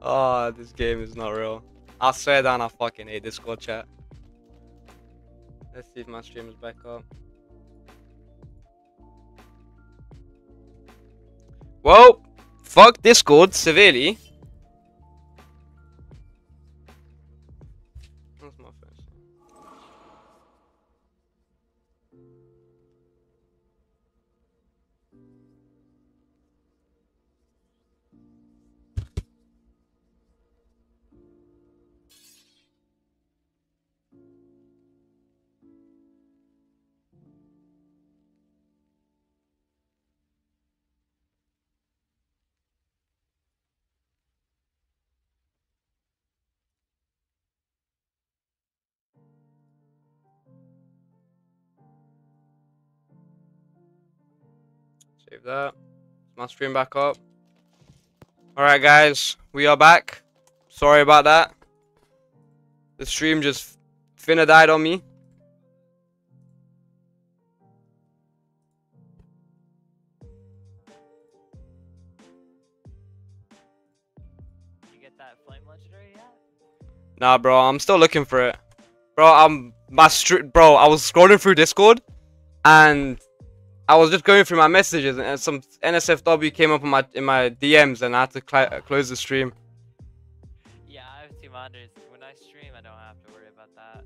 Oh, this game is not real. I swear down, I fucking hate Discord chat. Let's see if my stream is back up. Well, fuck Discord severely. Stream back up? Alright guys, we are back. Sorry about that. The stream just finna died on me. You get that flame legendary yet? Nah, bro, I'm still looking for it. Bro, I'm my bro. I was scrolling through Discord, and I was just going through my messages, and some NSFW came up in my in my DMs, and I had to cl- uh, close the stream. Yeah, I have two monitors. When I stream, I don't have to worry about that.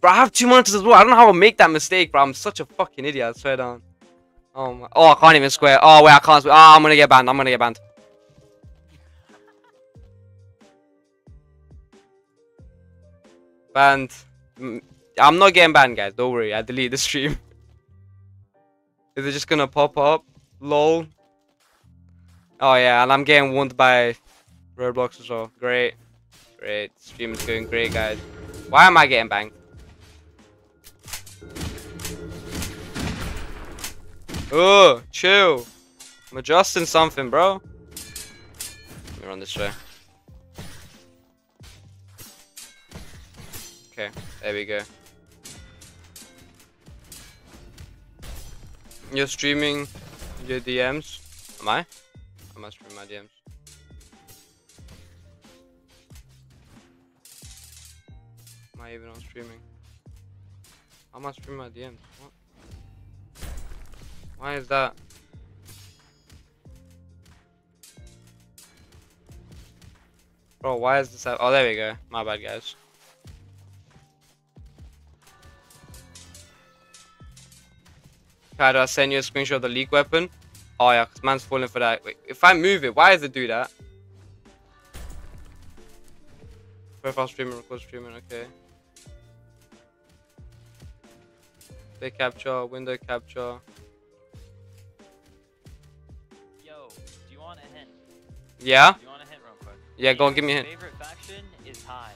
Bro, I have two monitors as well. I don't know how I make that mistake, bro. I'm such a fucking idiot. I swear down. Oh my. Oh, I can't even square. Oh wait, I can't. Square. Oh, I'm gonna get banned. I'm gonna get banned. Banned. I'm not getting banned, guys. Don't worry. I delete the stream. Is it just gonna pop up? Lol. Oh yeah, and I'm getting warned by Roblox as well. Great. Great. Stream is going great, guys. Why am I getting banged? Oh, chill. I'm adjusting something, bro. Let me run this way. Okay, there we go. You're streaming your DMs? Am I? I must stream my DMs. Am I even on streaming? I must stream my DMs. What? Why is that? Bro, why is this? Oh, there we go. My bad, guys. How do I send you a screenshot of the leak weapon? Oh yeah, cause man's falling for that. Wait, if I move it, why does it do that? Profile streaming, record streaming, okay. Play capture, window capture. Yo, do you want a hint? Yeah? Do you want a hint real quick? Yeah, go on, give me a hint. Favorite faction is Hive.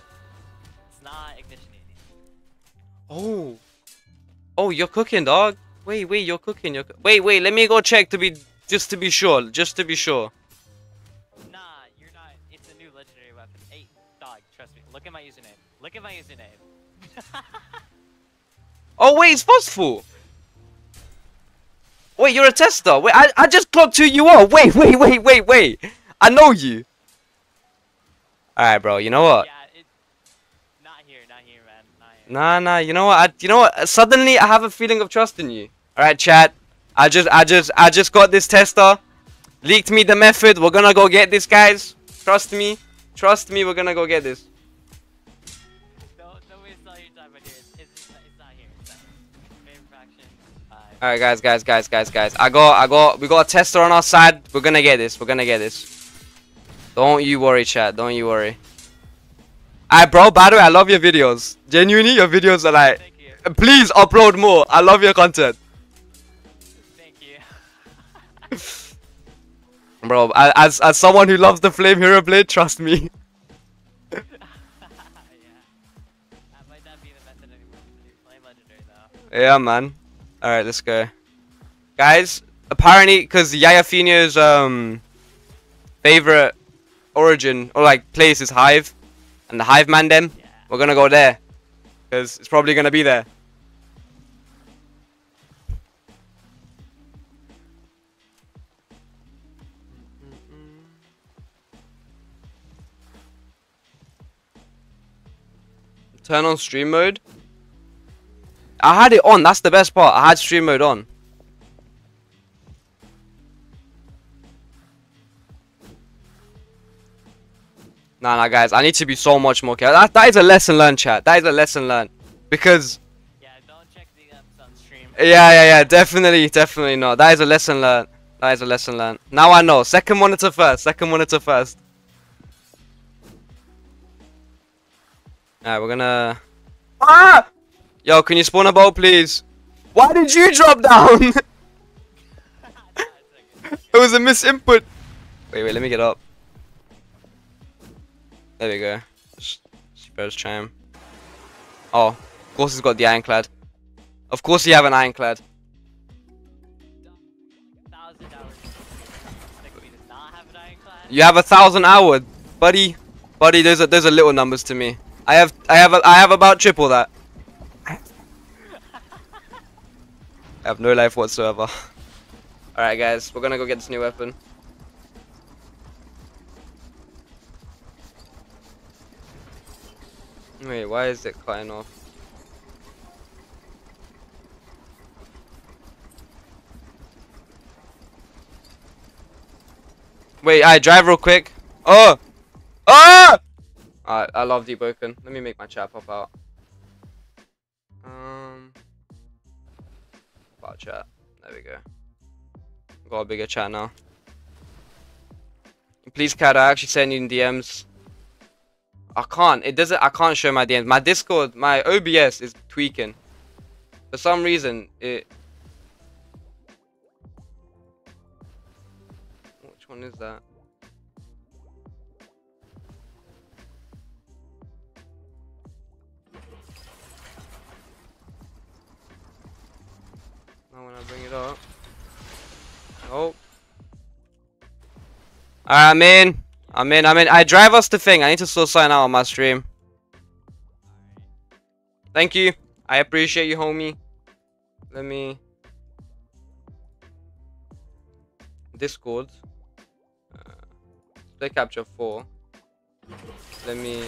It's not Ignition 80. Oh. Oh, you're cooking, dog. Wait, wait, you're cooking. You're coo- wait, wait. Let me go check to be just to be sure. Just to be sure. Nah, you're not. It's a new legendary weapon. Hey, dog, trust me. Look at my username. Look at my username. Oh wait, it's Phosphor. Wait, you're a tester. Wait, I I just clocked who you are. Wait, wait, wait, wait, wait. I know you. All right, bro. You know what? yeah. Not here, not here, man. Nah, nah. You know what? I, you know what? Suddenly, I have a feeling of trust in you. All right, chat. I just, I just, I just got this tester. Leaked me the method. We're gonna go get this, guys. Trust me. Trust me. We're gonna go get this. Don't, don't waste all your time, but here. It's, it's, it's, not, here. It's not here. Favorite faction, Hive. All right, guys, guys, guys, guys, guys. I got, I got, we got a tester on our side. We're gonna get this. We're gonna get this. Don't you worry, chat. Don't you worry. Alright, bro. By the way, I love your videos. Genuinely, your videos are like. Thank you. Please upload more. I love your content. Bro, as as someone who loves the Flame Hero Blade, trust me. yeah. That might not be the method anymore. It's a new flame legendary though. Yeah, man. Alright, let's go. Guys, apparently, because Yaya Fino's um, favorite origin, or like place is Hive, and the Hive man them, Yeah. we're gonna go there. Because it's probably gonna be there. Turn on stream mode. I had it on. That's the best part. I had stream mode on. Nah, nah, guys. I need to be so much more careful. That, that is a lesson learned, chat. That is a lesson learned. Because, Yeah, don't check on stream. yeah, yeah, yeah. Definitely, definitely not. That is a lesson learned. That is a lesson learned. Now I know. Second monitor first. Second monitor first. Alright, we're gonna... Ah! Yo, can you spawn a boat, please? Why did you drop down? it was a misinput. Wait, wait, let me get up. There we go. Spurs chime. Oh, of course he's got the ironclad. Of course you have an ironclad. Thousand hours. Like we did not have an ironclad. You have a thousand hours, buddy. Buddy, those are those are little numbers to me. I have I have a, I have about triple that. I have no life whatsoever. Alright guys, we're gonna go get this new weapon. Wait, why is it cutting off? Wait, I drive real quick. Oh! Oh! Alright, I love Deepwoken. Let me make my chat pop out. Um, about chat. There we go. Got a bigger chat now. Please, Cat, I actually send you in DMs. I can't. It doesn't. I can't show my DMs. My Discord, my OBS is tweaking. For some reason, it. Which one is that? Bring it up. Oh. Alright, I'm in. I'm in. I'm in. I drive us the thing. I need to still sign out on my stream. Thank you. I appreciate you, homie. Let me. Discord. Uh, play capture 4. Let me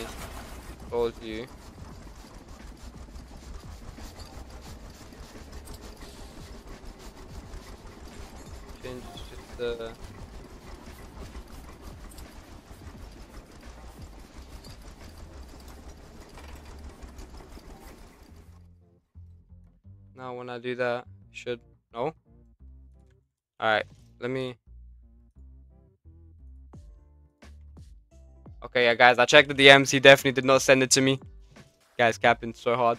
hold you. Change just the. Now when I do that, should no. Alright, let me Okay, yeah guys, I checked the DMs, he definitely did not send it to me. Guys capping so hard.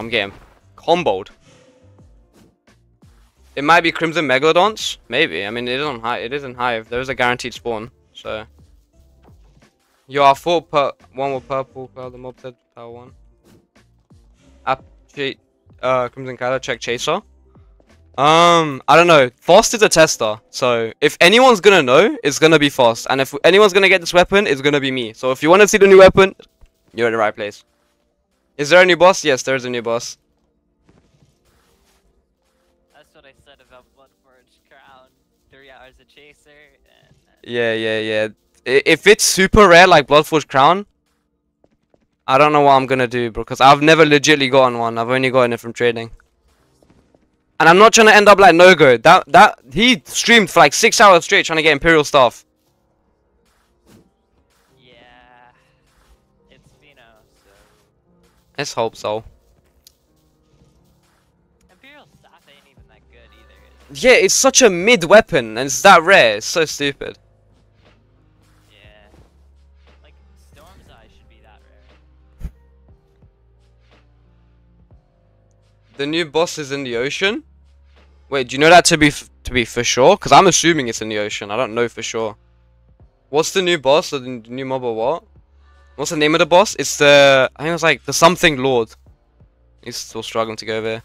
I'm getting comboed. It might be Crimson Megalodaunts. Maybe. I mean, it is on high. It is in Hive. There is a guaranteed spawn. So. You are four per one with purple. Pearl the mob said tower one. Up, uh, Crimson Kyler check chaser. Um, I don't know. Frost is a tester, so if anyone's gonna know, it's gonna be Frost. And if anyone's gonna get this weapon, it's gonna be me. So if you want to see the new weapon, you're in the right place. Is there a new boss? Yes, there's a new boss. That's what I said about Bloodforge Crown. Three hours of chaser and. uh, Yeah, yeah, yeah. If it's super rare like Bloodforge Crown, I don't know what I'm gonna do, bro. Because I've never legitly gotten one. I've only gotten it from trading. And I'm not trying to end up like Nogo. That that he streamed for like six hours straight trying to get Imperial stuff. Let's hope so. Imperial staff ain't even that good either. Yeah, it's such a mid weapon and it's that rare. It's so stupid. Yeah. Like, Storm's Eye should be that rare. The new boss is in the ocean. Wait, do you know that to be f to be for sure? Because I'm assuming it's in the ocean. I don't know for sure. What's the new boss? The new mob or what? What's the name of the boss? It's the... I think it was like the something lord. He's still struggling to go there.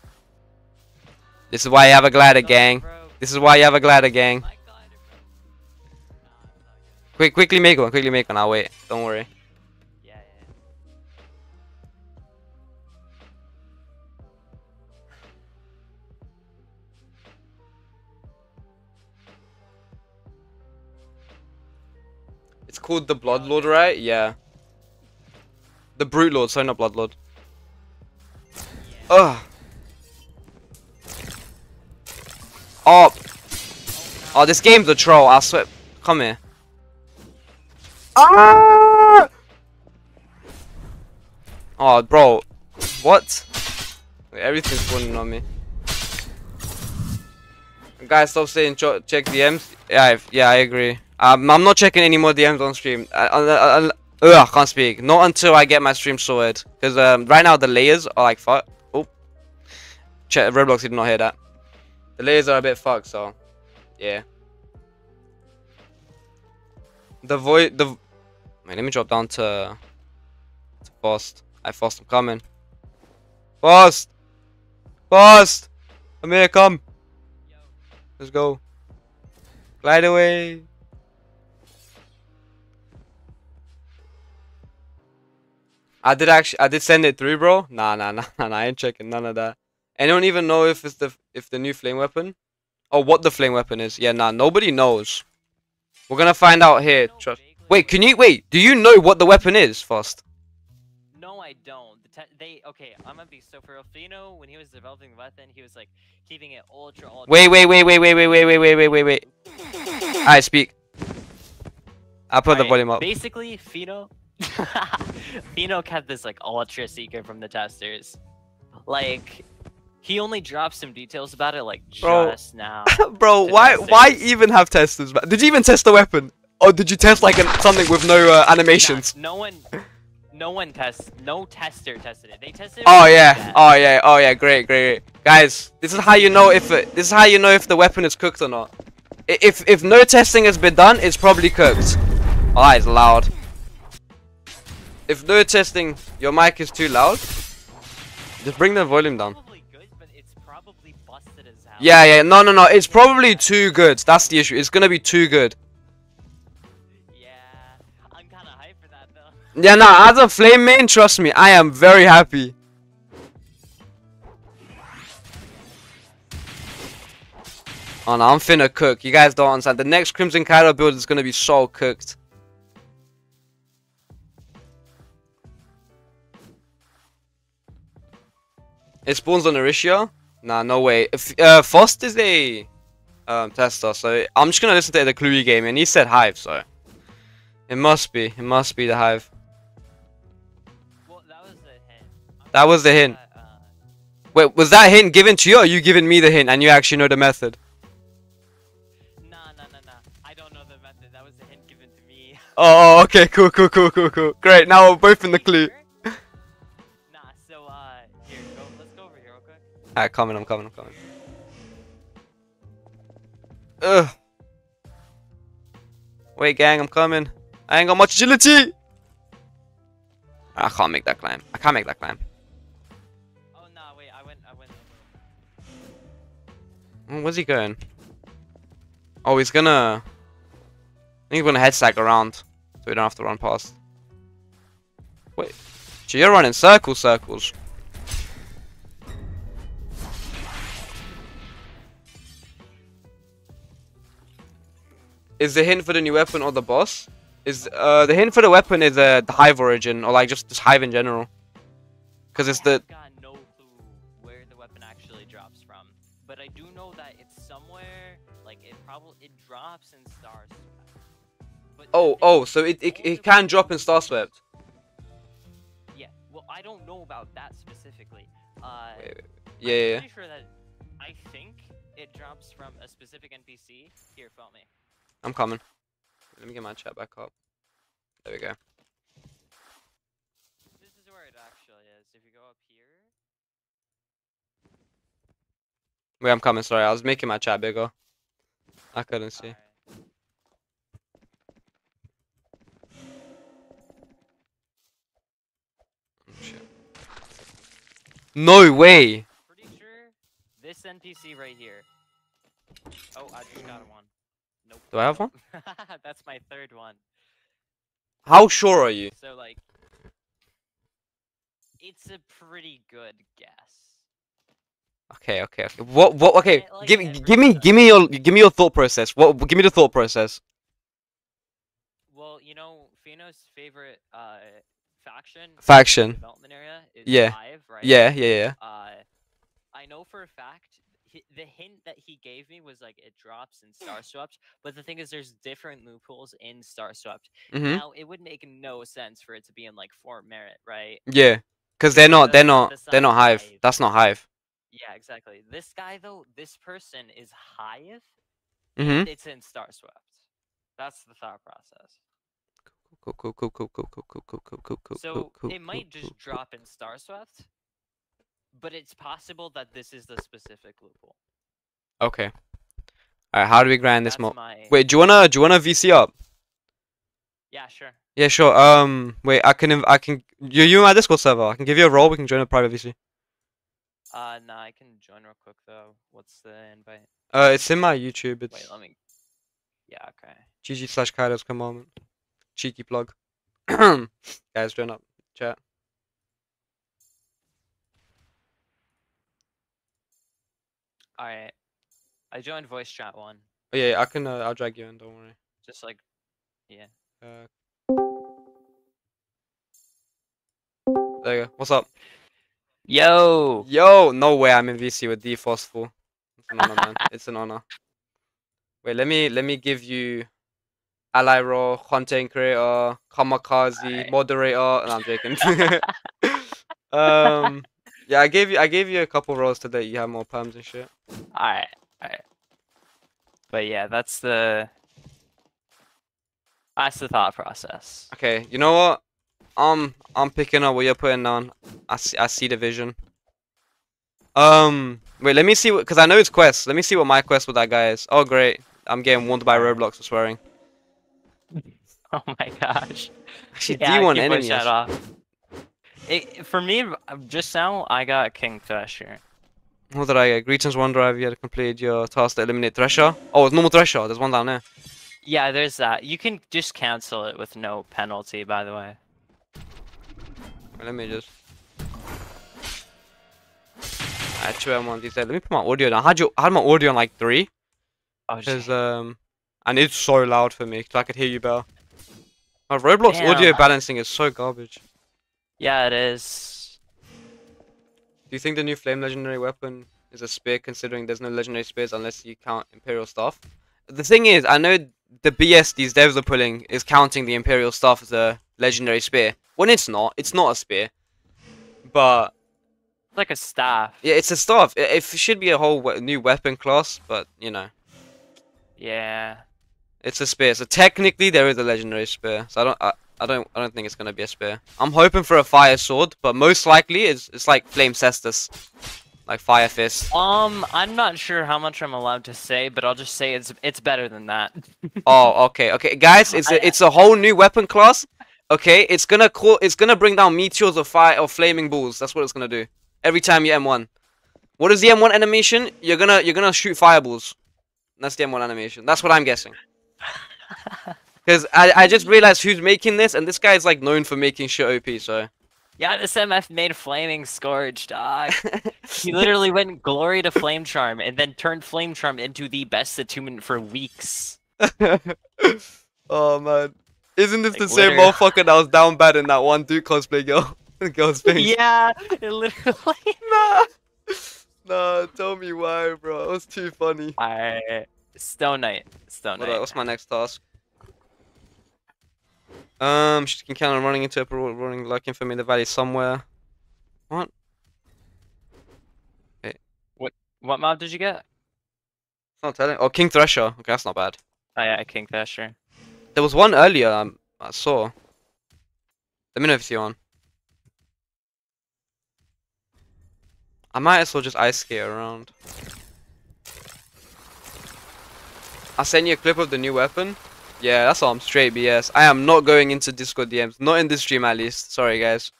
This is why you have a glider, gang. This is why you have a glider, gang. Quick, quickly make one. Quickly make one. I'll wait. Don't worry. It's called the Blood Lord, right? Yeah. The Brute Lord, sorry, not Bloodlord. Ugh. Oh. Oh, this game's a troll. I swear. Come here. Ah! Oh, bro. What? Everything's falling on me. Guys, stop saying check DMs. Yeah, I, yeah, I agree. Um, I'm not checking any more DMs on stream. I, I, I, ugh, I can't speak. Not until I get my stream sorted. Because um, right now the layers are like fuck. Oh. Check, Roblox did not hear that. The layers are a bit fucked, so. Yeah. The void. The. Wait, let me drop down to. to Fast. I Fast, I'm coming. Fast! Fast! Come here, come! Let's go. Glide away. I did actually, I did send it through, bro. Nah, nah, nah, nah, nah, I ain't checking none of that. Anyone even know if it's the if the new flame weapon, or what the flame weapon is? Yeah, nah, nobody knows. We're gonna find out here. Trust. Wait, can you wait? Do you know what the weapon is, Fast? No, I don't. The they okay. I'm gonna be so for Elfino when he was developing the weapon, he was like keeping it ultra ultra. Wait, wait, wait, wait, wait, wait, wait, wait, wait, wait, wait, wait. I speak. I put the volume up. Basically, Fino, Fino kept this like ultra secret from the testers. Like, he only dropped some details about it like Bro. just now. Bro, why test why even have testers? Did you even test the weapon, or did you test like an, something with no uh, Nah, animations? no one, no one tests. No tester tested it. They tested. it Oh yeah, oh yeah, oh yeah, great, great, great. Guys, this is how you know if it, this is how you know if the weapon is cooked or not. If if no testing has been done, it's probably cooked. Oh, that is loud. If no testing, your mic is too loud. Just bring the volume down. Good, but it's probably busted as hell. Yeah, yeah, no, no, no. It's probably too good. That's the issue. It's gonna be too good. Yeah, I'm kind of hyped for that though. Yeah, nah. As a flame main, trust me, I am very happy. Oh no, I'm finna cook. You guys don't understand. The next Crimson Kaido build is gonna be so cooked. It spawns on Erisia? Nah, no way. If, uh, Fost is a um, tester, so I'm just gonna listen to the Cluey game, and he said Hive, so it must be. It must be the Hive. Well, that was the hint. I'm That was the hint. that, uh, Wait, was that hint given to you, or you giving me the hint, and you actually know the method? Nah, nah, nah, nah. I don't know the method. That was a hint given to me. Oh, okay, cool, cool, cool, cool, cool. Great, now we're both in the clue. Alright, coming, I'm coming, I'm coming. Ugh. Wait, gang, I'm coming. I ain't got much agility. I can't make that climb. I can't make that climb. Oh, nah, wait, I went, I went. Oh, Where's he going? Oh, he's gonna. I think he's gonna head stack around, so we don't have to run past. Wait, so you're running circle circles. Is the hint for the new weapon or the boss? Is uh the hint for the weapon is uh, the hive origin or like just just hive in general? Because it's the I've got no clue where the weapon actually drops from, but I do know that it's somewhere. Like it probably it drops in Star Swept. But the oh oh so it it, it can drop in Star Swept. Yeah, well, I don't know about that specifically. Uh, Wait, wait, I'm Yeah, yeah, yeah. pretty sure that I think it drops from a specific NPC. Here, follow me. I'm coming. Let me get my chat back up. There we go. This is where it actually is. If you go up here, Wait, I'm coming. Sorry, I was making my chat bigger. I couldn't see. Oh. No way. Pretty sure this NPC right here. Oh, I just got one. Nope. Do I have one? That's my third one. How sure are you? So like, it's a pretty good guess. Okay, okay, okay. What? What? Okay, Eh, like give give me give me your give me your thought process. What? Give me the thought process. Well, you know, Rhino's favorite uh faction Faction. development area is Yeah. Right? Yeah, yeah, yeah. Uh, I know for a fact the hint that he gave me was like it drops in Star Swept, but the thing is, there's different loopholes in Star Swept. Mm-hmm. Now it would make no sense for it to be in like Fort Merit, right? Yeah, because they're not, they're not, they're not Hive. Hive. That's not Hive. Yeah, exactly. This guy though, this person is Hive. Mm-hmm. It's in Star Swept. That's the thought process. So it might just drop in Star Swept, but it's possible that this is the specific loophole. Okay. Alright, how do we grind this mob? my Wait, do you wanna do you wanna VC up? yeah, sure. Yeah, sure. Um, wait, I can inv- I can you you in my Discord server. I can give you a role. We can join a private VC. Uh, no, I can join real quick though. What's the invite? Uh, it's in my YouTube. It's Wait, let me. Yeah, okay. GG slash Kaido's commandment. Cheeky plug. Guys, join up. Chat. All right. I joined voice chat one. Oh, yeah, I can. Uh, I'll drag you in. Don't worry. Just like, yeah. Uh, there you go. What's up? Yo. Yo, no way. I'm in VC with D Forceful. It's an honor, man. It's an honor. Wait, let me let me give you ally role, content creator, kamikaze, Alright. moderator. No, I'm joking. um, yeah, I gave you I gave you a couple roles today. You have more perms and shit. All right. All right. But yeah, that's the. That's the thought process. Okay, you know what? Um, I'm picking up what you're putting down. I see, I see the vision. Um, wait, let me see what, because I know it's quest. Let me see what my quest with that guy is. Oh, great. I'm getting warned by Roblox for swearing. Oh my gosh. Actually, Yeah, D1 keep enemy. off. It, for me, just now, I got King Kingfisher. What did I get? Greetings, Wanderer. Have you had completed your task to eliminate Thresher? Oh, it's normal Thresher. There's one down there. Yeah, there's that. You can just cancel it with no penalty, by the way. Let me just. I two M1 these. Let me put my audio down. I had, your, I had my audio on like three. Oh, Because, um, and it's so loud for me, because I could hear you better. My Roblox audio balancing is so garbage. Yeah, it is. Do you think the new flame legendary weapon is a spear, considering there's no legendary spears unless you count Imperial Staff? The thing is, I know the BS these devs are pulling is counting the Imperial Staff as a legendary spear. When it's not, it's not a spear. But, It's like a staff. yeah, it's a staff. It, it should be a whole we- new weapon class, but, you know. Yeah. It's a spear, so technically there is a legendary spear. So I don't, I, I don't, I don't think it's gonna be a spear. I'm hoping for a fire sword, but most likely it's, it's like flame cestus, like fire fist. Um, I'm not sure how much I'm allowed to say, but I'll just say it's it's better than that. Oh, okay, okay, guys, it's a, it's a whole new weapon class. Okay, it's gonna call, it's gonna bring down meteors of fire or flaming balls. That's what it's gonna do. Every time you M1. What is the M1 animation? You're gonna, you're gonna shoot fireballs. That's the M1 animation. That's what I'm guessing. Because I, I just realized who's making this, and this guy is like known for making shit OP. So yeah, this MF made Flaming Scourge, dog. he literally went glory to Flame Charm and then turned Flame Charm into the best attunement for weeks. oh man, isn't this the same literally- motherfucker that was down bad in that one dude cosplay girl? girl's face? yeah, it literally. Nah, nah. Tell me why, bro. It was too funny. Alright, Stone Knight. Stone What, Knight. what's my next task? Um, she can count on running into a running lurking for me in the valley somewhere. What? What mob did you get? It's not telling. Oh, King Thresher. Okay, that's not bad. Oh yeah, Kingfisher. There was one earlier um, I saw. Let me know if you see one. I might as well just ice skate around. I sent you a clip of the new weapon. Yeah, that's all. I'm straight BS. I am not going into Discord DMs. Not in this stream at least. Sorry, guys.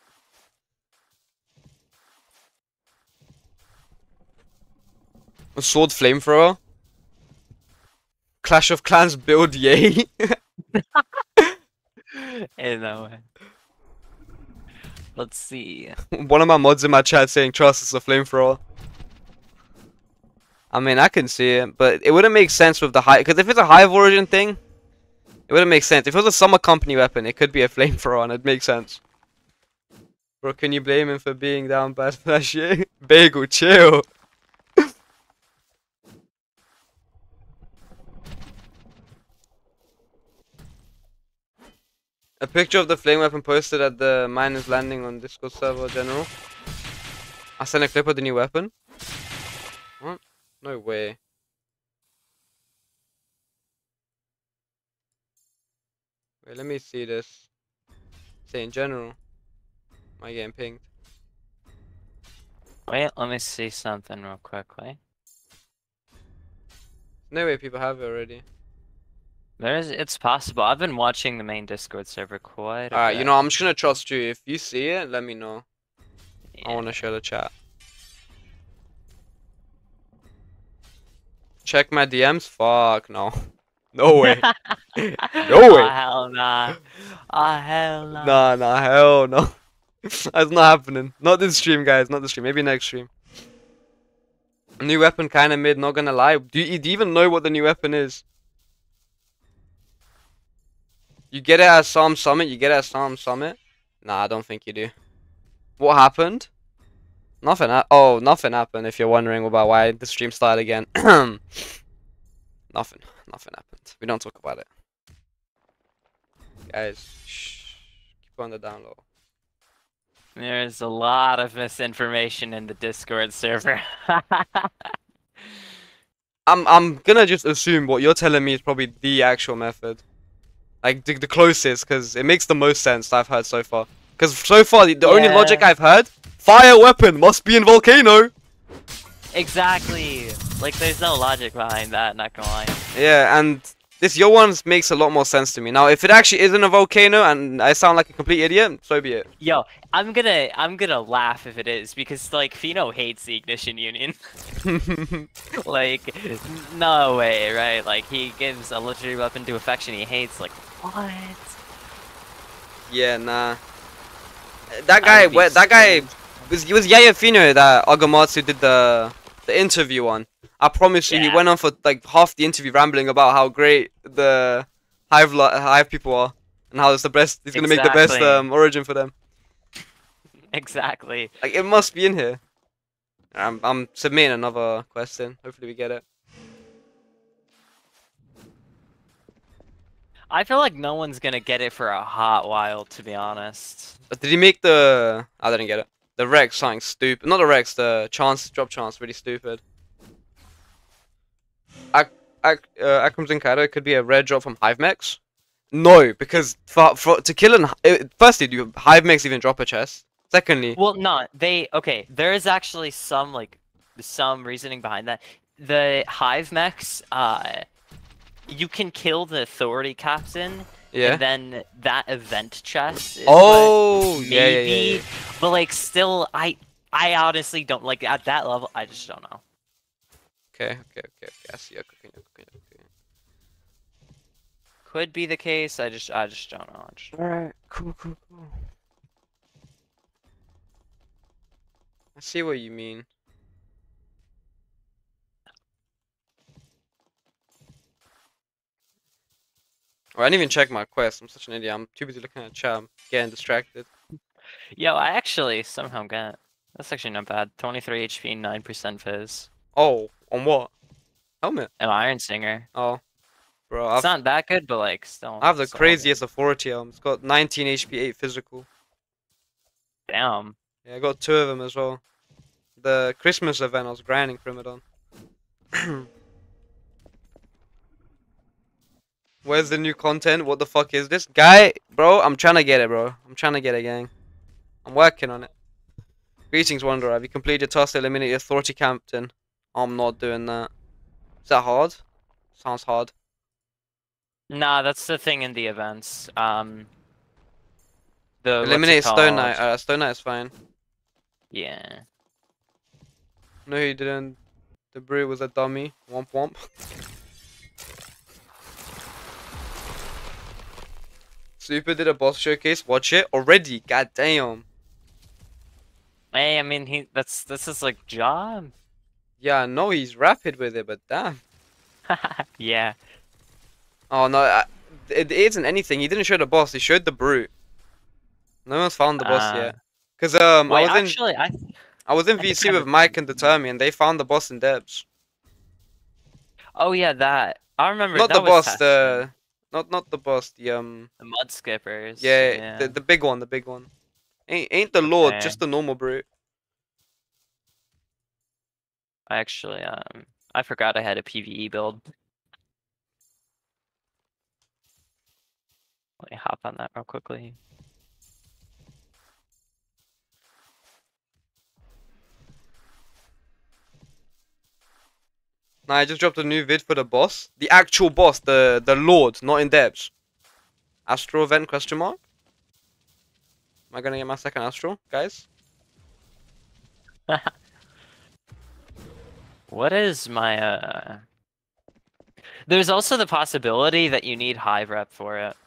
A sword flamethrower. Clash of Clans build, yay. In that way. Let's see. One of my mods in my chat saying trust is a flamethrower. I mean, I can see it, but it wouldn't make sense with the high. Because if it's a hive origin thing, It wouldn't make sense. If it was a summer company weapon, it could be a flamethrower and it'd make sense. Bro, can you blame him for being down bad for that shit? Bagel, chill. A picture of the flame weapon posted at the miners landing on Discord server general. I sent a clip of the new weapon. What? No way. Wait, let me see this. Say in general. Am I getting pinged? Wait, let me see something real quickly. No way people have it already. There's, it's possible. I've been watching the main Discord server quite. a Alright, you know, I'm just gonna trust you. If you see it, let me know. I wanna share the chat. Check my DMs? Fuck, no. No way. No way. Oh, hell nah. Oh, hell nah. Nah, nah, hell no. That's not happening. Not this stream, guys. Not this stream. Maybe next stream. New weapon kind of mid, not gonna lie. Do you, do you even know what the new weapon is? You get it at Psalm Summit? You get it at Psalm Summit? Nah, I don't think you do. What happened? Nothing. Ha oh, nothing happened. If you're wondering about why the stream started again. nothing. Nothing happened. We don't talk about it. Guys, shh. Keep on the down low. There's a lot of misinformation in the Discord server. I'm I'm gonna just assume what you're telling me is probably the actual method, like the, the closest, because it makes the most sense I've heard so far. Because so far the, the only logic I've heard, fire weapon must be in volcano. exactly. Like, there's no logic behind that. Not gonna lie. Yeah, and this your one makes a lot more sense to me. Now, if it actually isn't a volcano and I sound like a complete idiot, so be it. Yo, I'm gonna, I'm gonna laugh if it is because like Fino hates the Ignition Union. like, no way, right? Like he gives a legendary weapon to affection he hates. Like, what? yeah, nah. That guy, would be where, that guy was it was Yaya Fino that Agamatsu did the the interview on. I promise you, he went on for like half the interview rambling about how great the hive lo- hive people are and how it's the best. He's gonna make the best um, origin for them. Exactly. Like it must be in here. I'm I'm submitting another question. Hopefully we get it. I feel like no one's gonna get it for a hot while, to be honest. But did he make the? I didn't get it. The Rex something stupid. Not the Rex. The chance drop chance really stupid. Ak Ak uh, Akram's in Kaido could be a red drop from Hive Mechs. No, because for, for to kill an uh, firstly, do Hive Mechs even drop a chest? Secondly, Well, no, they okay. There is actually some like some reasoning behind that. The hive mechs, uh, you can kill the authority captain, yeah. and then that event chest. Is Oh, what yeah, yeah, maybe, yeah, yeah. But like, still, I I honestly don't like at that level. I just don't know. Okay, okay, okay, okay. I see. Okay, okay, okay, okay. Could be the case. I just I just don't know. Just- Alright, cool, cool, cool. I see what you mean. Oh, I didn't even check my quest. I'm such an idiot. I'm too busy looking at chat. I'm getting distracted. Yo, I actually somehow got. That's actually not bad. 23 HP, 9% fizz. Oh, on what? Helmet. An Iron Singer. Oh, bro, It's I've, not that good, but like still. I have the craziest authority helm. It's got 19 HP, 8 physical. Damn. Yeah, I got two of them as well. The Christmas event, I was grinding Primadon. Where's the new content? What the fuck is this? Guy, bro, I'm trying to get it, bro. I'm trying to get it, gang. I'm working on it. Greetings, Wanderer. Have you completed your task to eliminate the authority captain? I'm not doing that. Is that hard? Sounds hard. Nah, that's the thing in the events. Um. The Eliminate Stone Knight. Uh, Stone Knight is fine. Yeah. No, he didn't. The brew was a dummy. Womp womp. Super did a boss showcase. Watch it already. God damn. Hey, I mean, he that's this is like job. Yeah, no, he's rapid with it, but damn. yeah. Oh no, I, it isn't anything. He didn't show the boss. He showed the brute. No one's found the boss Uh, yet. Cause um, Wait, I was in actually, I I was in I VC with Mike and Determi, and they found the boss in Depths. oh yeah, that I remember. Not that the boss. The not not the boss. The um. the mud skippers. Yeah, yeah. The, the big one. The big one. Ain't ain't the lord. Okay. Just the normal brute. I actually um I forgot I had a PVE build. Let me hop on that real quickly. Nah, I just dropped a new vid for the boss. The actual boss. The the lord. Not in Depths. Astro event question mark. Am I gonna get my second Astro, guys? What is my uh There's also the possibility that you need hive rep for it.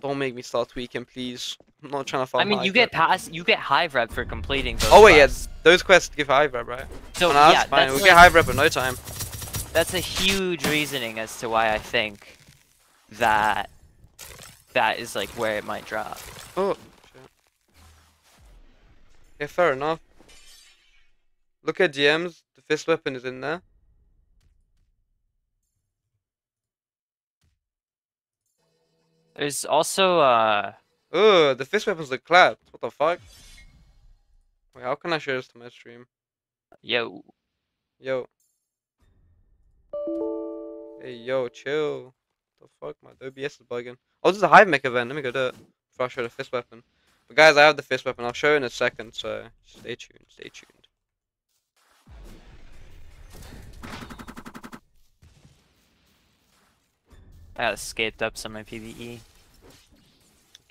Don't make me start tweaking, please. I'm not trying to find. I mean, you get past you get hive rep for completing those. Oh wait, yeah, those quests give high rep, right? So no, that's yeah, fine. that's We'll like, get high rep in no time. that's a huge reasoning as to why I think that that is like where it might drop. Oh, shit. Yeah, fair enough. Look at DMs. The fist weapon is in there. There's also uh Oh, the fist weapons look clapped. What the fuck? Wait, how can I share this to my stream? yo Yo. Hey, yo, chill. the fuck? My OBS is bugging. Oh, this is a Hive Mech event. Let me go do it before I show the fist weapon. But guys, I have the fist weapon. I'll show you in a second, so stay tuned. Stay tuned. I got escaped ups on my E. PVE.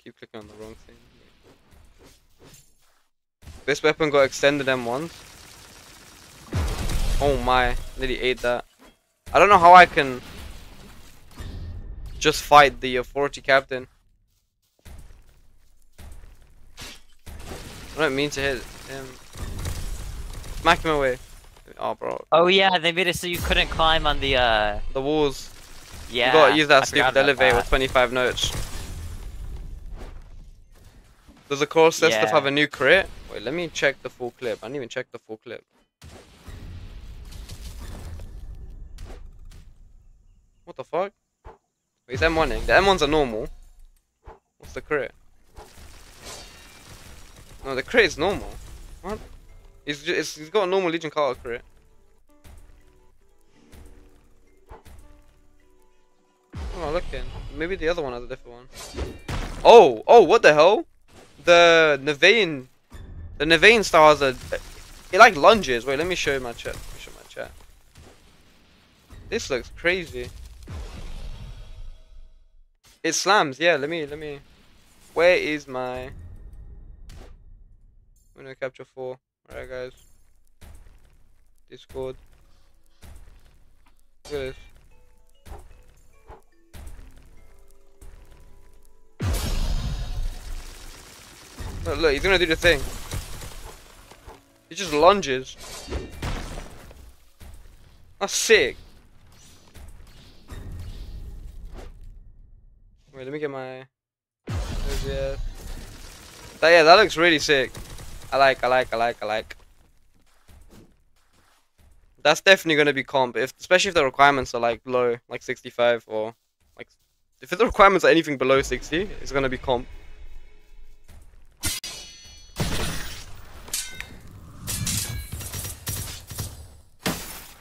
Keep clicking on the wrong thing. This weapon got extended M1. Oh my, nearly ate that. I don't know how I can just fight the authority captain. I don't mean to hit him. Smack him away. Oh, bro. Oh yeah, they made it so you couldn't climb on the uh The walls. yeah. you gotta use that forgot stupid elevator that. with 25 notes. Does the core set stuff have a new crit? Wait, let me check the full clip. I didn't even check the full clip. What the fuck? Wait, is M1ing? The M1s are normal. What's the crit? No, the crit is normal. What? He's, ju- it's, he's got a normal Legion Kata crit. Oh, I'm looking. Maybe the other one has a different one. Oh, oh, what the hell? The Nevain, the Nevain star has a, it like lunges. Wait, let me show you my chat. Let me show my chat. This looks crazy. It slams. Yeah, let me, let me. Where is my? I'm gonna capture four. Alright, guys. Discord. Look at this. Look, look, he's gonna do the thing. He just lunges. That's sick. Wait, let me get my. Yeah. That, yeah, that looks really sick. I like, I like, I like, I like. That's definitely gonna be comp, if especially if the requirements are like low, like 65 or like if the requirements are anything below 60, it's gonna be comp.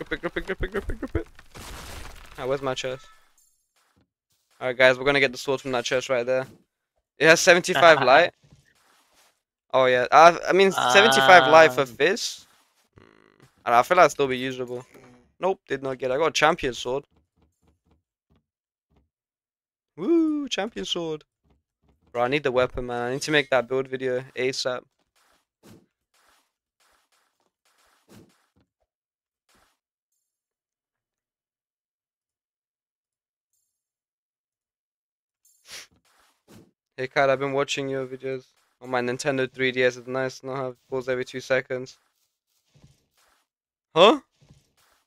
Grip it, grip it, grip it, grip it, grip it. Ah, where's my chest? Alright guys, we're gonna get the sword from that chest right there. It has 75 light. Oh yeah, uh, I mean 75 light for this. Fizz. Mm, I I feel like it'd still be usable. Nope, did not get it. I got a champion sword. Woo, champion sword. Bro, I need the weapon, man. I need to make that build video ASAP. Hey Kat, I've been watching your videos on my Nintendo 3DS. It's nice to not have pause every two seconds. Huh?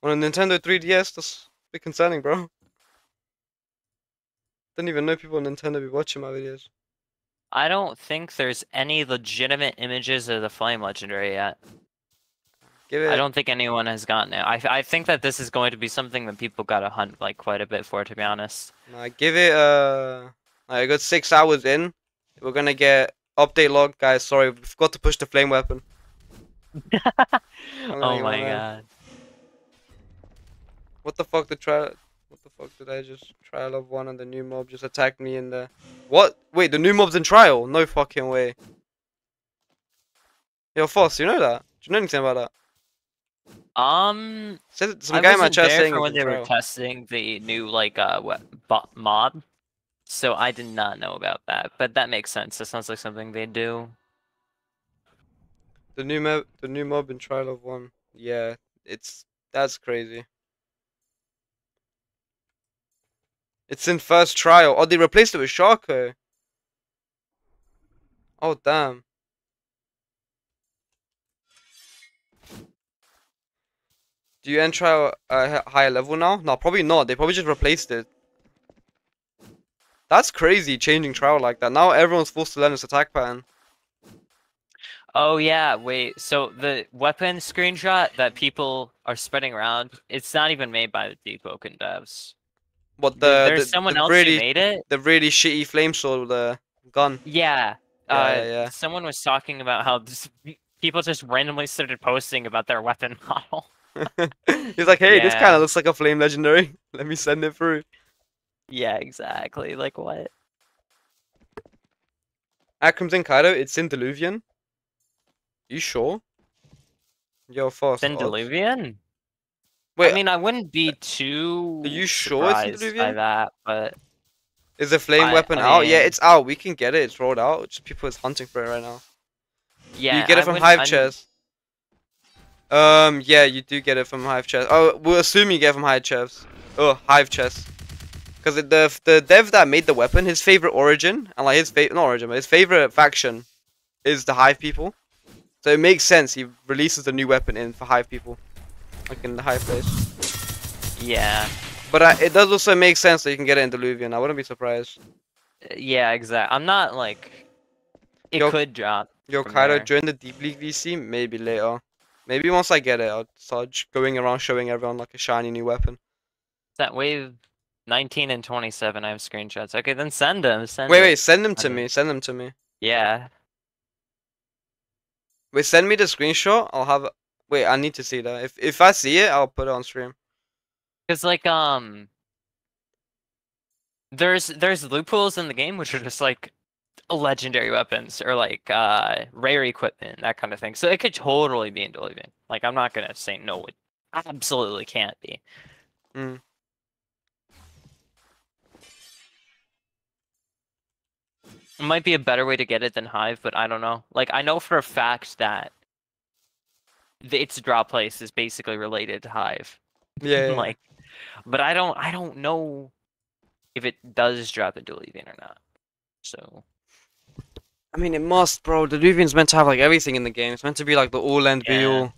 On a Nintendo 3DS? That's a bit concerning, bro. Didn't even know people on Nintendo be watching my videos. I don't think there's any legitimate images of the Flame Legendary yet. Give it. I don't think anyone has gotten it. I, I think that this is going to be something that people gotta hunt like quite a bit for, to be honest. Nah, give it uh a good six hours in. We're gonna get update log, guys. Sorry, we forgot to push the flame weapon. oh my god. What the fuck? The trial? What the fuck did I just trial of one and the new mob just attacked me in the? What? Wait, the new mob's in trial? No fucking way. Yo, Foss, you know that? Do you know anything about that? Um, some I guy in my chat there saying for when they were testing the new like uh what, mob, so I did not know about that. But that makes sense. That sounds like something they do. The new mob, the new mob in trial of one. Yeah, it's that's crazy. It's in first trial. Oh, they replaced it with Sharko. Oh damn. Do you end trial a higher level now? No, probably not. They probably just replaced it. That's crazy, changing trial like that. Now everyone's forced to learn this attack pattern. Oh yeah, wait. So the weapon screenshot that people are spreading around, it's not even made by the Deepwoken devs. What the There's the, someone the else really who made it. the really shitty flame sword the gun. Yeah. Yeah, uh, yeah, yeah. Someone was talking about how this, people just randomly started posting about their weapon model. He's like, hey, this kind of looks like a flame legendary. Let me send it through. Yeah, exactly. Like what? Akram's in Kaido. It's in Diluvian. You sure? Yo, fast. odds. Centilluvian? Wait, I mean, I wouldn't be too. Are you sure it's surprised by that, but is the flame I- weapon I out? Yeah, it's out. We can get it. It's rolled out. Just people is hunting for it right now. yeah, you get it I from Hive I'm- Chest. Um, yeah, you do get it from Hive Chest. Oh, we'll assume you get it from Hive Chest. Oh, Hive Chest. Because the the dev that made the weapon, his favorite origin, and like his favorite, not origin, but his favorite faction is the Hive people. So it makes sense he releases the new weapon in for Hive people. Like in the Hive place. Yeah, But uh, it does also make sense that you can get it in Diluvian. I wouldn't be surprised. uh, yeah, exactly. I'm not like. It Yo- could drop. Yo, Kaido, there. join the Deep League VC? Maybe later. Maybe once I get it, I'll start going around showing everyone like a shiny new weapon. That wave 19 and 27, I have screenshots. Okay, then send them. Send Wait, it. wait, send them to me. Send them to me. Yeah. Wait, send me the screenshot. I'll have. Wait, I need to see that. If if I see it, I'll put it on stream. Because, like, um. There's there's loopholes in the game which are just like legendary weapons or like uh rare equipment, that kind of thing. So it could totally be in Diluvian. Like I'm not gonna say no, it absolutely can't be. Mm. It might be a better way to get it than Hive, but I don't know. Like I know for a fact that the, its drop place is basically related to Hive. Yeah. yeah. like, but I don't I don't know if it does drop into Diluvian or not. So I mean, it must, bro. The Diluvian's meant to have like everything in the game. It's meant to be like the all end be all,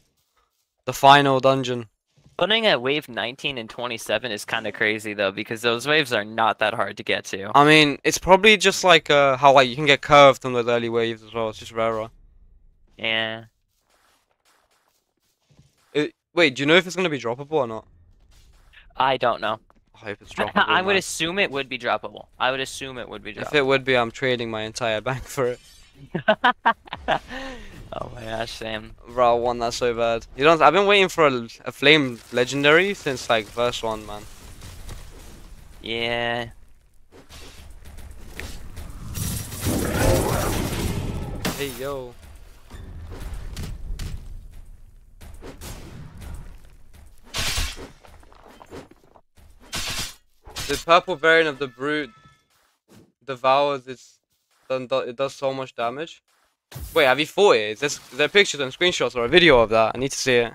the final dungeon. Putting at wave 19 and 27 is kind of crazy though because those waves are not that hard to get to. I mean, it's probably just like uh, how like you can get curved on those early waves as well. It's just rarer. Yeah. It, wait, do you know if it's gonna be droppable or not? I don't know. I hope it's droppable. I would man. assume it would be droppable. I would assume it would be droppable. If it would be, I'm trading my entire bank for it. oh my gosh, Sam. Bro, I want that so bad. You don't. I've been waiting for a, a flame legendary since like verse one, man. Yeah. Hey yo. The purple variant of the brute devours its. Done, it does so much damage. Wait, have you fought it? Is, this, is there pictures and screenshots or a video of that? I need to see it.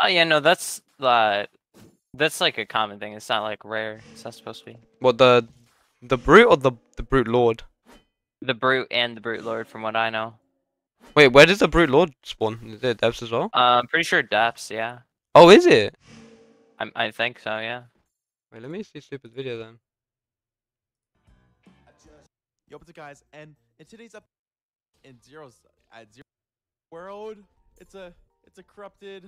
Oh yeah, no, that's uh, that's like a common thing. It's not like rare. It's not supposed to be. What the the brute or the the brute lord? The brute and the brute lord, from what I know. Wait, where does the brute lord spawn? Is it depths as well? Uh, I'm pretty sure depths. Yeah. Oh, is it? I I think so. Yeah. Wait, let me see stupid video then. Yo, what's up, guys? And in today's up in zeros at zero world, it's a it's a corrupted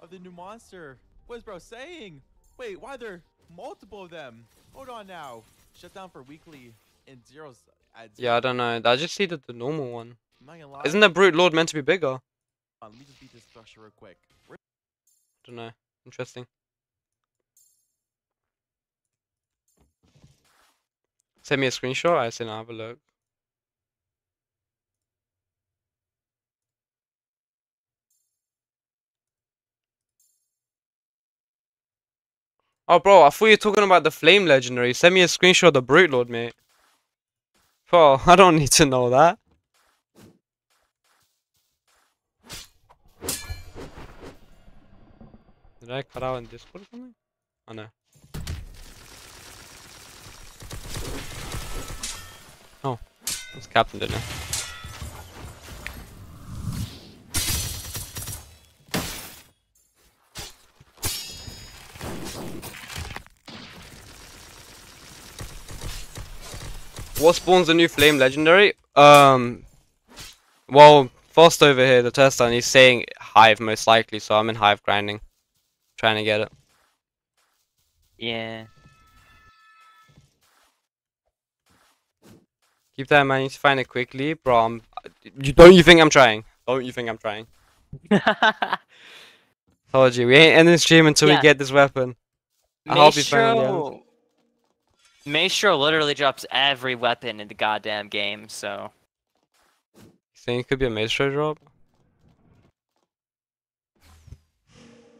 of the new monster. What is bro saying? Wait, why are there multiple of them? Hold on now. Shut down for weekly in zeros at Yeah, I don't know. I just see the, the normal one. I'm not gonna lie. Isn't the Brute Lord meant to be bigger? On, let me just beat this structure real quick. Don't know. Interesting. Send me a screenshot. I said, have a look. Oh, bro, I thought you were talking about the Flame Legendary. Send me a screenshot of the Brute Lord, mate. Bro, I don't need to know that. Did I cut out in Discord or something? Oh no. Oh, it's Captain, didn't What spawns a new flame legendary? Um, well, Frost over here, the tester, and he's saying Hive most likely, so I'm in Hive grinding, trying to get it. Yeah. Keep that in mind. You need to find it quickly, bro. I'm, you, don't you think I'm trying? Don't you think I'm trying? Told you, we ain't ending the stream until we get this weapon. I hope you find it in the end. Maestro. Literally drops every weapon in the goddamn game, so. You think it could be a Maestro drop?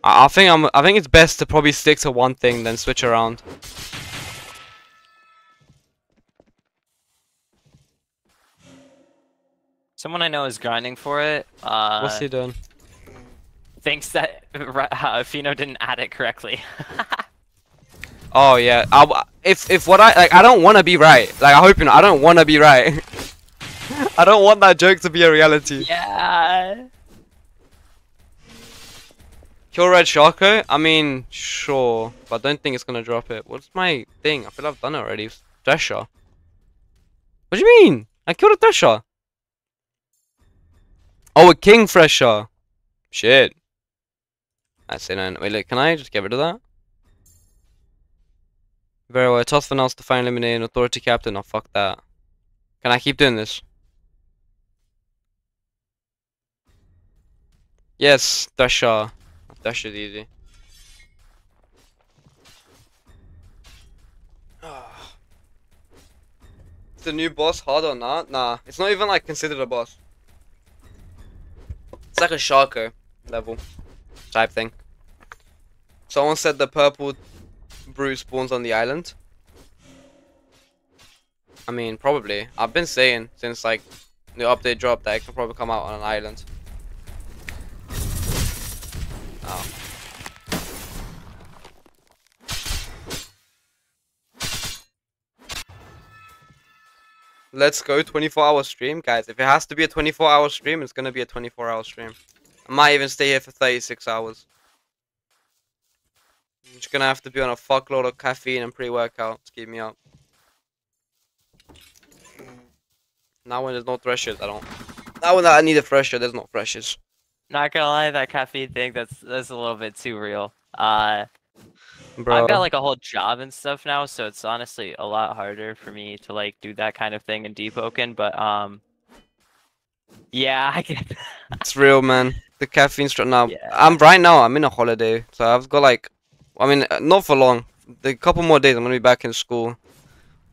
I, I think I'm. I think it's best to probably stick to one thing, then switch around. Someone I know is grinding for it. Uh, What's he doing? thinks that uh, Fino didn't add it correctly. Oh yeah. I, if if what I like, I don't want to be right. Like I hope you know. I don't want to be right. I don't want that joke to be a reality. yeah. Kill Red Sharko? I mean, sure, but I don't think it's gonna drop it. What's my thing? I feel I've done it already. Thresher. What do you mean? I killed a Thresher. Oh, a King Thresher. Shit. I say no. Wait, look, can I just get rid of that? Very well. Toss for us to find eliminating authority captain. Oh, fuck that. Can I keep doing this? Yes, Thresher. That shit easy. Is the new boss hard or not? Nah, it's not even like considered a boss. It's like a Sharko level type thing. Someone said the purple brew spawns on the island. I mean, probably. I've been saying since like the update dropped that it could probably come out on an island. Oh. Let's go 24 hour stream, guys. If it has to be a 24 hour stream, it's gonna be a 24 hour stream. I might even stay here for 36 hours. Just gonna have to be on a fuckload of caffeine and pre-workout to keep me up. Now when there's no threshers, I don't. Now when I need a thresher, there's no threshers. Not gonna lie, that caffeine thing that's that's a little bit too real. Uh, Bro. I've got like a whole job and stuff now, so it's honestly a lot harder for me to like do that kind of thing in Deepwoken. But um, yeah, I get. It's real, man. The caffeine strut now. Yeah. I'm right now. I'm in a holiday, so I've got like, I mean, uh, not for long. The couple more days, I'm gonna be back in school.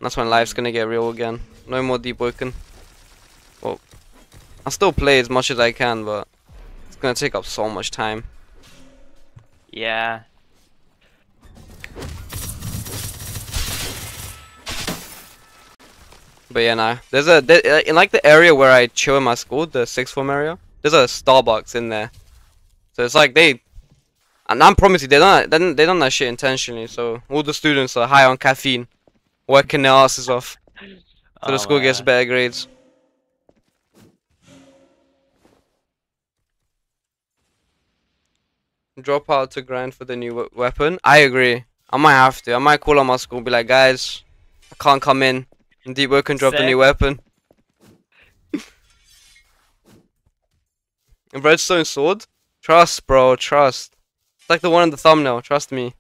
That's when life's gonna get real again. No more Deepwoken. Well, I'll still play as much as I can, but it's gonna take up so much time. Yeah. But yeah, nah. There's a there, uh, in like the area where I chill in my school, the sixth form area. There's a Starbucks in there, so it's like they. And I'm promising they don't they don't, they done that shit intentionally. So all the students are high on caffeine, working their asses off, so the Oh, school gets better grades. Drop out to grind for the new weapon. I agree. I might have to. I might call on my school, and be like, guys, I can't come in. And Deepwoken dropped a Sick. new weapon. redstone sword? Trust, bro, trust. Like the one in the thumbnail, trust me.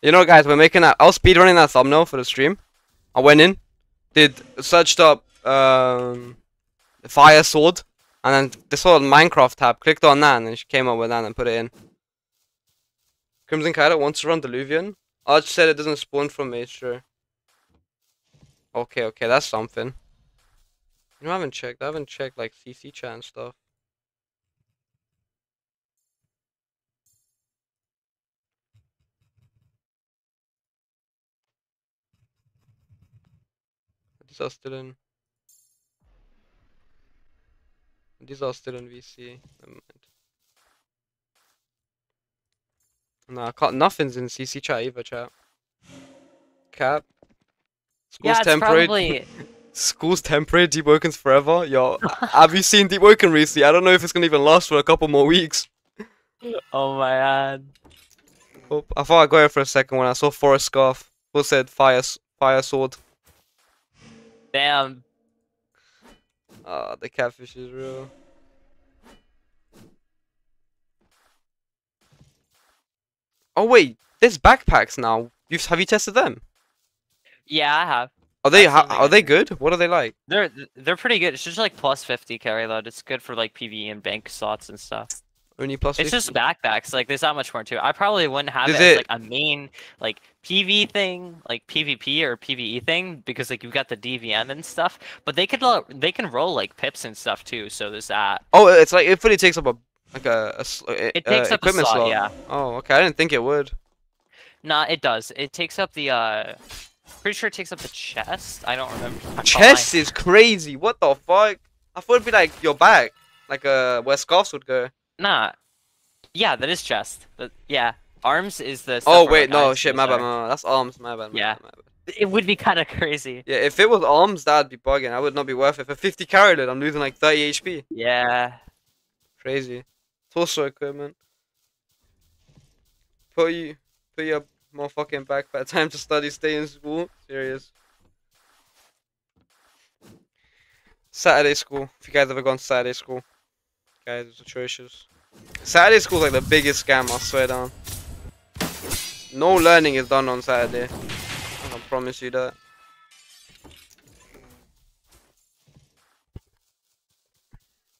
You know, guys, we're making that. I was speedrunning that thumbnail for the stream. I went in, did searched up um, fire sword, and then this little Minecraft tab. Clicked on that, and then she came up with that and put it in. Crimson Kaido wants to run Diluvian. Arch said it doesn't spawn from Maestro. Okay, okay, that's something. You know, I haven't checked. I haven't checked like CC chat and stuff. These are still in. These are still in VC. Never mind. No, I can't. Nothing's in CC chat either, chat. Cap. School's yeah, it's temporary. probably. School's temporary. Deepwoken's forever. Yo, have you seen Deepwoken recently? I don't know if it's gonna even last for a couple more weeks. Oh my god. Oh, I thought I got it for a second when I saw Forest Scarf. Who said fire, fire sword? Damn. Ah, the catfish is real. Oh wait, there's backpacks now. You've have you tested them? Yeah, I have. Are they I've ho- seen the are they good? What are they like? They're they're pretty good. It's just like plus 50 carry load. It's good for like PvE and bank slots and stuff. Only plus. It's 50? just backpacks. Like there's not much more to it. I probably wouldn't have Is it, as like a main like PV thing, like PvP or PvE thing, because like you've got the DVM and stuff. But they could they can roll like pips and stuff too. So there's that. Oh, it's like it fully takes up a like a, uh, It takes uh, up a equipment slot. slot. Yeah. Oh, okay. I didn't think it would. Nah, it does. It takes up the uh. Pretty sure it takes up the chest. I don't remember. Chest is crazy. What the fuck? I thought it'd be like your back, like uh, where scarves would go. Nah. Yeah, that is chest. But yeah, arms is the. Oh wait, no shit, my bad, my bad. That's arms, my bad. My Yeah. bad, my bad. It would be kind of crazy. Yeah, if it was arms, that'd be bugging. I would not be worth it. For 50 carry load, I'm losing like 30 HP. Yeah. Crazy. Torso equipment. Put you, put your motherfucking backpack. Time to study, stay in school. Serious. Saturday school. If you guys ever gone to Saturday school, guys, it's atrocious. Saturday school's like the biggest scam. I swear down. No learning is done on Saturday. I promise you that.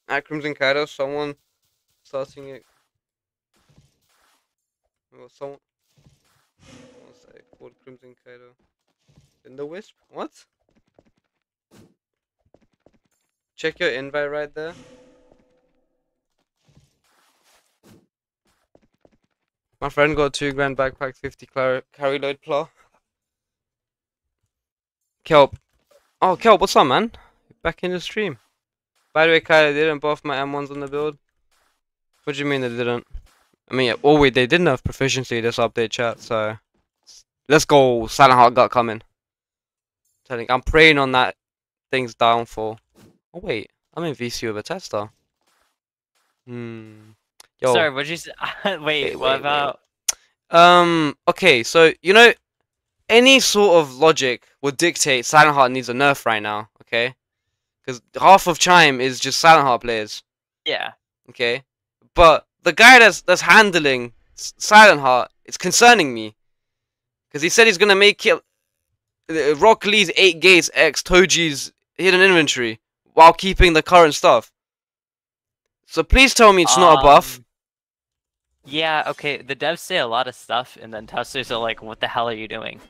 At Crimson Kaido, someone starting it. Well, someone. What's that called? Crimson Kaido. In the Wisp? What? Check your invite right there. My friend got two grand backpack, 50 carry load claw. Kelp. Oh, Kelp, what's up, man? Back in the stream. By the way, Kyle, they didn't buff my M1s on the build. What do you mean they didn't? I mean, oh wait, they didn't have proficiency this update chat, so let's go. Silent Heart got coming. Telling, I'm praying on that thing's downfall. Oh wait, I'm in VC with a tester. Hmm. Yo. Sorry, what'd you say? wait, Wait, what wait, wait. about? Um. Okay, so you know, any sort of logic would dictate Silent Heart needs a nerf right now. Okay, because half of Chime is just Silent Heart players. Yeah. Okay, but the guy that's that's handling Silent Heart, it's concerning me, because he said he's gonna make it uh, Rock Lee's eight gates X Toji's hidden inventory while keeping the current stuff. So please tell me it's not a buff. Yeah, okay. The devs say a lot of stuff, and then testers are like, "What the hell are you doing?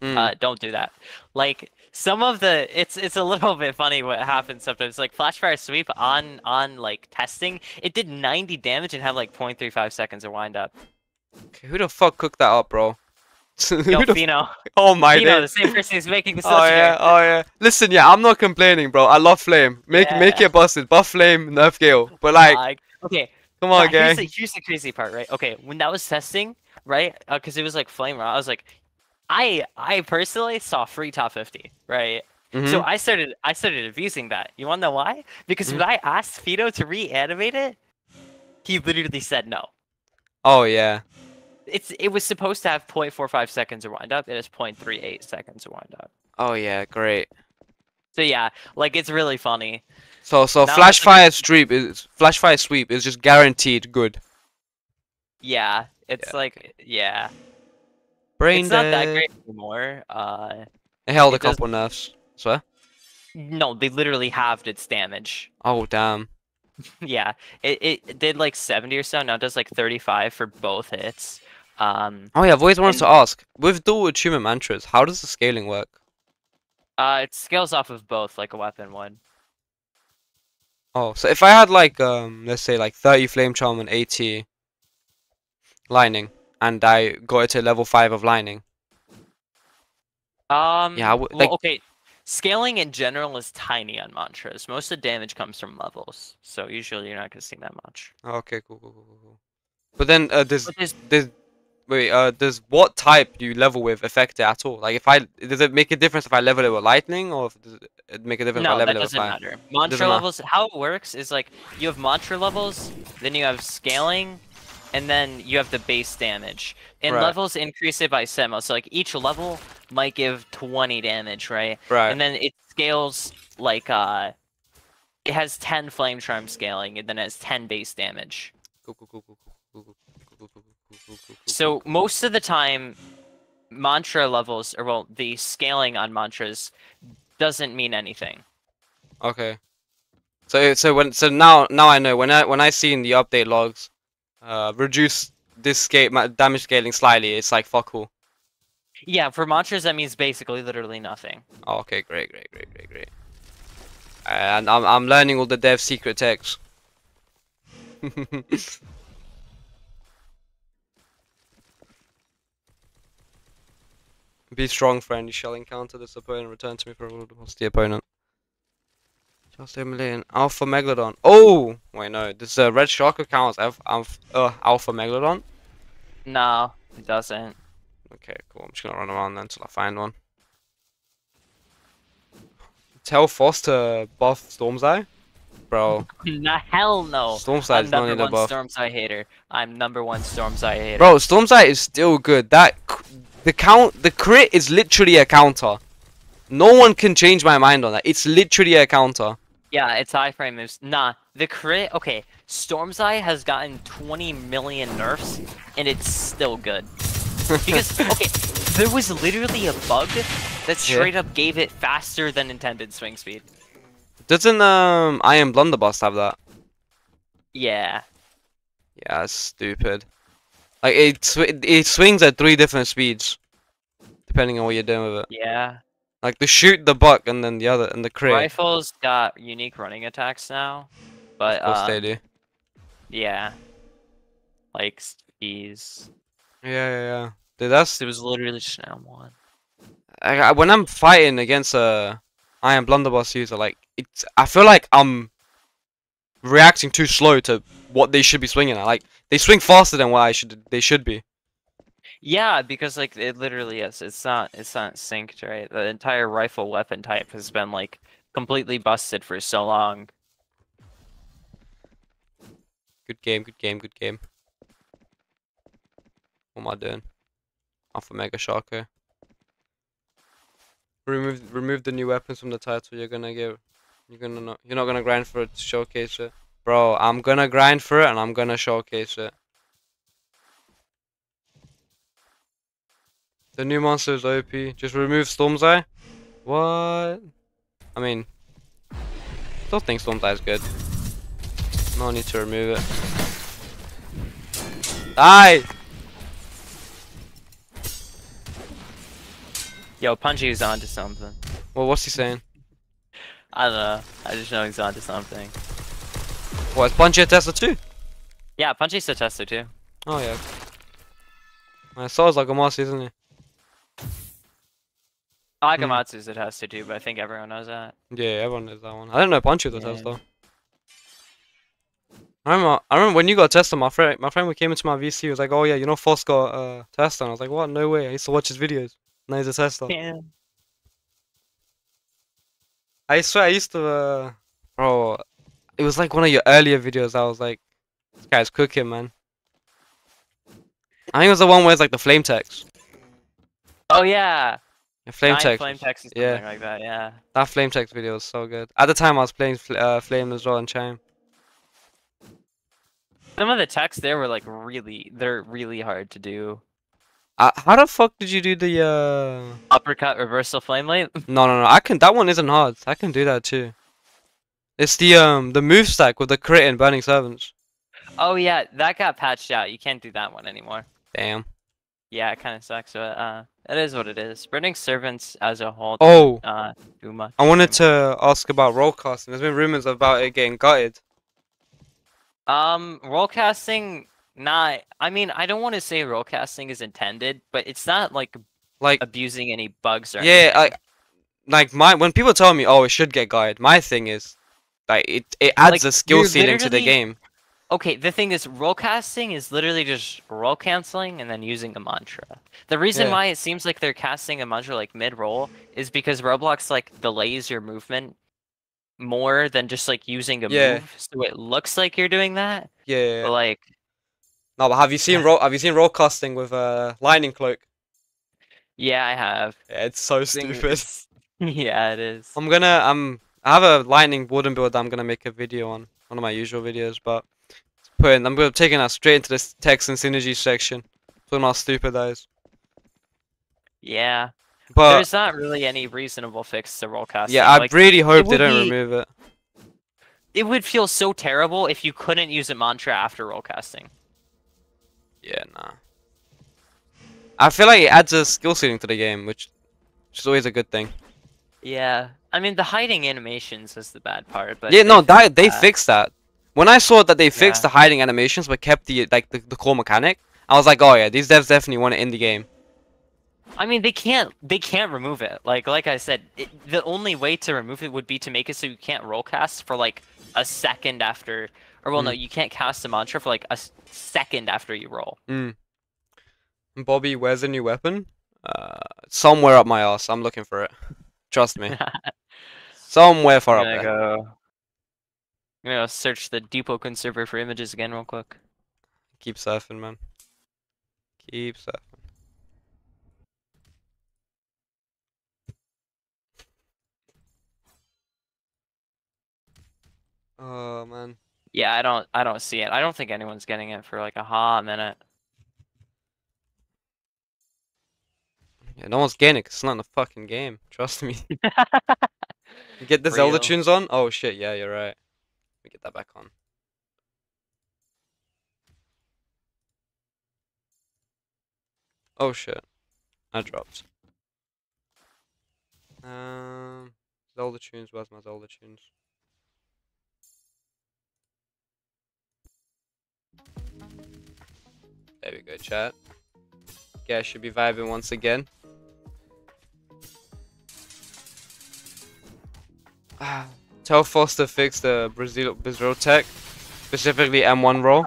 Hmm. Uh, don't do that." Like some of the, it's it's a little bit funny what happens sometimes. Like Flashfire Sweep on on like testing, it did 90 damage and had like 0.35 seconds of wind up. Okay, who the fuck cooked that up, bro? Yo, Fino, Oh my Fino, the same person who's making the Oh yeah, oh yeah. Listen, yeah, I'm not complaining, bro. I love Flame. Make make Yeah. it busted. Buff Flame, nerf Gale. But like, Like, okay, come on, Now, here's, the, here's the crazy part, right? Okay, when that was testing, right? Because it was like flame run, I was like, I I personally saw free top 50, right? So Mhm. I started I started abusing that. You want to know why? Because Mhm. when I asked Fido to reanimate it, he literally said no. Oh yeah. It's it was supposed to have 0.45 seconds of wind up. It has 0.38 seconds of wind up. Oh yeah, great. So yeah, like it's really funny. So so Now flash fire sweep is flash fire sweep is just guaranteed good. Yeah, it's like yeah, Brain it's not that great anymore. Uh, It held a It does- couple nerfs. Swear. no, they literally halved its damage. Oh damn. yeah, it, it did like 70 or so. Now it does like 35 for both hits. Um, Oh yeah, I've always wanted to ask. With dual attunement mantras, how does the scaling work? uh, it scales off of both like a weapon would. Oh, so if I had like um let's say like 30 flame charm and 80 lining and I got it to level 5 of lining. Um, Yeah, I would- well, okay. Scaling in general is tiny on mantras. Most of the damage comes from levels, so usually you're not gonna see that much. Okay, cool, cool, cool, cool, cool. But then uh does But there's does wait, uh does what type do you level with affect it at all? Like if I does it make a difference if I level it with lightning or if does it make a difference if I level it with fire? No, that doesn't matter. Mantra matter. levels. How it works is like you have mantra levels, then you have scaling, and then you have the base damage. And Right. levels increase it by semo. So like each level might give 20 damage, right? Right. And then it scales like uh, it has 10 flame charm scaling, and then it has 10 base damage. Cool, cool, cool, cool, cool, cool, cool, cool, cool, cool, cool, So most of the time, mantra levels, or well, the scaling on mantras doesn't mean anything. Okay. So so when so now now I know when I when I see in the update logs, uh, reduce this scale ma- damage scaling slightly. It's like fuck all. Yeah, for mantras that means basically literally nothing. Oh, okay, great, great, great, great, great. And I'm I'm learning all the dev secret techs. Be strong, friend. You shall encounter this opponent. Return to me for all what's the opponent. Just emulating Alpha Megalodaunt. Oh, wait, no. This uh, red shark counts as alpha, uh, Alpha Megalodaunt. No, it doesn't. Okay, cool. I'm just gonna run around then until I find one. Tell Foss to buff Storm's Eye? Bro, Nah, hell no. Storm's Eye is not number need a one buff. Storm's Eye hater. I'm number one Storm's Eye hater. Bro, Storm's Eye is still good. That the count, the crit is literally a counter. No one can change my mind on that. It's literally a counter. Yeah, its iframe moves. Nah, the crit. Okay, Storm's Eye has gotten 20 million nerfs, and it's still good. Because okay, there was literally a bug that Yeah. straight up gave it faster than intended swing speed. Doesn't um Iron Blunderbuss have that? Yeah. Yeah, stupid. Like it, sw it swings at three different speeds, depending on what you're doing with it. Yeah. Like the shoot, the buck, and then the other, and the crit. Rifles got unique running attacks now, but Of course uh, they do. yeah, like skis. Yeah, yeah, yeah. Dude, that's It was literally just an M1. I, I- when I'm fighting against a Iron Blunderbuss user, like it's, I feel like I'm reacting too slow to what they should be swinging at. Like they swing faster than what I should, they should be. Yeah, because like it literally is. It's not. It's not synced, right? The entire rifle weapon type has been like completely busted for so long. Good game, good game, good game. What am I doing? Alpha Mega Sharko. Eh? Remove, remove the new weapons from the title. You're gonna get, you're gonna not, you're not gonna grind for it to showcase it, bro. I'm gonna grind for it and I'm gonna showcase it. The new monster is OP. Just remove Storm's Eye. What? I mean, still think Storm's Eye is good. No need to remove it. Die! Yo, Punchy Punchy's onto something. Well, what's he saying? I don't know. I just know he's onto something. What, is Punchy a Tesla too? Yeah, Punchy's a tester too. Oh, yeah. I saw it's like a moss, isn't he? Akamatsu's a tester too, but I think everyone knows that. Yeah, everyone knows that one. I didn't know Punchy was a Yeah. Tesla. I remember, I remember when you got Tesla, my friend, my friend who came into my VC was like, "Oh yeah, you know Foss got uh, Tesla," and I was like, "What? No way!" I used to watch his videos. Now he's a Tesla. Yeah. I swear I used to, uh, bro. It was like one of your earlier videos. I was like, "This guy's cooking, man." I think it was the one where it's like the flame text. Oh yeah. Yeah, flame Giant text. flame text yeah. like that. Yeah. That flame text video was so good. At the time, I was playing fl- uh, flame as well in Chime. Some of the texts there were like really, they're really hard to do. Uh, how the fuck did you do the uh? Uppercut reversal flame light. No, no, no. I can. That one isn't hard. I can do that too. It's the um the move stack with the crit and burning servants. Oh yeah, that got patched out. You can't do that one anymore. Damn. Yeah, it kind of sucks, but uh, it is what it is. Burning servants as a whole. Oh, Uh, do much. I wanted to ask about roll casting. There's been rumors about it getting gutted. Um, roll casting. Not. I mean, I don't want to say roll casting is intended, but it's not like Like, abusing any bugs or. yeah, anything. like, like my when people tell me, oh, it should get gutted. My thing is, like, it it adds Like, a skill you're ceiling to the game. Okay, the thing is, roll casting is literally just roll canceling and then using a mantra. The reason Yeah. why it seems like they're casting a mantra like mid roll is because Roblox like delays your movement more than just like using a Yeah. move, so it looks like you're doing that. Yeah. But like, No, but have you seen roll? Have you seen roll casting with uh lightning cloak? yeah, I have. Yeah, it's so stupid. yeah, it is. I'm gonna um I have a lightning wooden build that I'm gonna make a video on one of my usual videos, but putting I'm gonna taking that straight into this text and synergy section. Talking how stupid that is. Yeah, But there's not really any reasonable fix to roll casting. yeah, I like, really hope they don't be- remove it. it would feel so terrible if you couldn't use a mantra after roll casting. Yeah, nah. I feel like it adds a skill ceiling to the game, which, which is always a good thing. Yeah, I mean the hiding animations is the bad part, but yeah, no, they that they that. fixed that. When I saw that they fixed Yeah. the hiding animations but kept the like the, the core mechanic, I was like, oh yeah, these devs definitely want to end the game. I mean, they can't they can't remove it. Like like I said, it, the only way to remove it would be to make it so you can't roll cast for like a second after, or well, no, Mm. you can't cast a mantra for like a second after you roll. Mm. Bobby, where's the new weapon? Uh, somewhere up my ass. I'm looking for it. Trust me. Somewhere far I'm up there. go. I'm gonna search the Depot server for images again real quick. Keep surfing, man. Keep surfing. Oh man. Yeah, I don't I don't see it. I don't think anyone's getting it for like a hot minute. Yeah, no one's getting it it's not in the fucking game. Trust me. Get the Zelda Real. tunes on? Oh shit, yeah, you're right. Let me get that back on. Oh shit. I dropped. Um Zelda tunes, where's my Zelda tunes? There we go, chat. Guys should be vibing once again. Ah, Tell Foster fix the Brazil Brazil tech, specifically M1 roll.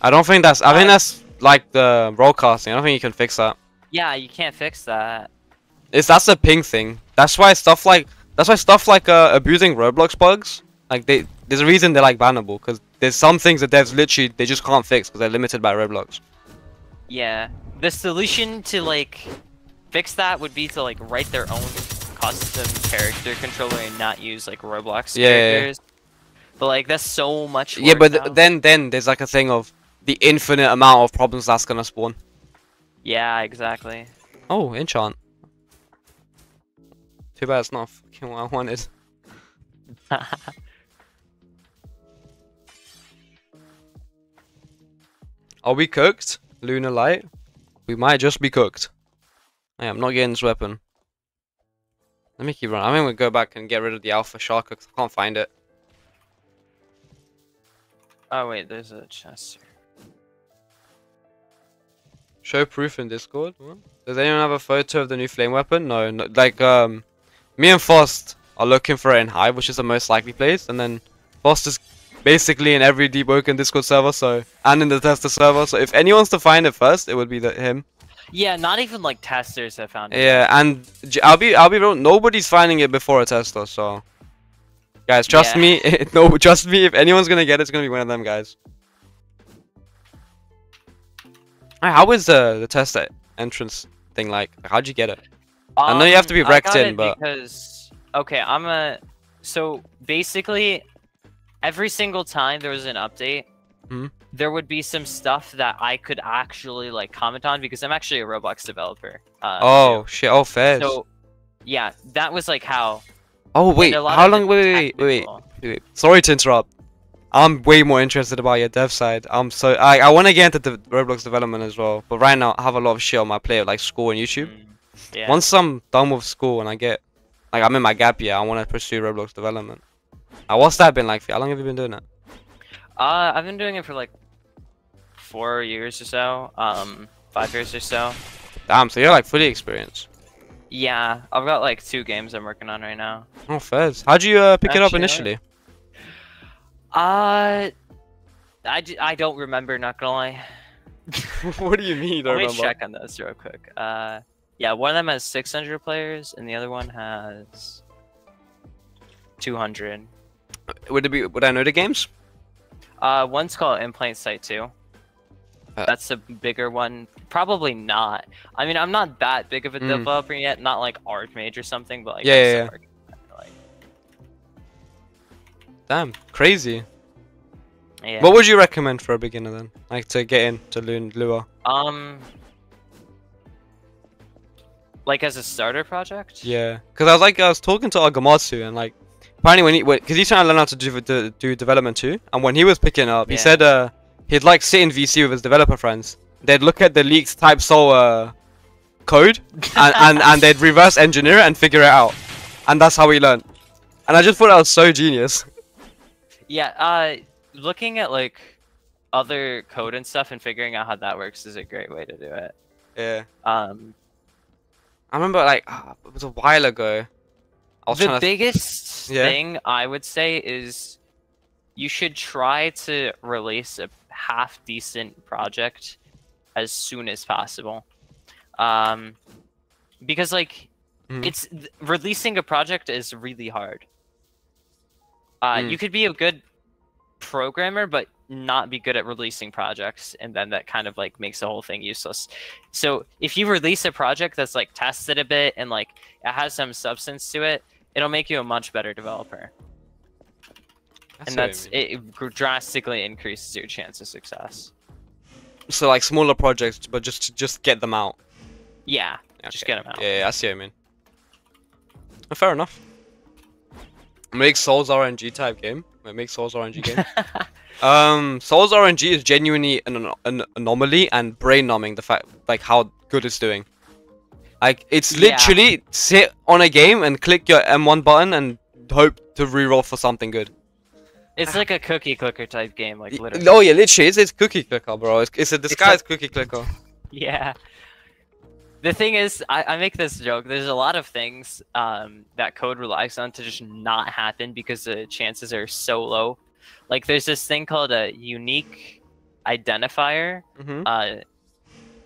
I don't think that's. I think that's like the roll casting. I don't think you can fix that. Yeah, you can't fix that. It's that's a ping thing. That's why stuff like that's why stuff like uh, abusing Roblox bugs. Like they, there's a reason they're like bannable because there's some things that devs literally they just can't fix because they're limited by Roblox. Yeah, the solution to like fix that would be to like write their own custom character controller and not use like Roblox Yeah, yeah, yeah. characters. But like that's so much. Yeah, but th- then then there's like a thing of the infinite amount of problems that's gonna spawn. Yeah, exactly. Oh, enchant. Too bad it's not fucking what I wanted. Are we cooked? Lunar Light? We might just be cooked. Hey, I'm not getting this weapon. Let me keep running. I'm gonna go back and get rid of the Alpha Shark because I can't find it. oh wait, there's a chest. here. Show proof in Discord. What? Does anyone have a photo of the new flame weapon? No, no like um, me and Fost are looking for it in Hive, which is the most likely place, and then Fost is basically in every Deepwoken Discord server, so and in the tester server. So if anyone's to find it first, it would be the, him. Yeah, not even like testers have found it. Yeah, and I'll be I'll be real. Nobody's finding it before a tester, so guys, trust Yeah. me. no, trust me. If anyone's gonna get it, it's gonna be one of them guys. How is the the tester entrance thing like? How'd you get it? I know you have to be Um, I wrecked got in, it but- because okay, I'm a so basically every single time there was an update, Mhm. there would be some stuff that I could actually like comment on because I'm actually a Roblox developer. Uh, Oh too. shit! Oh, fairs. so yeah, that was like how. oh wait, how long? Wait, wait, wait, wait, wait, wait. Sorry to interrupt. I'm way more interested about your dev side. I'm so I I want to get into the Roblox development as well, but right now I have a lot of shit on my plate, like school and YouTube. Mm, yeah. Once I'm done with school and I get like I'm in my gap year, I want to pursue Roblox development. What's that been like for you? How long have you been doing it? Uh, I've been doing it for like four years or so. Um, five years or so. Damn, so you're like fully experienced. Yeah, I've got like two games I'm working on right now. Oh, fairs. How'd you uh, pick it up Actually, initially? Uh, I, d- I don't remember, not gonna lie. what do you mean? Let me check on this real quick. Uh, yeah, one of them has 600 players, and the other one has 200. Would it be? Would I know the games? Uh, one's called Implant Site 2. Uh, That's a bigger one. Probably not. I mean, I'm not that big of a Mm. developer yet. Not like Archmage or something, but like Yeah, yeah, yeah. working on it, like, Damn, crazy. yeah. What would you recommend for a beginner then? Like to get into Lu- Lua? Um, like as a starter project. Yeah, because I was like I was talking to Akamatsu and like apparently when he because he's trying to learn how to do do, do development too, and when he was picking up, he said uh he'd like sit in VC with his developer friends. They'd look at the leaked type soul uh, code and, and and they'd reverse engineer it and figure it out, and that's how he learned. And I just thought that was so genius. Yeah. Uh, looking at like other code and stuff and figuring out how that works is a great way to do it. Yeah, Um, I remember like ah, it was a while ago. I was the trying biggest Yeah. thing I would say is you should try to release a half decent project as soon as possible. Um, because like Mhm. it's releasing a project is really hard. Uh, Mm. you could be a good programmer, but not be good at releasing projects, and then that kind of like makes the whole thing useless. So if you release a project that's like tested a bit and like it has some substance to it, it'll make you a much better developer, I and see what you that's mean. it drastically increases your chance of success. so like smaller projects, but just to just get them out. Yeah, just get them out. Yeah, yeah, I see what you mean. Uh, Fair enough. Make Sol's RNG type game. Make Sol's RNG game. um, Sol's RNG is genuinely an, an, an anomaly and brain numbing. The fact, like how good it's doing. Like it's Yeah. literally sit on a game and click your M1 button and hope to reroll for something good. It's like a cookie clicker type game, like literally. Oh yeah, literally, it's, it's cookie clicker, bro. It's, it's a disguised cookie clicker. Yeah. The thing is, I, I make this joke. There's a lot of things um, that code relies on to just not happen because the chances are so low. Like there's this thing called a unique identifier, hmm uh,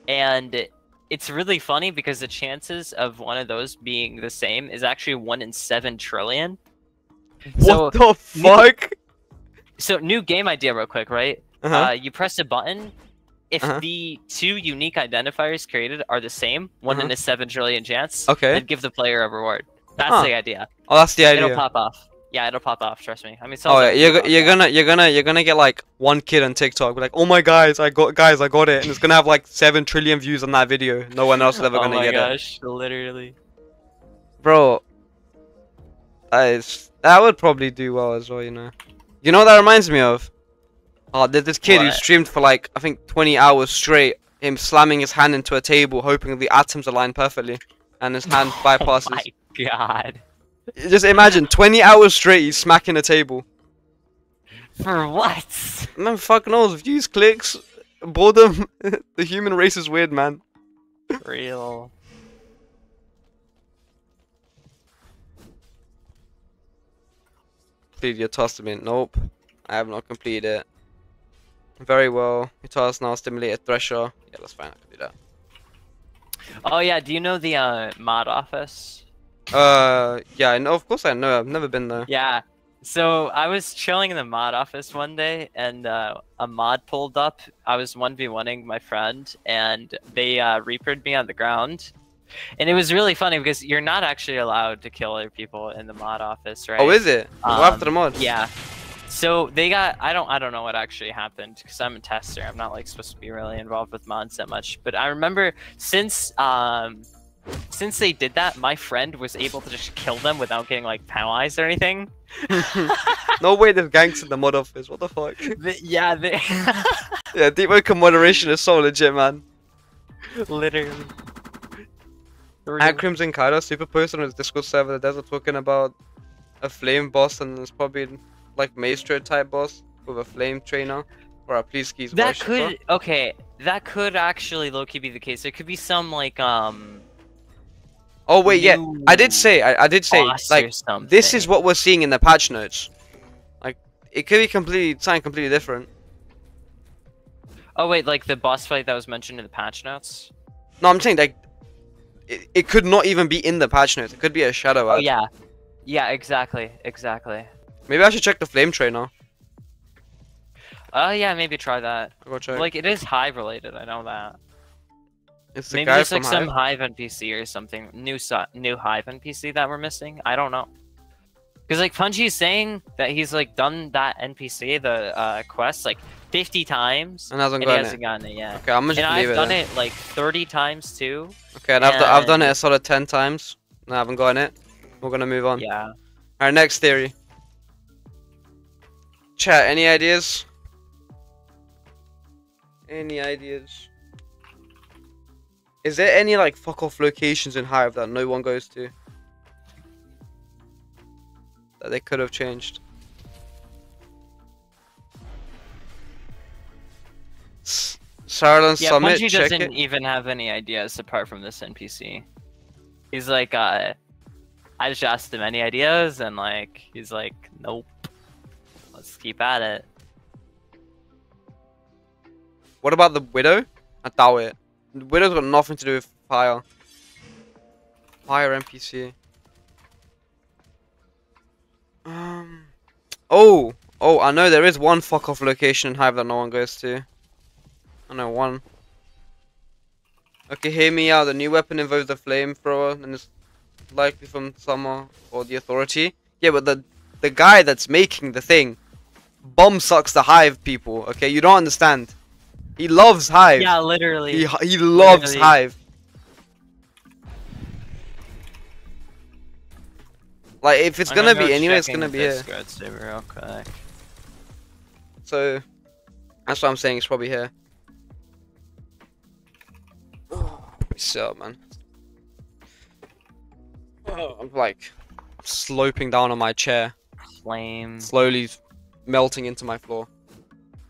and it's really funny because the chances of one of those being the same is actually one in seven trillion. What So- the fuck? So new game idea, real quick, right? Uh-huh. Uh, you press a button. If Uh-huh. the two unique identifiers created are the same, one in Uh-huh. a seven trillion chance, okay. then give the player a reward. That's Huh. the idea. Oh, that's the idea. It'll pop off. Yeah, it'll pop off. Trust me. I mean, Oh yeah, like you're, you're off. gonna you're gonna you're gonna get like one kid on TikTok like, oh my guys, I got guys, I got it, and it's gonna have like seven trillion views on that video. No one else is ever oh gonna get it, Oh my gosh, literally. bro. That is that would probably do well as well, you know. You know what that reminds me of? Oh, there's this kid who streamed for like I think 20 hours straight, him slamming his hand into a table, hoping the atoms align perfectly, and his hand oh bypasses. Oh my god. Just imagine 20 hours straight, he's smacking a table. For what? Man, fuck knows. Views, clicks, boredom. the human race is weird, man. Real. Complete your task limit. Nope. I have not completed it. Very well. Your task now stimulated thresher. Yeah, that's fine. I can do that. Oh yeah, do you know the uh, mod office? Uh, yeah, I know. Of course, I know. I've never been there. Yeah. So I was chilling in the mod office one day, and uh, a mod pulled up. I was one v oneing my friend, and they uh, reapered me on the ground. And it was really funny because you're not actually allowed to kill other people in the mod office, right? Oh, is it? Go after the Um, mod. Yeah. So they got I don't I don't know what actually happened because I'm a tester. I'm not like supposed to be really involved with mods that much. But I remember since um since they did that, my friend was able to just kill them without getting like penalized or anything. no way there's gangs in the mod office. What the fuck? The- yeah, they yeah, Deepwoken moderation is so legit, man. literally. At Crimson Kaido super person on his Discord server that they're talking about a flame boss and it's probably like Maestro type boss with a flame trainer or a please keys That worshipper. could okay. That could actually low-key be the case. There could be some like um. Oh wait, yeah, I did say, I, I did say, like this is what we're seeing in the patch notes. Like it could be completely something completely different. Oh wait, like the boss fight that was mentioned in the patch notes. No, I'm saying like it, it could not even be in the patch notes. It could be a shadow Oh ad. yeah, yeah, exactly, exactly. Maybe I should check the flame trainer. Oh yeah, maybe try that. I'll go check. Like it is hive related. I know that. It's the maybe guy from like some Hive. hive NPC or something new new hive NPC that we're missing. I don't know. Because like Punji's saying that he's like done that NPC the uh, quest like 50 times and hasn't and he gotten hasn't it. gotten it yet. Okay, I'm just And leave I've it. done then. it like 30 times too. Okay, and I've, I've done it and- a solid 10 times. and I haven't gotten it. We're gonna move on. Yeah. Alright, next theory. Chat, any ideas? Any ideas? Is there any like fuck off locations in Hive that no one goes to? That they could have changed? Sarlan Yeah, Summit, Bungie doesn't it. even have any ideas apart from this NPC. He's like, uh, I just asked him any ideas, and like, he's like, nope. Let's keep at it. What about the Widow? I doubt it. The Widow's got nothing to do with fire. Fire NPC. Um. Oh! Oh, I know there is one fuck off location in Hive that no one goes to. I know one. Okay, hear me out. The new weapon involves a flamethrower and is likely from Summer or the Authority. Yeah, but the the guy that's making the thing bomb sucks the Hive people. Okay, you don't understand. He loves Hive. Yeah, literally. He he loves Literally. Hive. Like if it's I'm gonna be anywhere, it's gonna be here. Real quick. So that's what I'm saying. It's probably here. So oh, man, Oh, I'm like sloping down on my chair, Flame. slowly melting into my floor.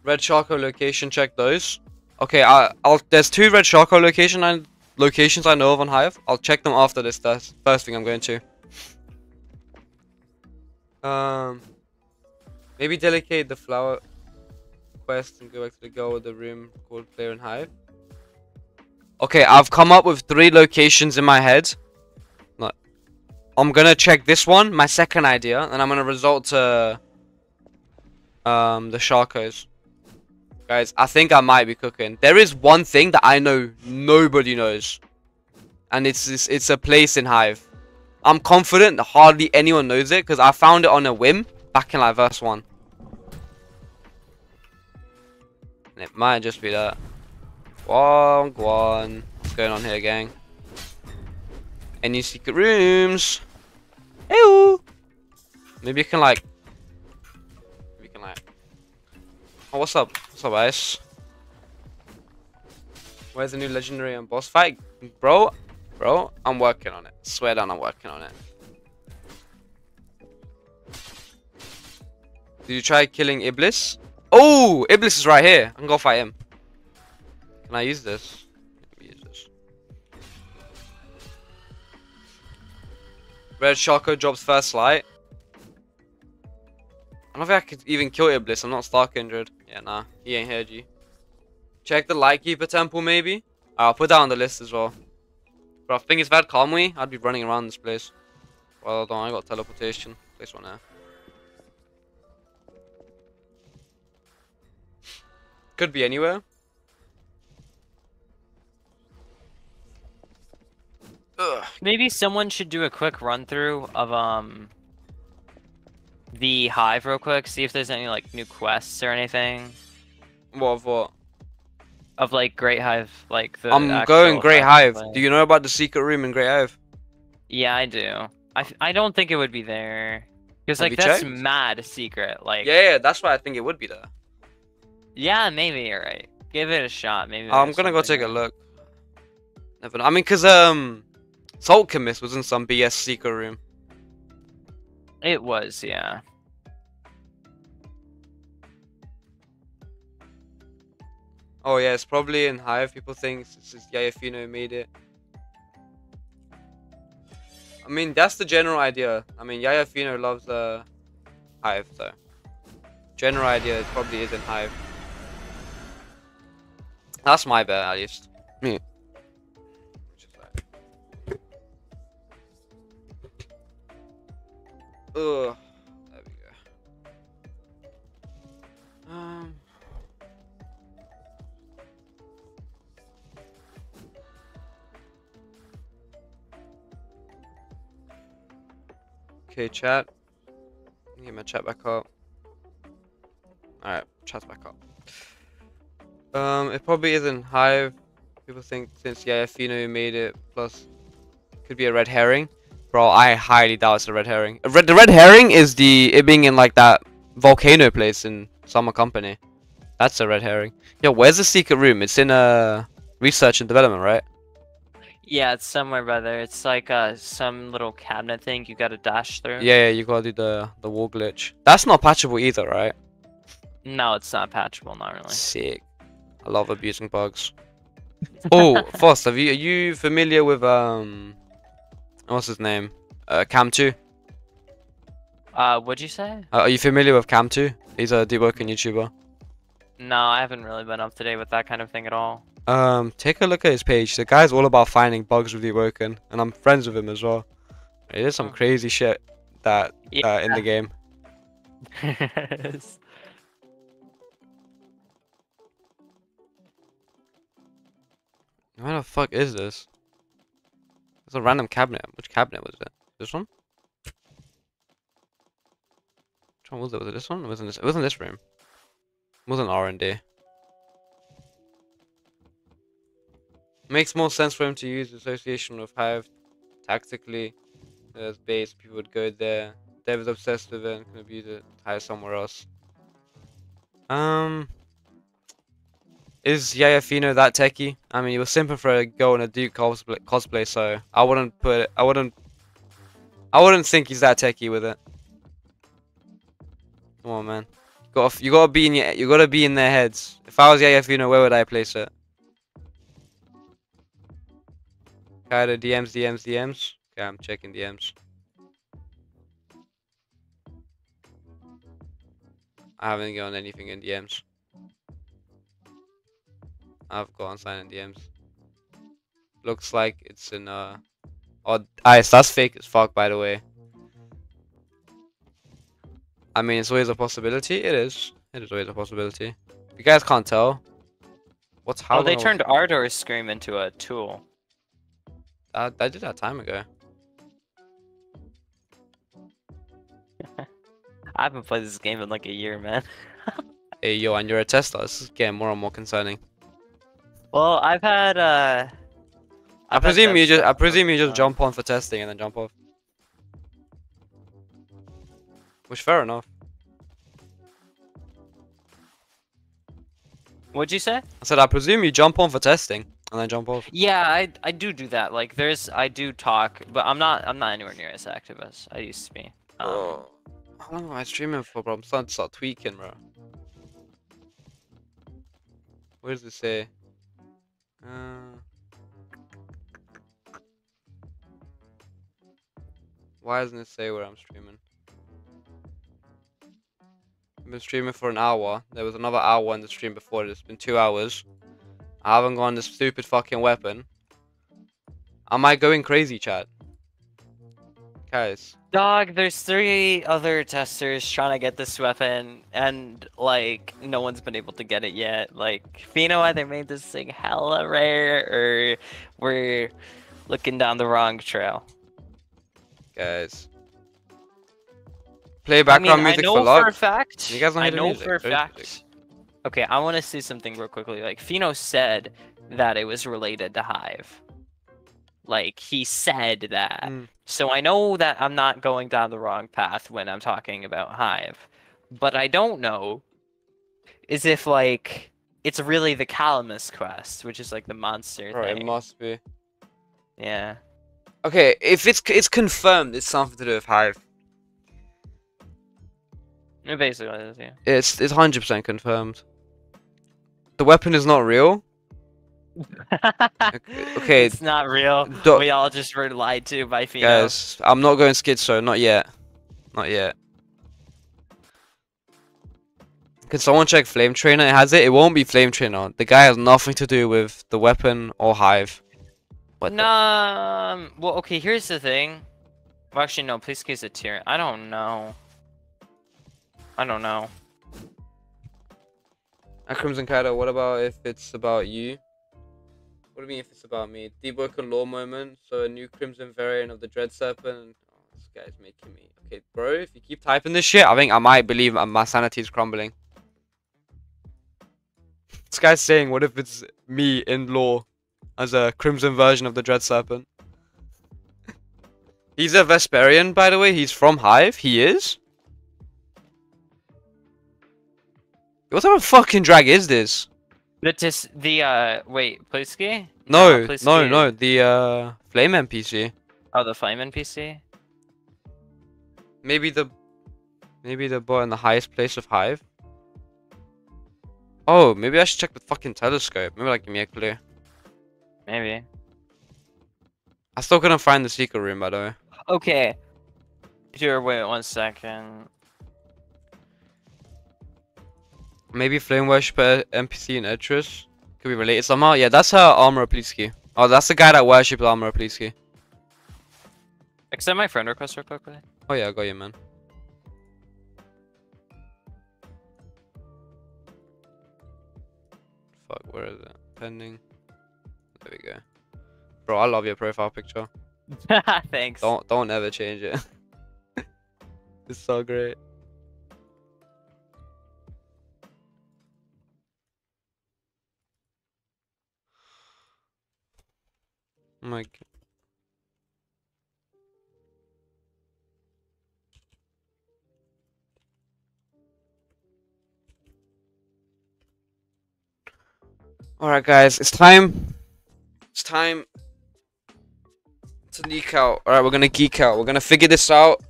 Red Sharko location. Check those. Okay, I, I'll. There's two Red Sharko location I, locations I know of on Hive. I'll check them after this. That's first thing I'm going to. Um, maybe delegate the flower quest and go back to the girl with the room called Player in Hive. Okay, I've come up with three locations in my head. I'm gonna check this one, my second idea, and I'm gonna result to um the Sharkos. Guys, I think I might be cooking. There is one thing that I know nobody knows, and it's it's, it's a place in Hive. I'm confident that hardly anyone knows it because I found it on a whim back in like verse one. And it might just be that. One, one. What's going on here, gang? Any secret rooms? Ew. Maybe you can like. Oh, what's up? What's up, guys? Where's the new legendary and boss fight, bro? Bro, I'm working on it. Swear down, I'm working on it. Did you try killing Iblis? Oh, Iblis is right here. I can go fight him. Can I use this? Use this. Red Sharko drops first light. I don't think I could even kill Iblis. I'm not Stark Kindred. Yeah, nah. He ain't here, G. Check the Lightkeeper Temple, maybe? I'll put that on the list as well. Bro, if thing is that calmly, I'd be running around this place. Well, don't I got teleportation. Place one there. Could be anywhere. Ugh. Maybe someone should do a quick run through of um the hive real quick. See if there's any like new quests or anything What? of What? of like Great Hive. Like the. I'm going Great Hive. Do you know about the secret room in Great Hive? Yeah, I do. I I don't think it would be there. Because like that's checked? mad secret. Like Yeah, yeah, that's why I think it would be there. yeah, maybe you're right. Give it a shot. Maybe. I'm gonna go take a look. Never know. I mean, cause um, Salchemist was in some BS secret room. It was, yeah. Oh yeah, it's probably in Hive. People think it's just Yayafino who made it. I mean, that's the general idea. I mean, Yayafino loves uh, Hive, so general idea it probably is in Hive. That's my bet, at least. Me. Ugh. There we go. Um. Okay, chat. Get my chat back up. Alright, chat's back up. Um, it probably isn't Hive. People think since yeah, Fino made it, plus could be a red herring. Bro, I highly doubt it's a red herring. Red, the red herring is the it being in like that volcano place in Summer Company. That's a red herring. Yo, where's the secret room? It's in uh research and development, right? Yeah, it's somewhere by there. It's like uh some little cabinet thing you gotta dash through. Yeah, yeah, you gotta do the the wall glitch. That's not patchable either, right? No, it's not patchable, not really. Sick. I love abusing bugs. oh, Foss, have you are you familiar with um what's his name? Uh Cam2? Uh, what'd you say? Uh, are you familiar with Cam2? He's a Deepwoken YouTuber. No, I haven't really been up to date with that kind of thing at all. Um, take a look at his page. The guy's all about finding bugs with Deepwoken, and I'm friends with him as well. He did some Oh. crazy shit that uh, in the game. Where the fuck is this? It's a random cabinet. Which cabinet was it? This one? Which one was it? Was it this one? It wasn't this. It wasn't this room. It wasn't R and D. Makes more sense for him to use association with Hive tactically. As base, people would go there. Dev is obsessed with it and can abuse it. Hire somewhere else. Um. Is Yayafino that techie? I mean, he was simping for a girl in a Duke cosplay, cosplay, so I wouldn't put it, I wouldn't, I wouldn't think he's that techie with it. Come on, man. You gotta, you gotta be in your, you gotta be in their heads. If I was Yayafino, where would I place it? Kinda DMs, DMs, DMs. Okay, I'm checking DMs. I haven't gotten anything in DMs. I've gone in DMs. Looks like it's in uh oh ice, that's fake as fuck by the way. I mean it's always a possibility. It is. It is always a possibility. You guys can't tell. What's how oh, they turned Ardor's Scream into a tool. I, I did that time ago. I haven't played this game in like a year, man. Hey yo, and you're a tester. This is getting more and more concerning. Well, I've had uh. I I've had presume you just I presume you just jump on for testing and then jump off. Which fair enough. What'd you say? I said I presume you jump on for testing and then jump off. Yeah, I I do do that. Like, there's I do talk, but I'm not I'm not anywhere near as active as I used to be. Um, Oh. How long am I streaming for, bro? I'm starting to start tweaking, bro. Where does it say? Uh, why doesn't it say where I'm streaming? I've been streaming for an hour. There was another hour in the stream before it. It's been two hours. I haven't gone this stupid fucking weapon. Am I going crazy, chat? Guys. Dog, there's three other testers trying to get this weapon, and like no one's been able to get it yet. Like Fino either made this thing hella rare, or we're looking down the wrong trail. Guys. Play I background mean, I music know for for, love. a fact. You guys don't I know music, for a fact. music. Okay, I want to say something real quickly. Like Fino said that it was related to Hive. Like he said that. Mm. So I know that I'm not going down the wrong path when I'm talking about Hive. But I don't know is if like it's really the Calamus quest, which is like the monster Right, it must be. Yeah. Okay, if it's it's confirmed, it's something to do with Hive. It basically is, yeah. It's it's hundred percent confirmed. The weapon is not real. Okay, it's not real. do- we all just were lied to by Fino. Guys, I'm not going schizo, not yet. Not yet. Can someone check Flame Trainer? It has it? It won't be Flame Trainer. The guy has nothing to do with the weapon or Hive. What No, um, well, okay, here's the thing. Well, actually, no, please use a tier. I don't know. I don't know. And Crimson Kaido, what about if it's about you? What do you mean if it's about me? Debook a law moment, so a new Crimson variant of the Dread Serpent. Oh, this guy's making me. Okay, bro, if you keep typing this shit, I think I might believe my sanity is crumbling. This guy's saying, what if it's me in law as a Crimson version of the Dread Serpent? He's a Vesperian, by the way. He's from Hive. He is. What type of fucking drag is this? The tis, the uh, wait, Plisky? No, Plisky. no, no. The uh, Flame NPC. Oh, the Flame NPC. Maybe the, maybe the boy in the highest place of Hive. Oh, maybe I should check the fucking telescope. Maybe like give me a clue. Maybe. I still couldn't find the secret room, by the way. Okay. Here, wait one second. Maybe Flame Worshipper NPC in Etris could be related somehow. Yeah, that's her Armor Pleasky. Oh, that's the guy that worships Armor Pleasky. Accept my friend request real quickly. Oh yeah, I got you, man. Fuck, where is it? Pending. There we go. Bro, I love your profile picture. Thanks. Don't don't ever change it. it's so great. God. Alright guys, it's time. It's time to leak out. Alright, we're gonna geek out. We're gonna figure this out.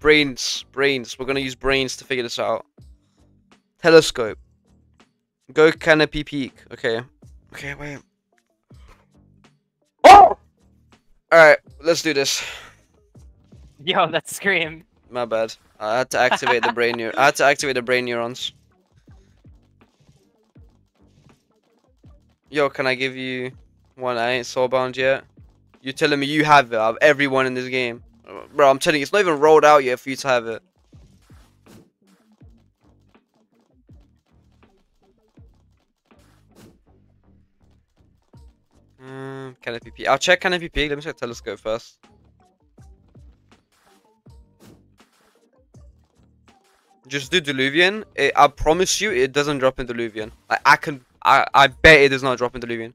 Brains, brains. We're gonna use brains to figure this out. Telescope. Go canopy peak. Okay. Okay, wait. Alright, let's do this. Yo, that scream. My bad. I had to activate the brain neur- I had to activate the brain neurons. Yo, can I give you one I ain't soulbound yet? You're telling me you have it I have everyone in this game. Bro, I'm telling you, it's not even rolled out yet for you to have it. Um, canopy. I'll check canopy peak. Let me check telescope first. Just do Diluvian. It, I promise you, it doesn't drop in Diluvian. I, I can, I, I bet it does not drop in Diluvian.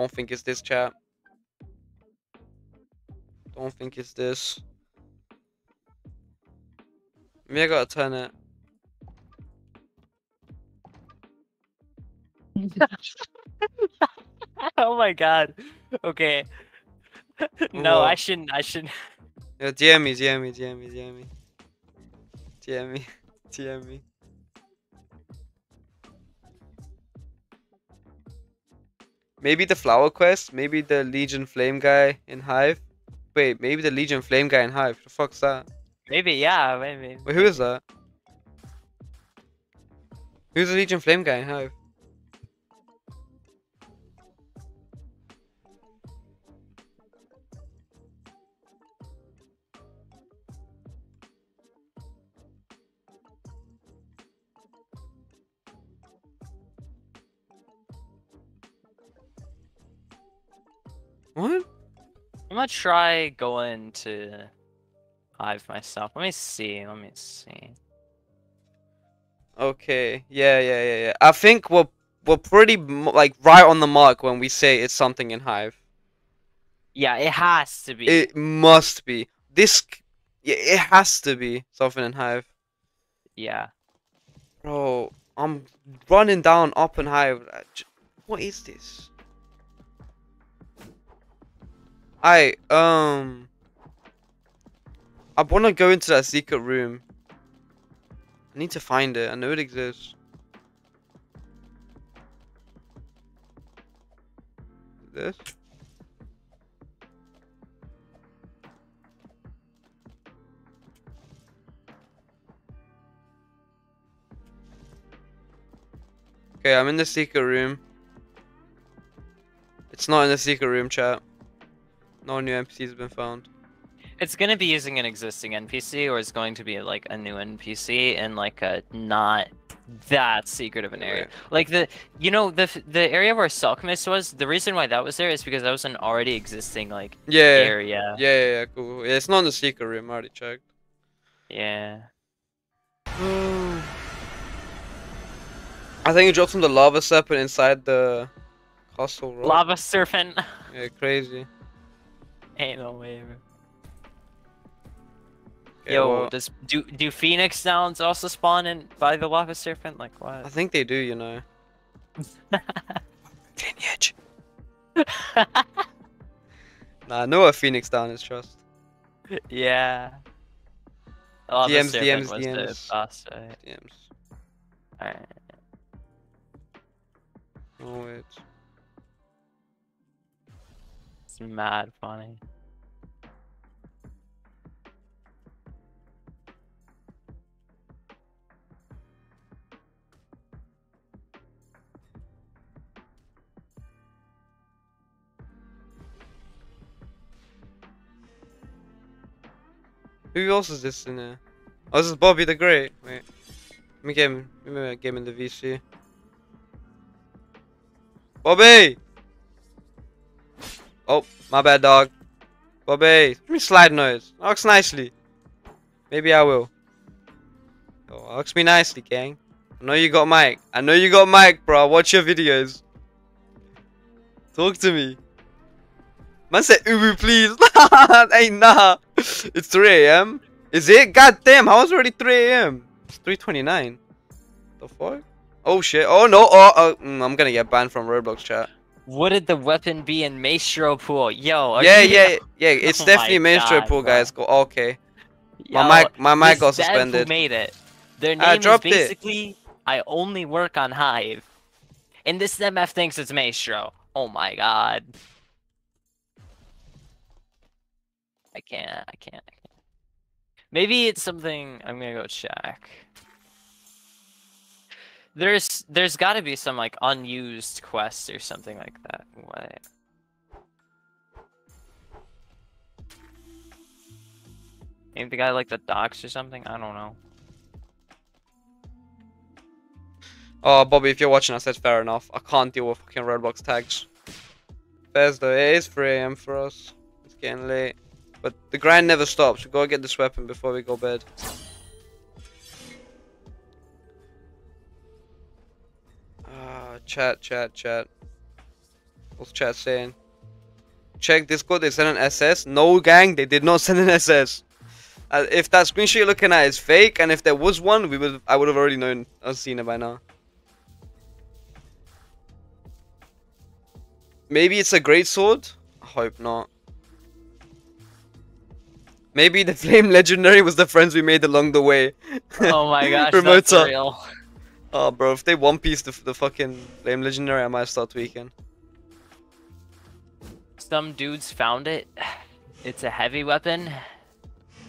Don't think it's this chat. Don't think it's this. Maybe I gotta turn it. oh my god. Okay. no, I shouldn't. I shouldn't. Yeah, DM me, DM me, DM me, DM me. DM me, DM me. Maybe the flower quest, maybe the Legion Flame guy in Hive. Wait, maybe the Legion Flame guy in Hive. The fuck's that? Maybe, yeah, maybe. Wait, who is that? Who's the Legion Flame guy in Hive? What? I'm gonna try going to Hive myself. Let me see. Let me see. Okay. Yeah, yeah, yeah, yeah. I think we're we're pretty like right on the mark when we say it's something in Hive. Yeah, it has to be. It must be. This. Yeah, it has to be something in Hive. yeah. Bro, I'm running down up and Hive. What is this? I um. I want to go into that secret room. I need to find it. I know it exists. This? Okay, I'm in the secret room. It's not in the secret room, chat. No new NPCs been found. It's gonna be using an existing NPC, or it's going to be like a new NPC in like a not that secret of an area. Like the, you know, the the area where Salchemist was. The reason why that was there is because that was an already existing like Yeah, area. yeah, yeah, yeah, cool. Yeah, it's not in the secret room. I already checked. Yeah. I think it dropped from the lava serpent inside the castle. Lava serpent. Yeah, crazy. Ain't no way. bro. Okay, Yo, well, does do do Phoenix Downs also spawn in by the lava serpent? Like what? I think they do, you know. Lineage. Nah, I know what Phoenix Down is, trust. yeah. Lava DMs, DMs, DMs. boss fight. DMs. Alright. Oh, wait. Mad funny. Who else is this in there? Oh, this is Bobby the Great. Wait. Let me get him. Let me get him in the VC. Bobby! Oh, my bad, dog. Bobby, give me slide noise. Ask nicely. Maybe I will. Oh, me nicely, gang. I know you got mic. I know you got mic, bro. Watch your videos. Talk to me. Man said, Ubu, please. hey, nah. It's 3 a.m. Is it? God damn, how is it already 3 a.m.? It's 3.29. The fuck? Oh shit. Oh no. Oh, oh mm, I'm gonna get banned from Roblox chat. Would did the weapon be in Maestro Pool? Yo, are Yeah, you- yeah, yeah. It's Oh definitely Maestro God, pool, bro. guys. Go. Okay. My mic, my mic got dev who suspended. made it. Their I name is dropped it. basically I only work on Hive. And this MF thinks it's Maestro. Oh my god. I can't, I can't, I can't. Maybe it's something I'm gonna go check. There's there's gotta be some like unused quest or something like that. What? Maybe the guy like the docks or something? I don't know. Oh, Bobby, if you're watching, I said fair enough. I can't deal with fucking Roblox tags. Fair's though. It is 3 a.m. for us. It's getting late. But the grind never stops. We gotta get this weapon before we go bed. Chat, chat, chat. What's chat saying? Check Discord. They sent an SS. No, gang. They did not send an SS. Uh, if that screenshot you're looking at is fake, and if there was one, we would I would have already known or seen it by now. Maybe it's a great sword. I hope not. Maybe the flame legendary was the friends we made along the way. Oh my gosh, that's real. Oh, bro, if they one piece the, the fucking flame legendary, I might start tweaking. Some dudes found it. It's a heavy weapon.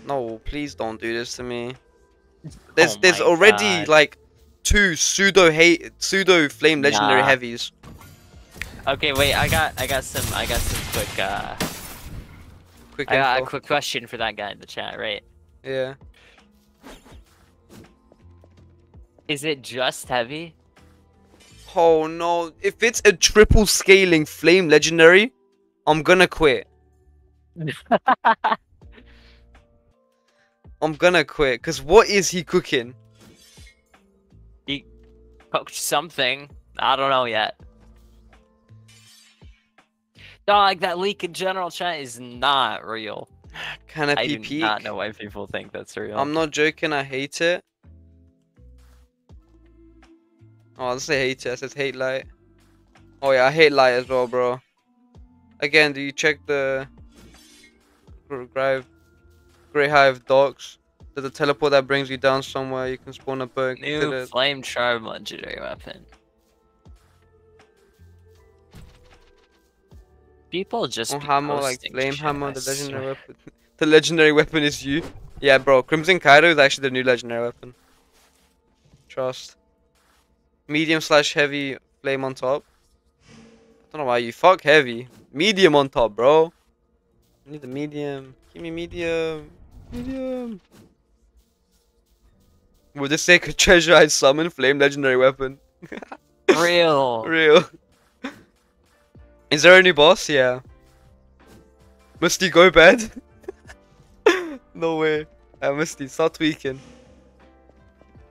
No, please don't do this to me. There's Oh there's already God. like two pseudo hate pseudo flame legendary Nah. heavies. Okay, wait, I got I got some I got some quick uh Quick I got a quick question for that guy in the chat, right? Yeah. Is it just heavy? Oh no! If it's a triple scaling flame legendary, I'm gonna quit. I'm gonna quit. Cause what is he cooking? He cooked something. I don't know yet. Dog, that leak in general chat is not real. Canopy I do Peak. not know why people think that's real. I'm not joking. I hate it. Oh, I say hate. I said hate light. Oh yeah, I hate light as well, bro. Again, do you check the Grey Hive docks? There's a teleport that brings you down somewhere. You can spawn a to New flame charm legendary weapon. People just Oh, hammer like flame hammer. The legendary weapon. The legendary weapon is you. Yeah, bro. Crimson Kaido is actually the new legendary weapon. Trust. Medium slash heavy flame on top. I don't know why you fuck heavy. Medium on top, bro. I need the medium. Give me medium. Medium. With the sacred treasure, I summon flame legendary weapon. Real. Real. Is there a new boss? Yeah. Musty, go bad. no way. Uh, Musty, start tweaking.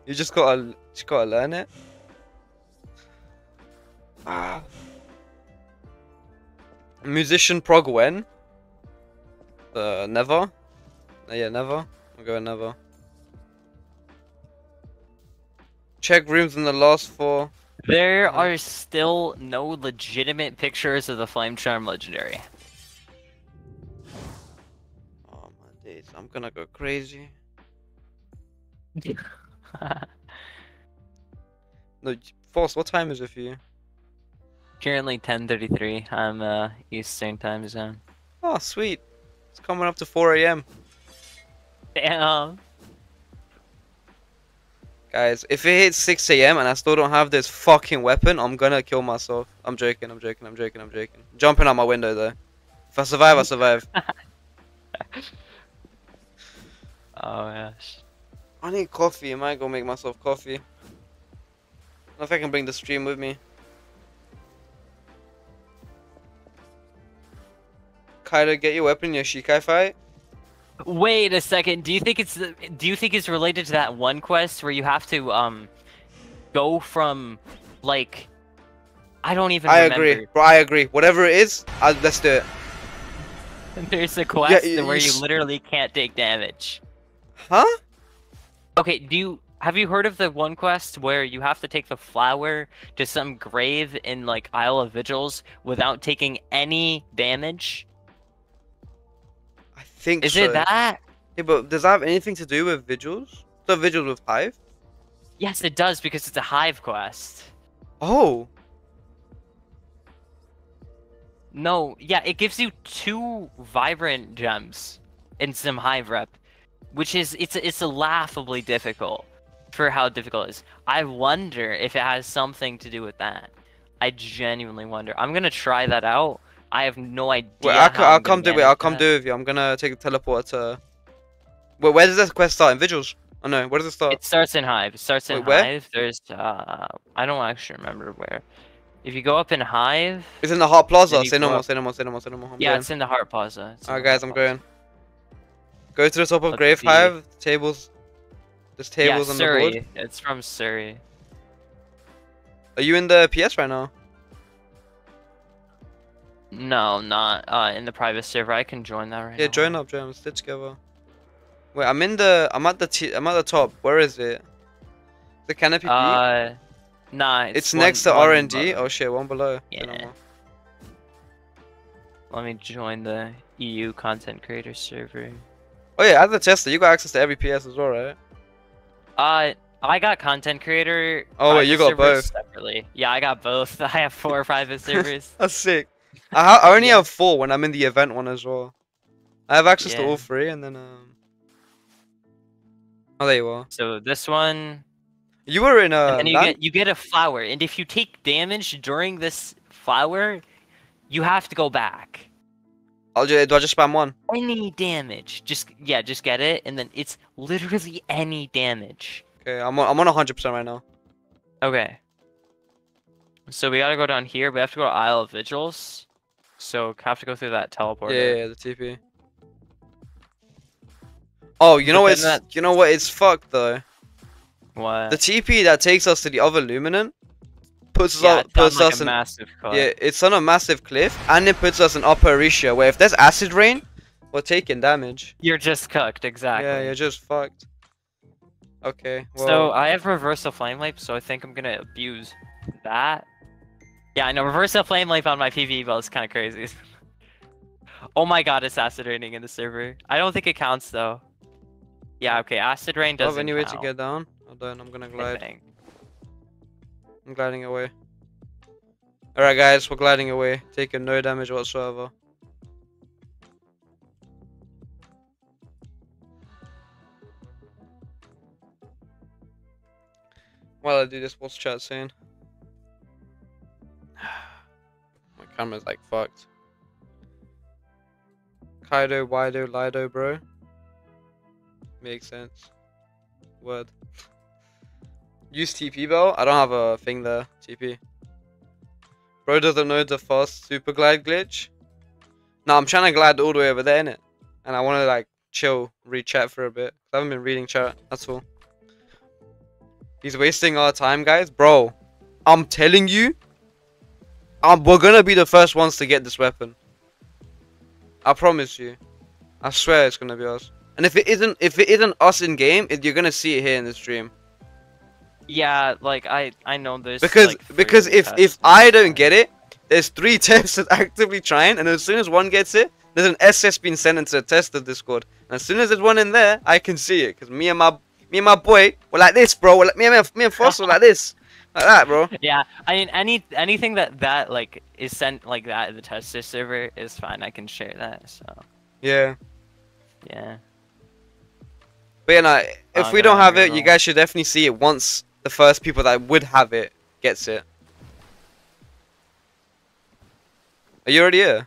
You just gotta, just gotta learn it. Ah. Musician prog when? Uh, never. Uh, yeah, never. I'm going never. Check rooms in the last four. There are still no legitimate pictures of the flame charm legendary. Oh my days, I'm gonna go crazy. No, Force, what time is it for you? Currently 10:33. I'm uh Eastern time zone. Oh, sweet. It's coming up to 4 a.m. Damn. Guys, if it hits 6 a.m. and I still don't have this fucking weapon, I'm gonna kill myself. I'm joking, I'm joking, I'm joking, I'm joking. Jumping out my window though. If I survive, I survive. Oh gosh. I need coffee. I might go make myself coffee. I don't know if I can bring the stream with me. Kaido, get your weapon in your Shikai fight. Wait a second. Do you think it's the, do you think it's related to that one quest where you have to um go from like I don't even I remember. agree, bro. I agree. Whatever it is, I, let's do it. There's a quest you- where you you literally can't take damage. Huh? Okay, do you have you heard of the one quest where you have to take the flower to some grave in like Isle of Vigils without taking any damage? Think Is so. it that? Yeah, but does that have anything to do with vigils? The vigils with Hive? Yes, it does because it's a hive quest. Oh, No, yeah, it gives you two vibrant gems and some hive rep, which is it's it's laughably difficult for how difficult it is. I wonder if it has something to do with that. I genuinely wonder. I'm gonna try that out. I have no idea. wait, I'll, co- I'll come do it. I'll come do it with you. I'm gonna take a teleport to. Wait, where does this quest start? In vigils? Oh no, where does it start? It starts in Hive. It starts in Wait, where? Hive. There's uh, I don't actually remember where. If you go up in Hive, It's in the Heart Plaza. Say no more. Say no more. Say no more. Say no more. I'm yeah, going. it's in the Heart Plaza. Alright, guys, I'm going. Go to the top of Let's Grave see. Hive. Tables. There's Yeah, tables on the Surrey. board. It's from Surrey. Are you in the PS right now? No, not uh, in the private server. I can join that right Yeah, now. join up, join. Let's stay together. Wait, I'm in the. I'm at the. T- I'm at the top. Where is it? The canopy. Uh, nah. It's, it's one- next to R and D. Oh shit, one below. Yeah. Let me join the EU content creator server. Oh yeah, as a tester, you got access to every PS as well, right? Uh, I got content creator. Oh, wait, you got both. Separately. Yeah, I got both. I have four private servers. That's sick. I, ha- I only Yeah. have four when I'm in the event one as well. I have access to all three, and then um. Oh, there you are. so this one, You were in a. and uh. then you get you get a flower, and if you take damage during this flower, you have to go back. I'll just, do I just spam one? Any damage, just yeah, just get it, and then it's literally any damage. Okay, I'm on. I'm on 100 percent right now. Okay. So we gotta go down here. We have to go to Isle of Vigils. So have to go through that teleporter. Yeah, yeah, the TP. Oh, you know what? It's, that- you know what? It's fucked though. What? The TP that takes us to the other Luminant puts us yeah, up, it's on, puts like, us a in massive cut. yeah. It's on a massive cliff, and it puts us in Upper Erisia, where if there's acid rain, we're taking damage. You're just cooked, exactly. Yeah, you're just fucked. Okay. Well, So I have reversal flame life, so I think I'm gonna abuse that. Yeah, I know reversal flame life on my PvE build is kind of crazy. oh my god, it's acid raining in the server. I don't think it counts though. Yeah, okay, acid rain doesn't have any way to get down? Hold on, I'm gonna glide. I'm gliding away. Alright, guys, we're gliding away, taking no damage whatsoever. While I do this, what's chat saying? Camera's like fucked. Kaido, Wido, Lido, bro. Makes sense. Word. Use TP bell? I don't have a thing there. TP. Bro doesn't know the fast super glide glitch. No, I'm trying to glide all the way over there, innit? And I want to like chill, read chat for a bit. I haven't been reading chat. That's all. He's wasting our time, guys. Bro, I'm telling you, um, we're gonna be the first ones to get this weapon. I promise you. I swear it's gonna be us. And if it isn't, if it isn't us in game, it, you're gonna see it here in the stream. Yeah, like I I know this. Because like, because if tests if I don't get it, there's three testers actively trying, and as soon as one gets it, there's an SS being sent into the tester Discord. And as soon as there's one in there, I can see it. Cause me and my me and my boy were like this, bro. We're like, me and me and Foss were like this, like that, bro. Yeah, I mean any anything that that like is sent like that in the tester server is fine. I can share that. So Yeah. yeah. But yeah, no, if I'm we don't gonna have it, you guys should definitely see it once the first people that would have it gets it. Are you already here?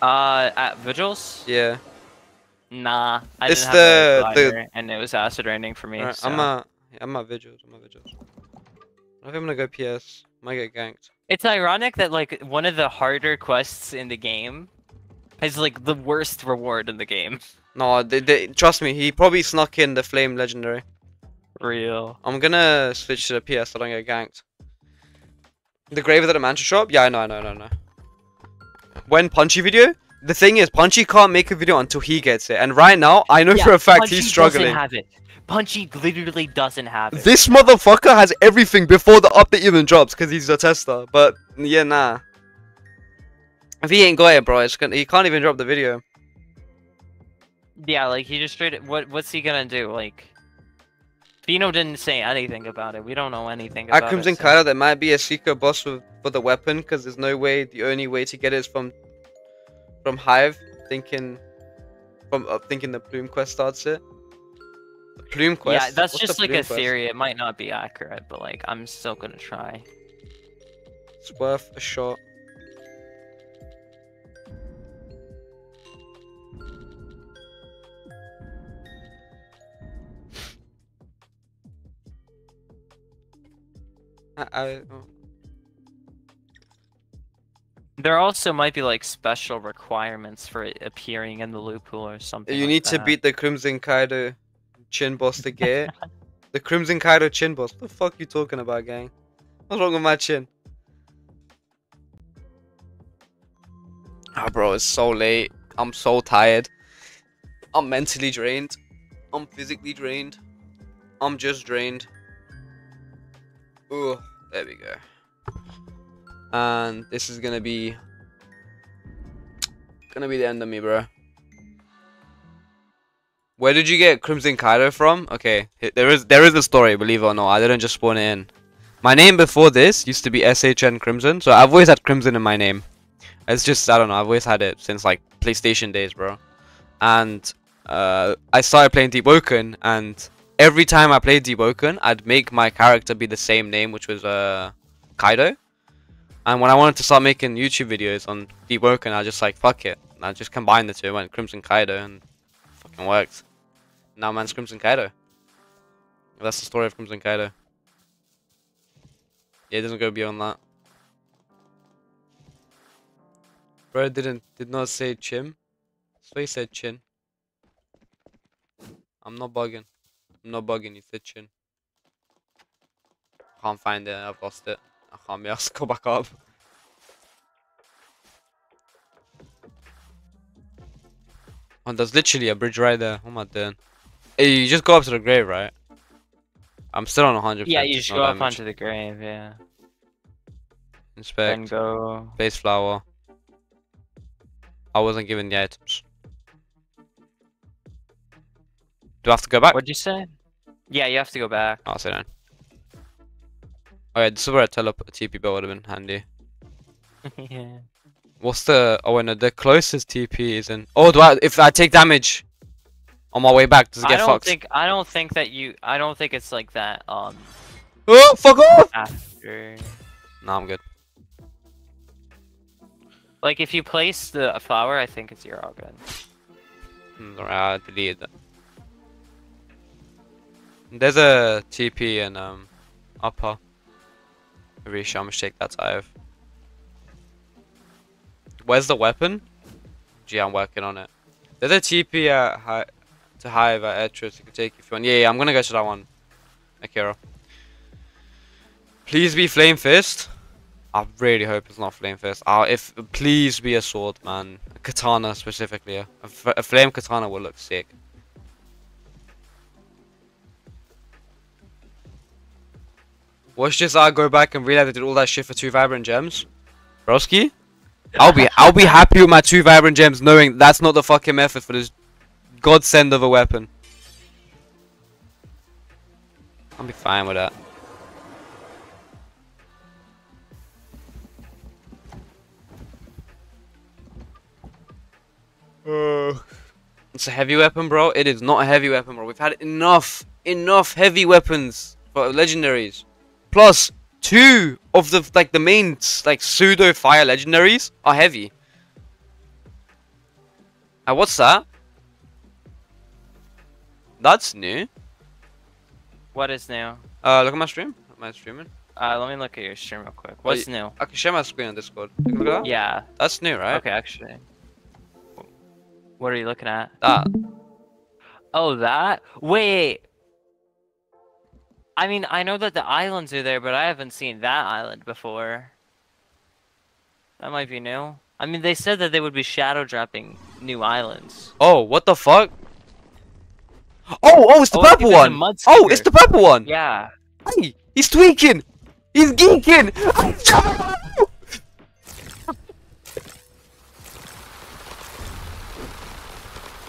Uh, at vigils? Yeah. Nah, I It's didn't have the- the- and it was acid raining for me. Alright, so. I'm at I'm at vigils. I'm at vigils. I think I'm gonna go PS. Might get ganked. It's ironic that like one of the harder quests in the game has like the worst reward in the game. No, they, they, trust me. He probably snuck in the flame legendary. Real. I'm gonna switch to the PS so I don't get ganked. The grave at the mantra shop? Yeah, I know, I know, I know, I know. When Punchy video? The thing is, Punchy can't make a video until he gets it. And right now, I know Yeah, for a fact Punchy he's struggling. Doesn't have it. Punchy literally doesn't have it. This motherfucker has everything before the update even drops because he's a tester. But yeah, nah. If he ain't got it, bro, it's gonna, he can't even drop the video. Yeah, like he just straight. What what's he gonna do? Like, Fino didn't say anything about it. We don't know anything about At Crimson it. so- Kaido, there might be a secret boss for, for the weapon because there's no way. The only way to get it is from from Hive. Thinking from uh, thinking the Plume quest starts it. Plume quest. Yeah, that's What's just like a quest? theory. It might not be accurate, but like I'm still gonna try. It's worth a shot. I, uh, I, oh. There also might be like special requirements for it appearing in the loophole or something. You like need to beat the Crimson Kaido chin to get the Crimson Kaido chin boss. What the fuck you talking about, gang? What's wrong with my chin? Ah, bro, it's so late. I'm so tired. I'm mentally drained. I'm physically drained. I'm just drained. Ooh, there we go. And this is gonna be gonna be the end of me, bro. Where did you get Crimson Kaido from? Okay, there is there is a story, believe it or not. I didn't just spawn it in. My name before this used to be SHN Crimson, so I've always had Crimson in my name. It's just I don't know. I've always had it since like PlayStation days, bro. And uh, I started playing Deepwoken, and every time I played Deepwoken, I'd make my character be the same name, which was uh, Kaido. And when I wanted to start making YouTube videos on Deepwoken, I just like fuck it. And I just combined the two, went Crimson Kaido, and fucking worked. Now man's Crimson Kaido. That's the story of Crimson Kaido. Yeah, it doesn't go beyond that. Bro didn't did not say chin. So he said chin. I'm not bugging. I'm not bugging, he said chin. Can't find it, I've lost it. I can't be asked to go back up. Oh, there's literally a bridge right there. What am I doing? Hey, you just go up to the grave, right? I'm still on 100. Yeah, you should go up onto the grave, yeah. Inspect. Then go. Base flower. I wasn't given the items. Do I have to go back? What'd you say? Yeah, you have to go back. I'll say then. Alright, this is where a teleport TP belt would have been handy. yeah. What's the? Oh, no, the closest TP is in. Oh, do I? If I take damage on my way back, does it get I don't fucked? think I don't think that you I don't think it's like that um Oh, fuck off! after Nah, I'm good. like if you place the flower I think it's you're all good. Hmm, Alright, I deleted that. There's a TP in um upper. Maybe I'm gonna shake that dive. Where's the weapon? Gee, I'm working on it. There's a TP at hi to Hive at Etris you can take if you want. Yeah, yeah, I'm gonna go to that one. Akira. Please be Flame Fist. I really hope it's not Flame Fist. Uh, if please be a sword, man. A katana specifically. A flame katana will look sick. Watch this I go back and realize I did all that shit for two vibrant gems. Broski? I'll be I'll be happy with my two vibrant gems knowing that's not the fucking method for this godsend of a weapon. I'll be fine with that. It's a heavy weapon, bro. It is not a heavy weapon, bro. We've had enough, enough heavy weapons for legendaries. Plus, two of the like the main like pseudo fire legendaries are heavy. Uh, what's that? That's new. What is new? Uh, look at my stream. Am I streaming? Uh let me look at your stream real quick. What's new? I can share my screen on Discord. Look at that. Yeah. That's new, right? Okay, actually. What are you looking at? That. Oh, that? Wait. I mean, I know that the islands are there, but I haven't seen that island before. That might be new. I mean, they said that they would be shadow dropping new islands. Oh, what the fuck? Oh, oh, it's the Oh, purple there's a one. mud Oh, it's the purple one. Yeah. Hey, he's tweaking. He's geeking.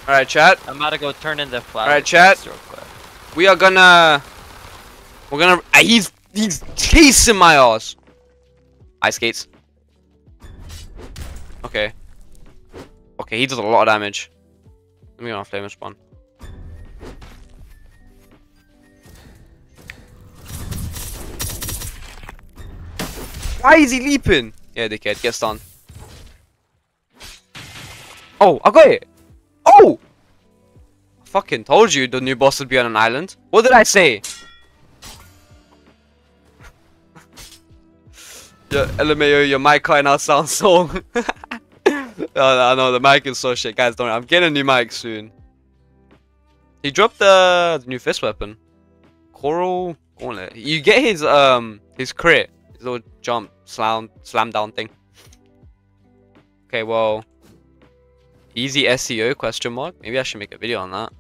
Alright, chat. I'm about to go turn in the flower. Alright, chat. real quick. We are gonna. We're gonna. Uh, he's he's chasing my ass. Ice skates. Okay. Okay, he does a lot of damage. Let me go on flame spawn. Why is he leaping? Yeah, dickhead, get stunned. Oh, I got it! Oh! Fucking told you the new boss would be on an island. What did I say? Yeah, LMAO, your mic right now sounds so. I know no, the mic is so shit, guys. Don't. I'm getting a new mic soon. He dropped the, the new fist weapon, Coral Gauntlet. You get his um his crit, his little jump slam slam down thing. Okay, well, easy SEO question mark. Maybe I should make a video on that.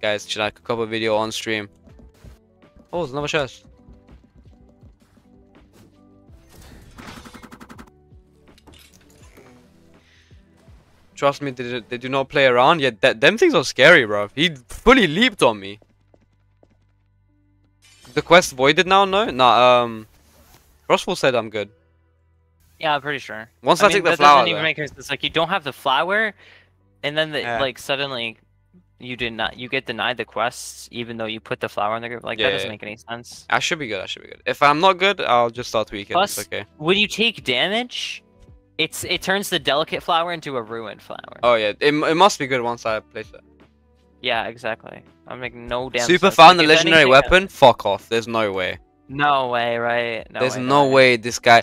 Guys, should I cook up a video on stream? Oh, there's another chest. Trust me, they, they do not play around. Yeah, that them things are scary, bro. He fully leaped on me. The quest voided now? No? Nah, um... Crossfall said I'm good. Yeah, I'm pretty sure. Once I, I mean, take the that flower, doesn't even though. make sense. It's like you don't have the flower, and then the, Yeah. like suddenly you did not you get denied the quests even though you put the flower in the group. Like Yeah, that doesn't yeah. make any sense. I should be good, I should be good. If I'm not good, I'll just start tweaking. Plus- It's okay. When you take damage, it's it turns the delicate flower into a ruined flower. Oh yeah, it, it must be good once I place it. Yeah, exactly. I'm like no damn. Super sense. found the Like, legendary weapon? Fuck off. There's no way. No way, right? No There's way, no way. way this guy.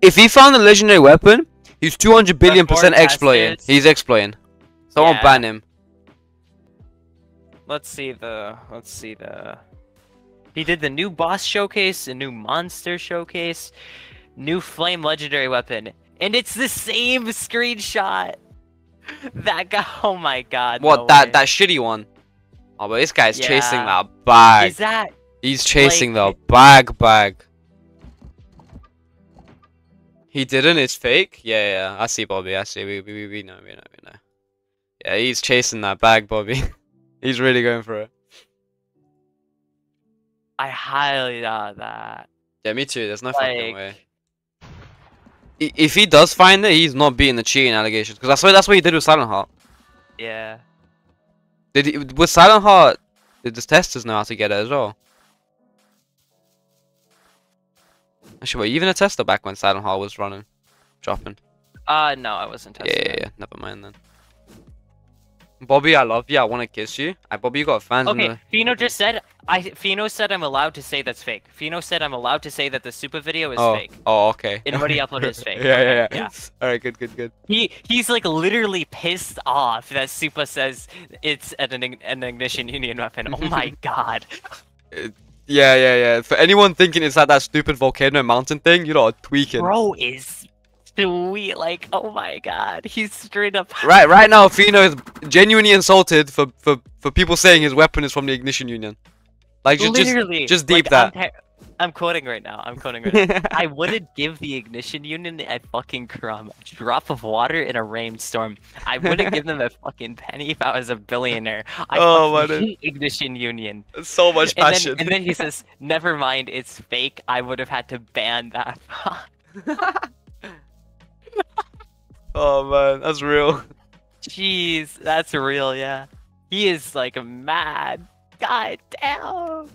If he found the legendary weapon, He's 200 billion percent exploiting. He's exploiting. Someone Yeah. ban him. Let's see the. Let's see the. He did the new boss showcase, a new monster showcase, new flame legendary weapon, and it's the same screenshot. That guy. Oh my god. What no that way. that shitty one? Oh, but this guy's chasing that bag. Is that? He's chasing like- the bag bag. He didn't. It's fake. Yeah, yeah. I see, Bobby. I see. We, we, we know. We know. We know. Yeah, he's chasing that bag, Bobby. he's really going for it. I highly doubt that. Yeah, me too. There's no fucking way. If he does find it, he's not beating the cheating allegations. Because that's what that's what he did with Silent Heart. yeah. Did he, with Silent Heart? Did the testers know how to get it as well? Actually, wait, even a tester back when Silent Heart was running, dropping. Uh, no, I wasn't Yeah, testing. yeah, it. yeah. Never mind then. Bobby, I love you. I want to kiss you. I, Bobby, you got fans Okay, the. Fino just said. I Fino said I'm allowed to say that's fake. Fino said I'm allowed to say that the super video is Oh, fake. oh, okay. And what he uploaded is fake. yeah, yeah, yeah, yeah. All right, good, good, good. He he's like literally pissed off that Supa says it's an an ignition union weapon. Oh my god. Yeah, yeah, yeah. For anyone thinking it's like that stupid volcano mountain thing, you know, are tweaking. Bro is sweet. Like oh my god. He's straight up. Right, right now, Fino is genuinely insulted for, for, for people saying his weapon is from the Ignition Union. Like, just, just, literally. just deep like, that. I'm, quoting right now. I'm quoting right now. I wouldn't give the ignition union a fucking crumb. A drop of water in a rainstorm. I wouldn't give them a fucking penny if I was a billionaire. I Oh, my hate ignition union. so much And then, passion. and then he says, "Never mind, it's fake. I would have had to ban that." oh man, that's real. Jeez, that's real, yeah. He is like a mad. God damn.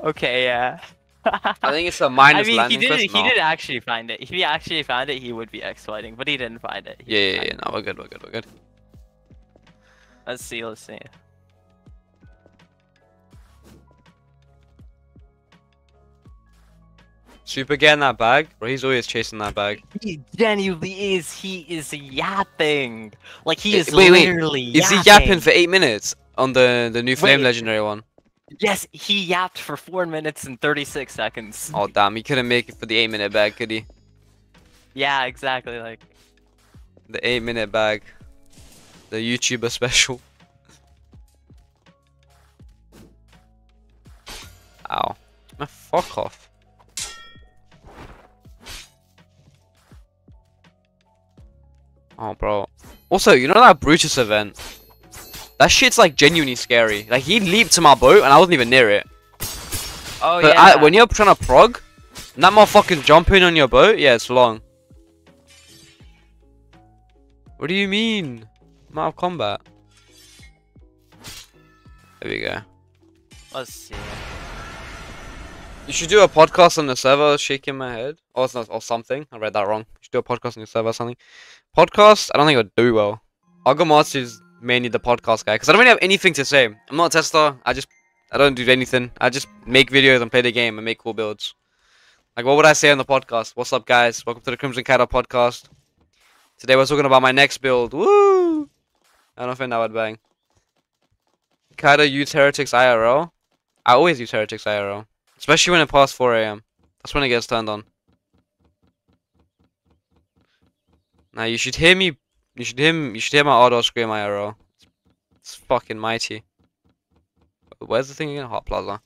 Okay, yeah. I think it's a minus mean, he did. quest. He No. did actually find it. If he actually found it, he would be exploiting, but he didn't find it. He Yeah, yeah, find yeah. No, we're good, we're good, we're good. Let's see. Let's see. Supa getting that bag, bro. He's always chasing that bag. He genuinely is. He is yapping. Like he Eh, is wait, wait, literally. Is he yapping for eight minutes on the the new Flame Wait. Legendary one? Yes, he yapped for four minutes and thirty-six seconds. Oh damn, he couldn't make it for the eight minute bag, could he? Yeah, exactly. Like. The eight minute bag, the YouTuber special. Ow. Man, fuck off. Oh, bro. Also, you know that Brutus event? That shit's like genuinely scary. Like, he leaped to my boat and I wasn't even near it. Oh But yeah. I, when you're trying to prog, and that motherfucker's jumping on your boat, yeah, it's long. What do you mean? I'm out of combat. There we go. Let's see. You should do a podcast on the server, shaking my head. Or, it's not, or something. I read that wrong. You should do a podcast on your server or something. Podcast, I don't think would do well. Akamatsu is mainly the podcast guy. Because I don't really have anything to say. I'm not a tester. I just, I don't do anything. I just make videos and play the game and make cool builds. Like, what would I say on the podcast? What's up, guys? Welcome to the Crimson Kaido podcast. Today we're talking about my next build. Woo! I don't think that would bang. Kaido use Heretics IRL. I always use Heretics IRL. Especially when it past 4 a.m. That's when it gets turned on. Now you should hear me. You should hear. me- You should hear my auto scream IRL. It's, it's fucking mighty. Where's the thing again? Hot Plaza.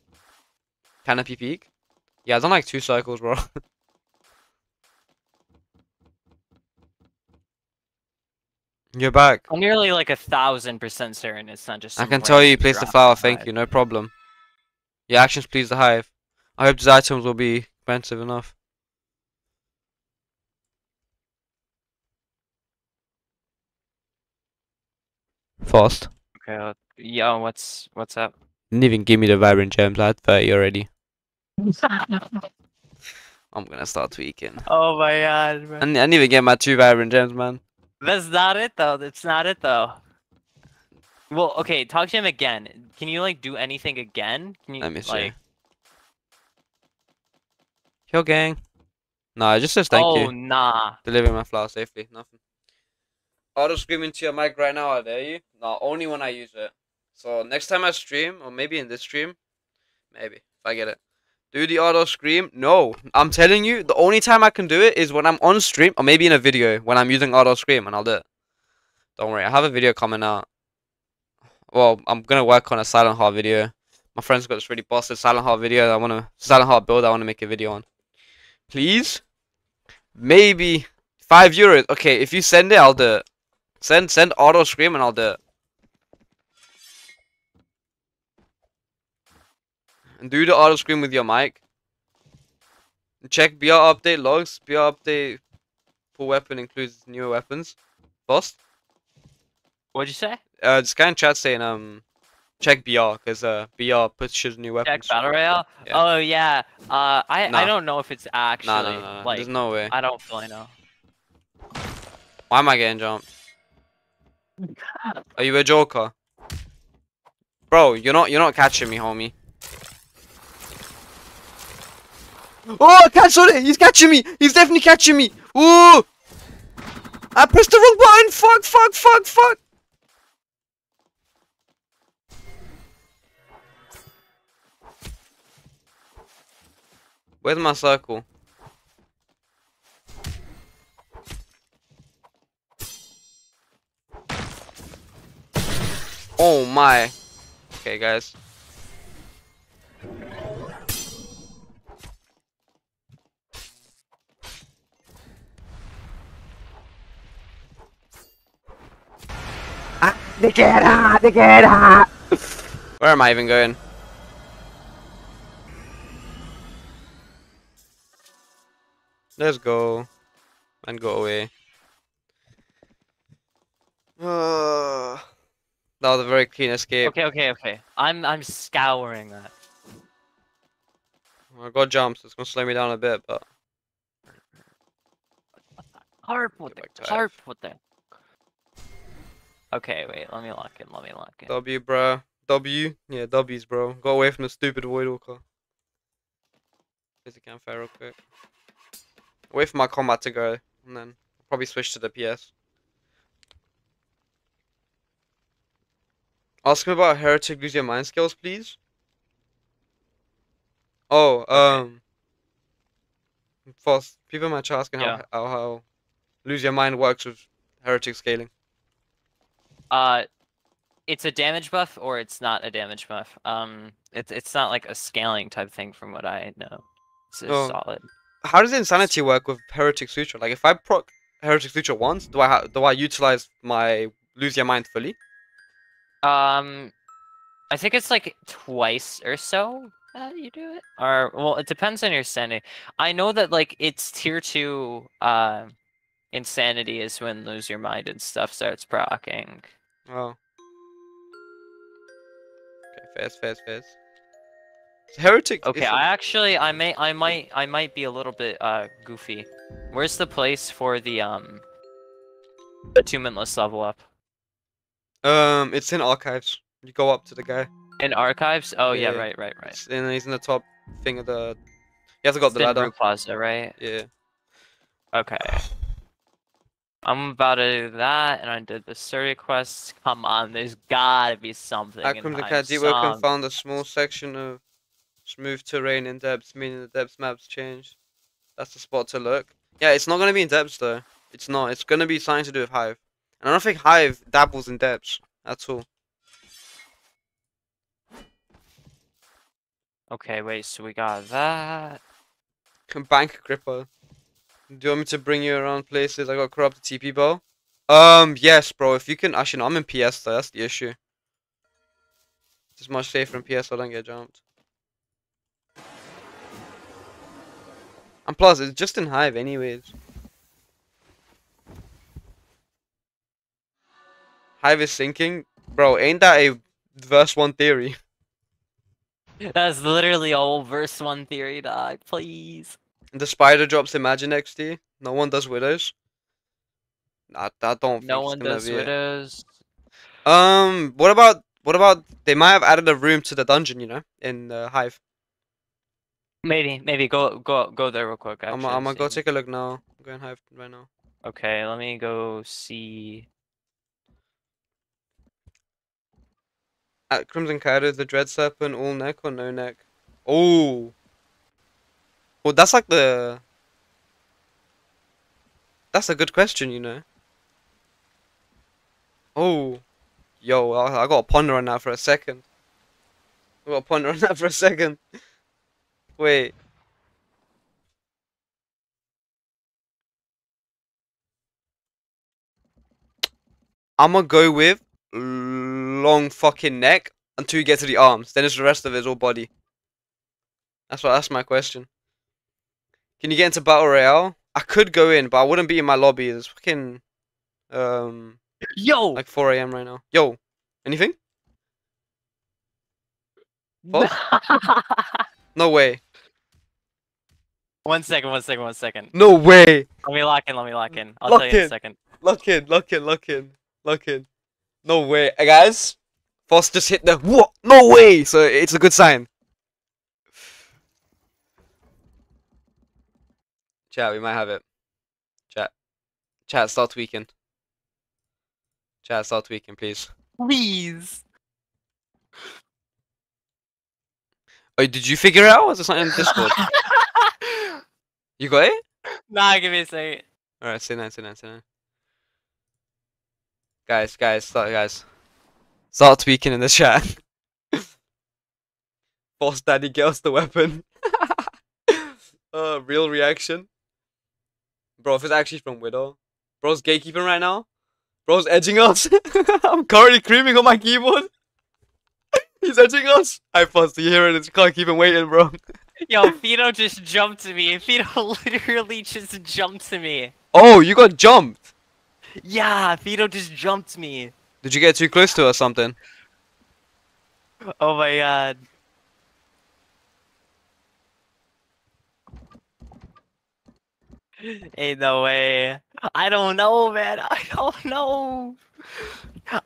Canopy Peak. Yeah, I've done like two cycles, bro. You're back. I'm nearly like a thousand percent certain it's not just. I can tell you you random the flower, in thank vibe. you, no problem. Your actions please the hive. I hope these items will be expensive enough. Fast. Okay. uh, Yo, what's what's up? Didn't even give me the vibrant gems, I had 30 already. I'm gonna start tweaking. oh my god, I bro. didn't I didn't even get my two vibrant gems, man. That's not it though. That's not it though. Well, okay. Talk to him again. Can you like do anything again? Can you Let me see. like? Yo, gang. No, it just says thank oh you. nah. Delivering my flower safely. Nothing. Auto scream into your mic right now, I dare you. No, only when I use it. So next time I stream, or maybe in this stream, maybe if I get it. Do the auto scream? No, I'm telling you, the only time I can do it is when I'm on stream, or maybe in a video when I'm using auto scream, and I'll do it. Don't worry, I have a video coming out. Well, I'm gonna work on a Silent Heart video. My friend's got this really busted Silent Heart video. I wanna Silent Heart build. I wanna make a video on. Please, maybe five euros. Okay, if you send it, I'll do it. Send send auto scream and I'll do it. And do the auto scream with your mic. Check BR update logs. BR update per weapon includes newer weapons. Boss? What'd you say? uh, this guy in chat saying um, check BR because uh BR pushes new weapons. Check battle royale. Yeah. Oh yeah. Uh, I Nah. I don't know if it's actually Nah, nah, nah, nah. like There's no way. I don't fully know. Why am I getting jumped? Are you a joker? Bro, you're not you're not catching me, homie. Oh, I catch on it! He's catching me! He's definitely catching me! Ooh! I pressed the wrong button! Fuck, fuck, fuck, fuck! Where's my circle? Oh my. Okay, guys. Where am I even going? Let's go. And go away. Uh, that was a very clean escape. Okay, okay, okay. I'm I'm scouring that. I got jumps, it's gonna slow me down a bit, but Harp with it. Harp with it. Okay, wait. Let me lock in. Let me lock in. W, bro. W? Yeah, W's, bro. Go away from the stupid Void Walker. Here's a campfire real quick. Wait for my combat to go, and then probably switch to the PS. Ask me about Heretic Lose Your Mind skills, please. Oh, um. For people in my chat asking Yeah. how, how, how Lose Your Mind works with Heretic scaling. Uh, it's a damage buff or it's not a damage buff. Um, it's it's not like a scaling type thing from what I know. It's just Oh. solid. how does insanity work with heretic suture like if i proc heretic suture once do i ha- do i utilize my lose your mind fully Um, I think it's like twice or so that you do it. Or well, it depends on your sanity. I know that like it's tier two. Uh, insanity is when lose your mind and stuff starts proccing. oh okay fast fast fast heretic Okay, I actually I may I might I might be a little bit uh goofy. Where's the place for the um attunementless level up? Um it's in archives you go up to the guy In archives? Oh yeah, Yeah, right, right, right. It's in, he's in the top thing of the you have to go up the It's in ladder Plaza, right? yeah Okay. I'm about to do that, and I did the Surrey quest. Come on, there's gotta be something. in Akram the cat Deep found a small section of smooth terrain in depths meaning the depths maps changed that's the spot to look yeah it's not gonna be in depths though it's not it's gonna be something to do with hive and i don't think hive dabbles in depths at all Okay, wait. So we got that. Bank gripper. Do you want me to bring you around places? I got corrupted TP bow. Um, yes, bro. If you can, actually, no, I'm in PS though. That's the issue. It's much safer in PS. So I don't get jumped. And plus, it's just in Hive, anyways. Hive is sinking, bro. Ain't that a verse one theory? That's literally all verse one theory, dog. Please. The spider drops Imagine XD. No one does widows. I, I don't. No one does it. widows. Um, what about what about they might have added a room to the dungeon, you know, in uh, Hive. Maybe, maybe go go go there real quick. I'm I'm gonna go take a look now. I'm going hive right now. Okay, let me go see. At Crimson Kaido, the Dread Serpent, all neck or no neck? Oh. Well, that's like the. That's a good question, you know. Oh. Yo, I, I got to ponder on that for a second. I got to ponder on that for a second. Wait. I'm gonna go with long fucking neck until you get to the arms. Then it's the rest of it is all body. That's what. That's my question. Can you get into battle royale? I could go in, but I wouldn't be in my lobby. It's fucking um Yo. like 4 a.m. right now. Yo, anything? What? No way. one second, one second, one second. No way. Let me lock in. Let me lock in. I'll Lock tell you in in. a second. Lock in. Lock in. Lock in. Lock in. No way, Uh, guys. Foss just hit the what? No way. So it's a good sign. Chat, we might have it. Chat. Chat, start tweaking. Chat, start tweaking, please. Please. Oh, did you figure it out? Was it something in Discord? you got it? nah, give me a second. Alright, say nine, say nine, say nine. Guys, guys, start, guys. Start tweaking in the chat. Boss daddy girls the weapon. uh, real reaction. Bro, if it's actually from Widow. Bro's gatekeeping right now. Bro's edging us. I'm currently creaming on my keyboard. He's edging us. I fussed you hear it. You can't keep him waiting, bro. Yo, Fido just jumped to me. Fido literally just jumped to me. Oh, you got jumped. Yeah, Fido just jumped me. Did you get too close to her or something? Oh my god. Ain't no way. I don't know, man. I don't know.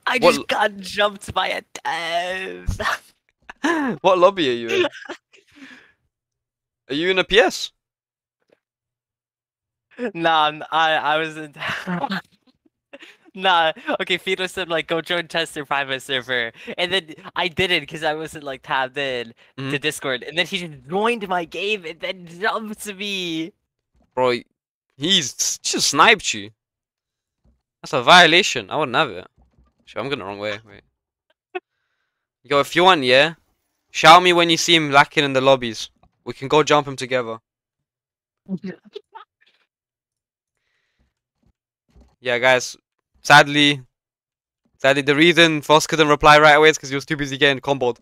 I just l- got jumped by a dev. what lobby are you in? Are you in a PS? nah, I I was in. nah, okay. Fido said like go join tester private server, and then I didn't because I wasn't like tabbed in to Mhm. Discord, and then he just joined my game and then jumped me. Bro, he's just sniped you. That's a violation. I wouldn't have it. Shit, I'm going the wrong way. Wait. Yo, if you want, yeah, shout me when you see him lacking in the lobbies. We can go jump him together. Yeah, guys. Sadly, sadly, the reason Foss couldn't reply right away is because he was too busy getting comboed.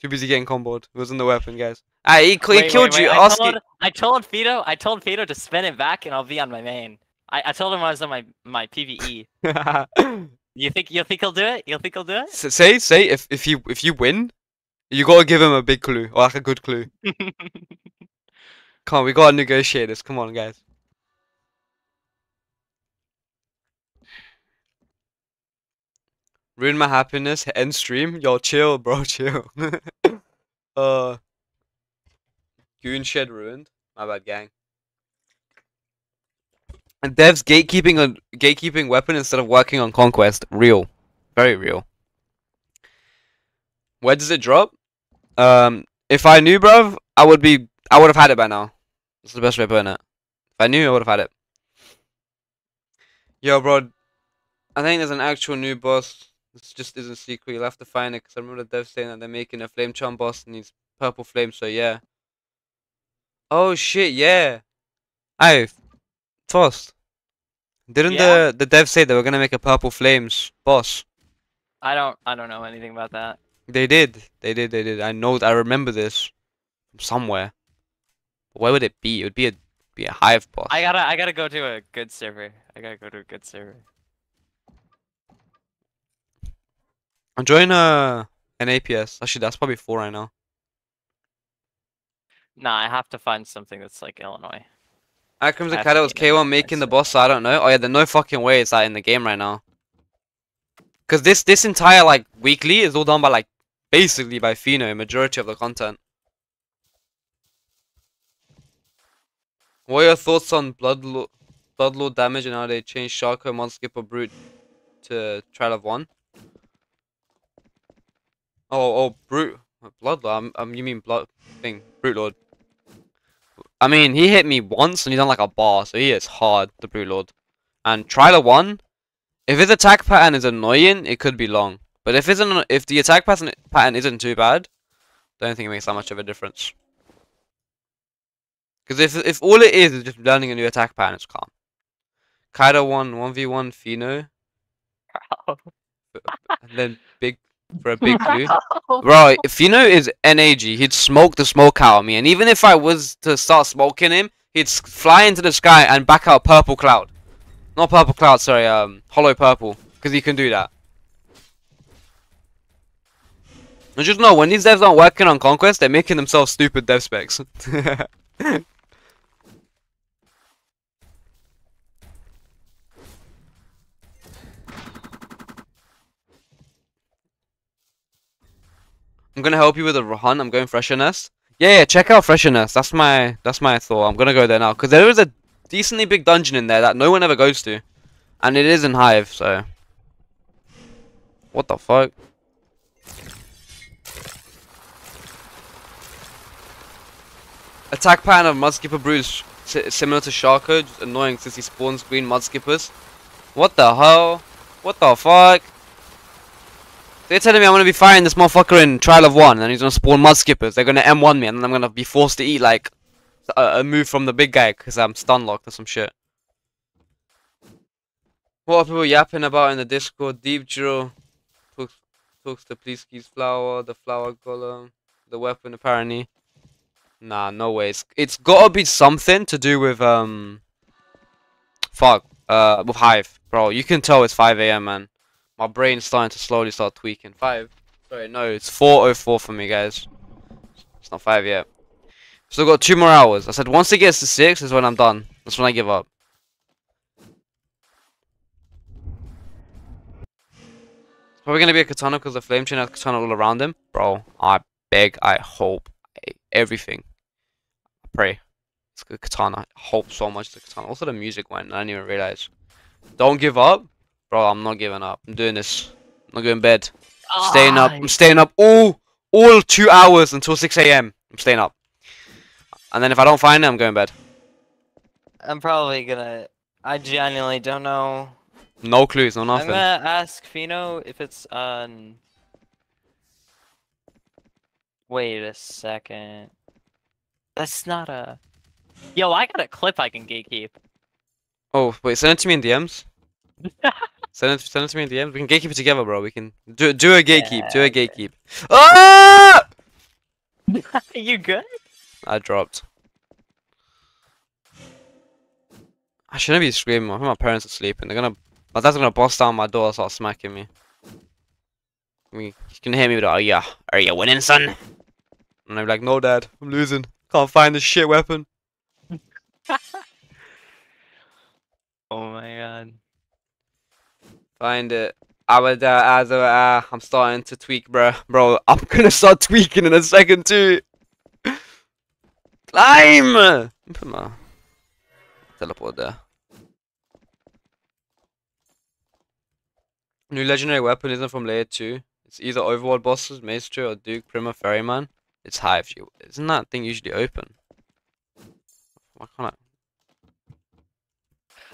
Too busy getting comboed. It wasn't the weapon, guys. Ah, he, he Wait, killed wait, you. wait, I told, I told Fido, I told Fido to spin it back, and I'll be on my main. I, I told him I was on my my PVE. You think you think he'll do it? You think he'll do it? S- say say if if you if you win, you gotta give him a big clue or like a good clue. Come on, we gotta negotiate this. Come on, guys. Ruin my happiness. End stream. Yo, chill, bro. Chill. uh, goon shed ruined. My bad, gang. And devs gatekeeping a gatekeeping weapon instead of working on conquest. Real, very real. Where does it drop? Um, if I knew, bruv, I would be. I would have had it by now. That's the best way of putting it. If I knew, I would have had it. Yo, bro. I think there's an actual new boss. This just isn't secret. You'll have to find it because I remember the dev saying that they're making a flame charm boss and he's purple flame. So yeah. Oh shit! Yeah. Aye, Frost. Didn't Yeah? the the dev say they were gonna make a purple flames boss? I don't I don't know anything about that. They did. They did. They did. I know. I remember this from somewhere. Where would it be? It would be a be a hive boss. I gotta I gotta go to a good server. I gotta go to a good server. I'm joining uh, an APS. Actually, that's probably four right now. Nah, I have to find something that's like Illinois. Out comes the cat. Was K1 making the boss. So I don't know. Oh yeah, there's no fucking way it's that in the game right now. Cause this this entire like weekly is all done by like basically by Fino, majority of the content. What are your thoughts on Bloodlord blood damage and how they changed Sharko, Mudskip, or Brute to Trial of One? Oh, oh, Brute. Bloodlord? Um, um, you mean Blood thing. Brute Lord. I mean, he hit me once and he done like a bar, so he is hard, the Brute Lord. And Trial of 1, if his attack pattern is annoying, it could be long. But if isn't if the attack pattern pattern isn't too bad, don't think it makes that much of a difference. Because if if all it is is just learning a new attack pattern, it's calm. Kaido one one v one Fino, and then big for a big blue. Bro, if Fino his NAG, he'd smoke the smoke out of me, and even if I was to start smoking him, he'd fly into the sky and back out purple cloud. Not purple cloud, sorry, um, hollow purple, because he can do that. And just know, when these devs aren't working on Conquest, they're making themselves stupid dev specs. I'm gonna help you with a hunt. I'm going Fresher Nest. Yeah, yeah, check out Fresher Nest. That's my that's my thought. I'm gonna go there now because there is a decently big dungeon in there that no one ever goes to, and it is in Hive. So, what the fuck? Attack pattern of Mudskipper si- similar to Sharko, annoying since he spawns green Mudskippers. What the hell? What the fuck? They're telling me I'm gonna be fighting this motherfucker in Trial of One, and he's gonna spawn Mudskippers. They're gonna M1 me, and then I'm gonna be forced to eat like a, a move from the big guy because I'm stun locked or some shit. What are people yapping about in the Discord? Deep Drill talks, talks to Pleaskey's flower, the flower golem, the weapon apparently. Nah, no way. It's, it's gotta be something to do with um. Fuck. Uh, with Hive, bro. You can tell it's 5 a.m. man. My brain's starting to slowly start tweaking. Five. Sorry, no, it's 4:04 for me, guys. It's not five yet. Still got two more hours. I said once it gets to six is when I'm done. That's when I give up. Probably gonna be a katana because the flame chain has katana all around him, bro. I beg, I hope, I, everything. I pray. It's a katana. I hope so much the katana. Also the music went. I didn't even realize. Don't give up. Bro, I'm not giving up. I'm doing this. I'm not going to bed. Ah, staying up. I'm staying up all all two hours until 6 a.m. I'm staying up. And then if I don't find it, I'm going to bed. I'm probably gonna. I genuinely don't know. No clues, no nothing. I'm gonna ask Fino if it's on. Wait a second. That's not a. Yo, I got a clip I can gatekeep. Oh, wait, send it to me in DMs. send it, send it to me in the DMs. We can gatekeep it together, bro. We can do do a gatekeep. do Yeah, a okay. gatekeep. Ah! you good? I dropped. I shouldn't be screaming. I think my parents are sleeping. They're gonna. My dad's gonna bust down my door and start smacking me. I mean, you can hear me with, "Oh yeah, are you winning, son?" And I'm like, "No, dad, I'm losing. Can't find this shit weapon." Oh my god. Find it. Abada, Azo, ah, I'm starting to tweak, bro. Bro, I'm gonna start tweaking in a second too. Climb! Put my teleport there. New legendary weapon isn't from layer 2. It's either overworld bosses, Maestro, or Duke, Prima, Ferryman. It's Hive. You- Isn't that thing usually open? Why can't I?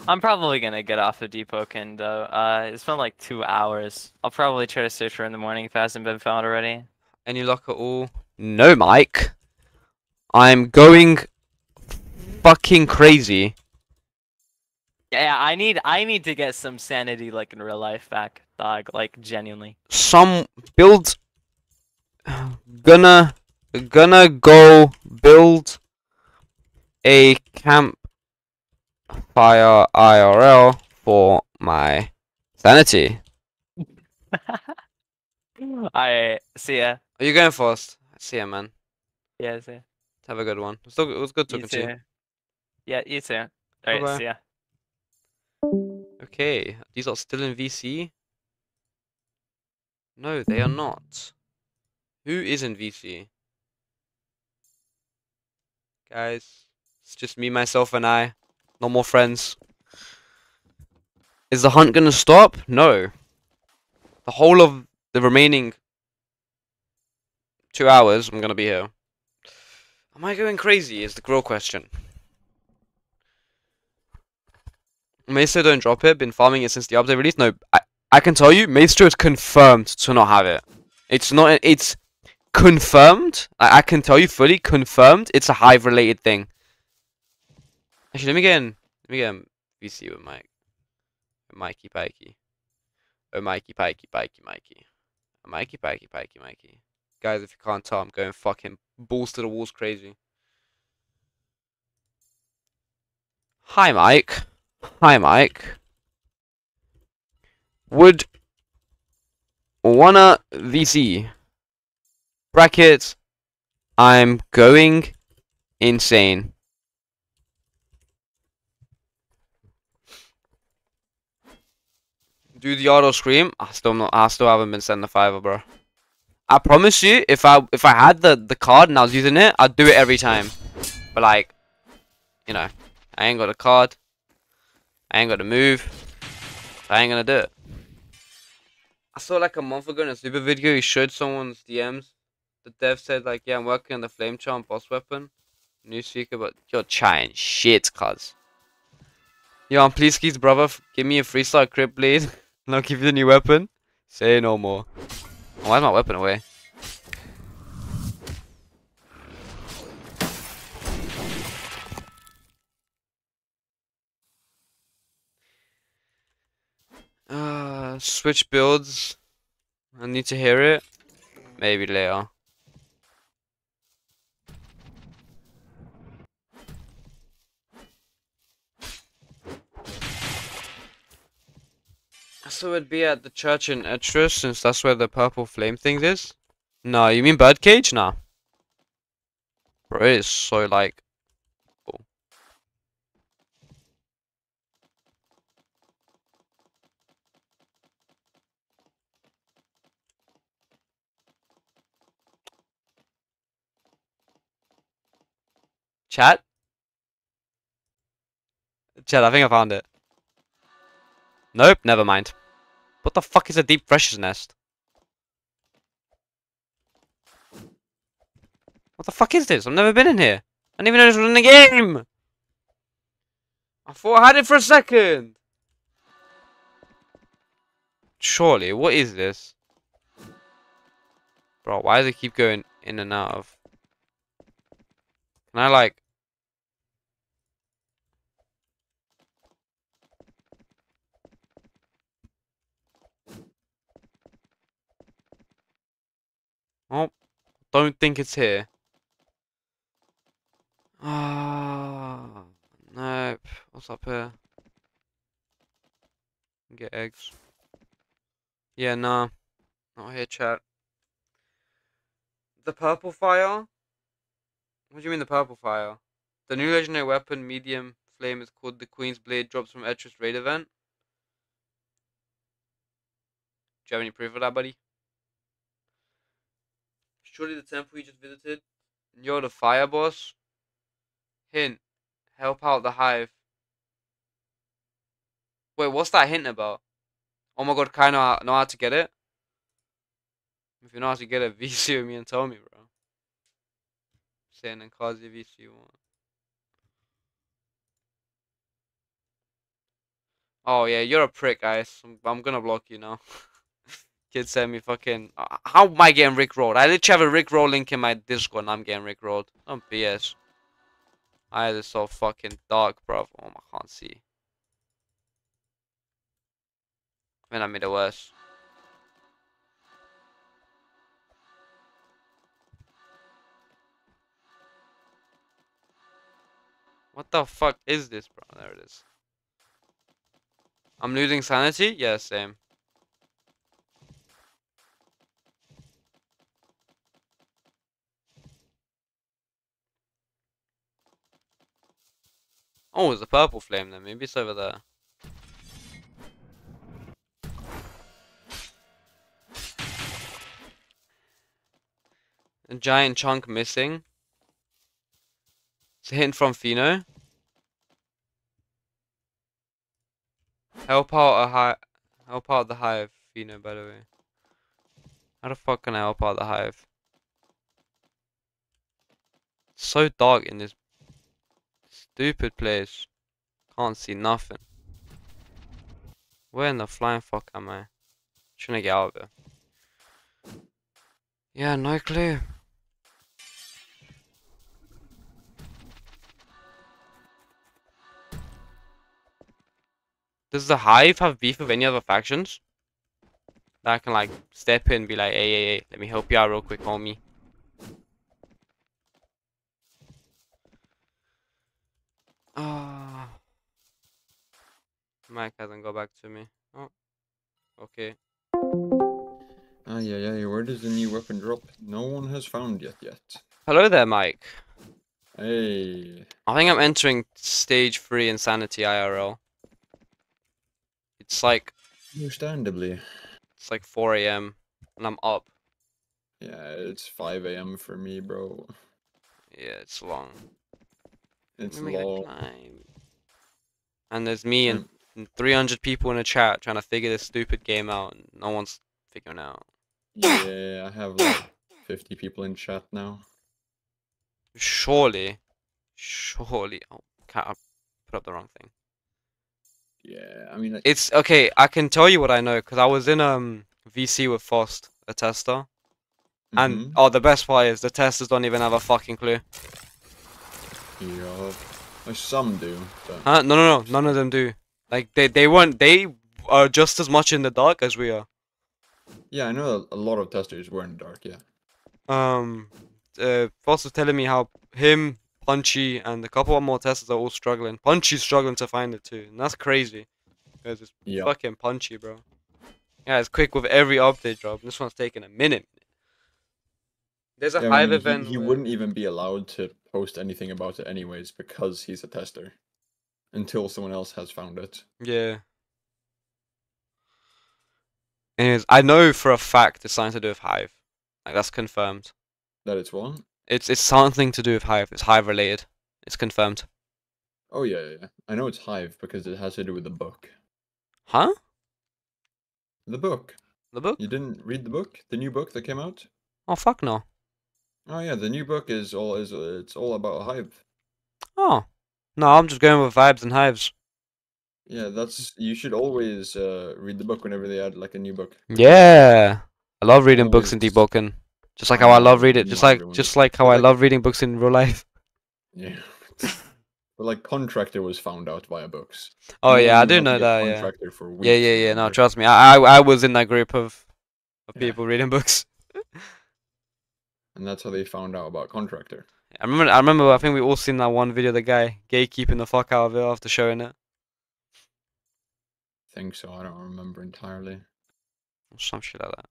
I'm probably gonna get off of Deepwoken though. Uh, it's been like two hours. I'll probably try to search for it in the morning if it hasn't been found already. Any luck at all? No, Mike. I'm going fucking crazy. Yeah, I need I need to get some sanity like in real life back, dog. Like genuinely. Some build. Gonna gonna go build a campfire IRL for my sanity. I see ya. Are you going first? See ya, man. Yeah, see ya. Have a good one. It was, still, it was good You talking to you. Yeah, you too. Alright, see ya. Okay, these are still in VC. No, they are not. Who is in VC? Guys, It's just me, myself, and I. No more friends. Is the hunt gonna stop? No. The whole of the remaining two hours, I'm gonna be here. Am I going crazy? Is the real question. Maestro don't drop it. Been farming it since the update release. No, I, I can tell you, Maestro is confirmed to not have it. It's not. It's confirmed. I, I can tell you fully confirmed. It's a hive related thing. Actually, let me get in. Let me get in VC with Mike. Mikey Pikey. Oh, Mikey Pikey Pikey Mikey. Mikey Pikey Pikey Mikey. Guys, if you can't tell, I'm going fucking balls to the walls crazy. Hi, Mike. Hi, Mike. Would wanna VC brackets I'm going insane. Do the auto scream. I still not. I still haven't been sent the fiver, bro. I promise you, if I if I had the the card and I was using it, I'd do it every time. But like, you know, I ain't got a card. I ain't got to move. I ain't gonna do it. I saw like a month ago in a super video, he showed someone's DMs. The dev said like, yeah, I'm working on the flame charm boss weapon. New speaker, but you're trying shit, cuz. Yo, I'm please keys brother, give me a freestyle crit bleed. and I'll give you the new weapon. Say no more. Why is my weapon away? Uh, switch builds. I need to hear it. Maybe later. So it'd be at the church in Etris, since that's where the purple flame thing is? No, you mean birdcage? Nah. Bro, it is so like... Chat? Chat, I think I found it. Nope, never mind. What the fuck is a deep fresh's nest? What the fuck is this? I've never been in here. I didn't even know this was in the game! I thought I had it for a second! Surely, what is this? Bro, why does it keep going in and out of... Can I like... Oh, don't think it's here. Ah, nope. What's up here? Get eggs. Yeah, nah. Not here, chat. The purple fire? What do you mean the purple fire? The new legendary weapon, medium flame, is called the Queen's Blade, drops from Etris raid event. Do you have any proof of that, buddy? Surely the temple you just visited. And You're the fire boss. Hint. Help out the hive. Wait, what's that hint about? Oh my god, kind of know how to get it? If you know how to get it, VC with me and tell me, bro. Saying in cause VC you want. Oh yeah, you're a prick, guys. I'm, I'm gonna block you now. Kid sent me fucking. Uh, how am I getting Rick rolled? I literally have a Rick roll link in my Discord and I'm getting Rick rolled. Don't BS. I is so fucking dark, bro. Oh, I can't see. Mean, I made it worse. What the fuck is this, bro? There it is. I'm losing sanity? Yeah, same. Oh, it's a purple flame then. Maybe it's over there. A giant chunk missing. It's a hint from Fino. Help out a hive. Help out the hive, Fino. By the way. How the fuck can I help out the hive? It's so dark in this stupid place. Can't see nothing. Where in the flying fuck am I? Trying to get out of here. Yeah, no clue. Does the Hive have beef with any other factions? That I can like step in and be like, hey, hey, hey, let me help you out real quick, homie. Ah. Mike hasn't got back to me. Oh. Okay. Ah, yeah, yeah. Where does the new weapon drop? No one has found yet yet. Hello there, Mike. Hey. I think I'm entering stage 3 Insanity IRL. It's like Understandably. it's like 4 a.m. and I'm up. Yeah, it's 5 a.m. for me, bro. Yeah, it's long. It's long. climb. And there's me and, Um, and 300 people in a chat trying to figure this stupid game out, and no one's figuring out. Yeah, I have like 50 people in chat now. Surely, surely. Oh, can't I put up the wrong thing? Yeah, I mean, It's okay. I can tell you what I know because I was in um VC with Fost, a tester, and mhm, oh, the best part is the testers don't even have a fucking clue. Yeah, uh, some do, but Huh? No, no, no. None of them do. Like they, they weren't. They are just as much in the dark as we are. yeah, I know a lot of testers were in the dark. Yeah, Um, uh, was telling me how him, Punchy, and a couple of more testers are all struggling. Punchy's struggling to find it too, and that's crazy. Because it's yeah. fucking punchy, bro. Yeah, it's quick with every update drop. This one's taking a minute. There's a Yeah, I hive mean, he- event. He, where- wouldn't even be allowed to post anything about it anyways because he's a tester. Until someone else has found it. Yeah. Anyways, I know for a fact it's something to do with Hive. Like that's confirmed. That it's one? It's it's something to do with Hive. It's Hive related. It's confirmed. Oh yeah, yeah, yeah. I know it's Hive because it has to do with the book. Huh? The book. The book? You didn't read the book? The new book that came out? Oh fuck no. Oh yeah, the new book is all is it's all about Hive. Oh. No, I'm just going with vibes and hives. Yeah, that's you should always uh, read the book whenever they add like a new book. Yeah. I love reading books and Always- debunking. Just like how I love reading just like just like how I love reading books in real life. Yeah. but like Contractor was found out via books. Oh You yeah, I do know that, yeah. For Yeah, yeah, yeah. No, trust me. I I, I was in that group of of Yeah. people reading books. And that's how they found out about Contractor. I remember. I remember. I think we all seen that one video. The guy gatekeeping the fuck out of it after showing it. think so. I don't remember entirely. Or some shit like that.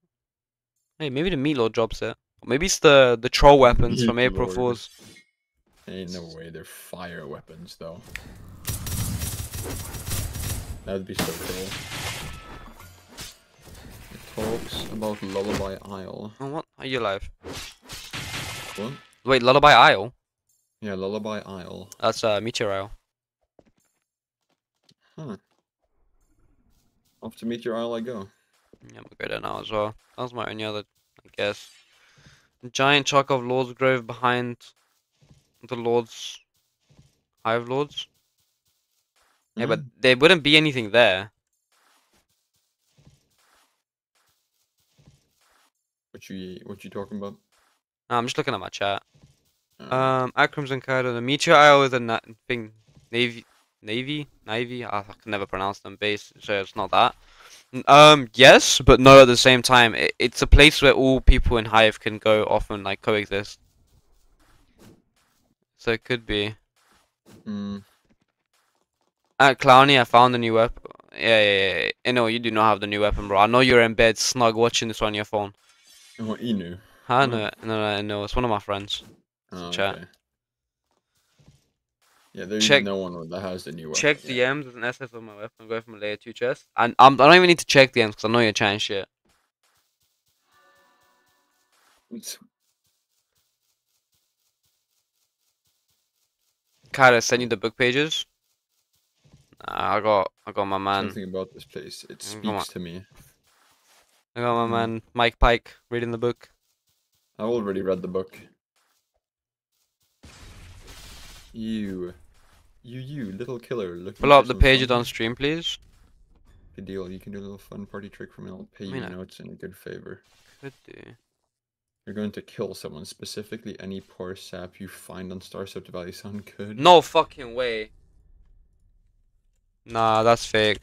Hey, maybe the meat lord drops it. Or maybe it's the the troll weapons from April Lord. Fools. Ain't no way they're fire weapons though. That'd be so cool. Talks about Lullaby Isle. Oh, what? Are you alive? What? Wait, Lullaby Isle. Yeah, Lullaby Isle. That's uh, Meteor Isle. Huh. Off to meet your Isle I go. Yeah, I'm gonna go there now as well. That was my only other, I guess. Giant chunk of Lord's Grove behind the Lord's Hive Lords. Yeah, but Hmm, there wouldn't be anything there. What you what you talking about? No, I'm just looking at my chat. Uh, Um, Akram's and Kaido. The Meteor Isle is a na- thing. Navy, Navy, Navy. I can never pronounce them. Base, so it's not that. Um, yes, but no. At the same time, it, it's a place where all people in Hive can go off and like coexist. So it could be. mm, At Clowny, I found a new weapon. Yeah, yeah, yeah. I know you do not have the new weapon, bro. I know you're in bed, snug, watching this on your phone. Oh, Inu. Huh? No. No, no, no, no. It's one of my friends. Oh, Chat. okay. Yeah, there's Check- no one that has the new weapon. Check yeah. DMs as an SS on my weapon. Go from a layer two chest. And um, I don't even need to check DMs because I know you're chatting shit. It's- Kyle send you the book pages? Nah, I got I got my man. Something about this place. It Mm, speaks to me. I got my Mm. man Mike Pike reading the book. I already read the book. You. You, you, little killer. Looking Pull up the fun? on stream, please. Good deal. You can do a little fun party trick for me. I'll pay I you mean, I- notes in a good favor. Could do. You're going to kill someone, specifically any poor sap you find on Starswept Valley. Sound good? No fucking way. Nah, that's fake.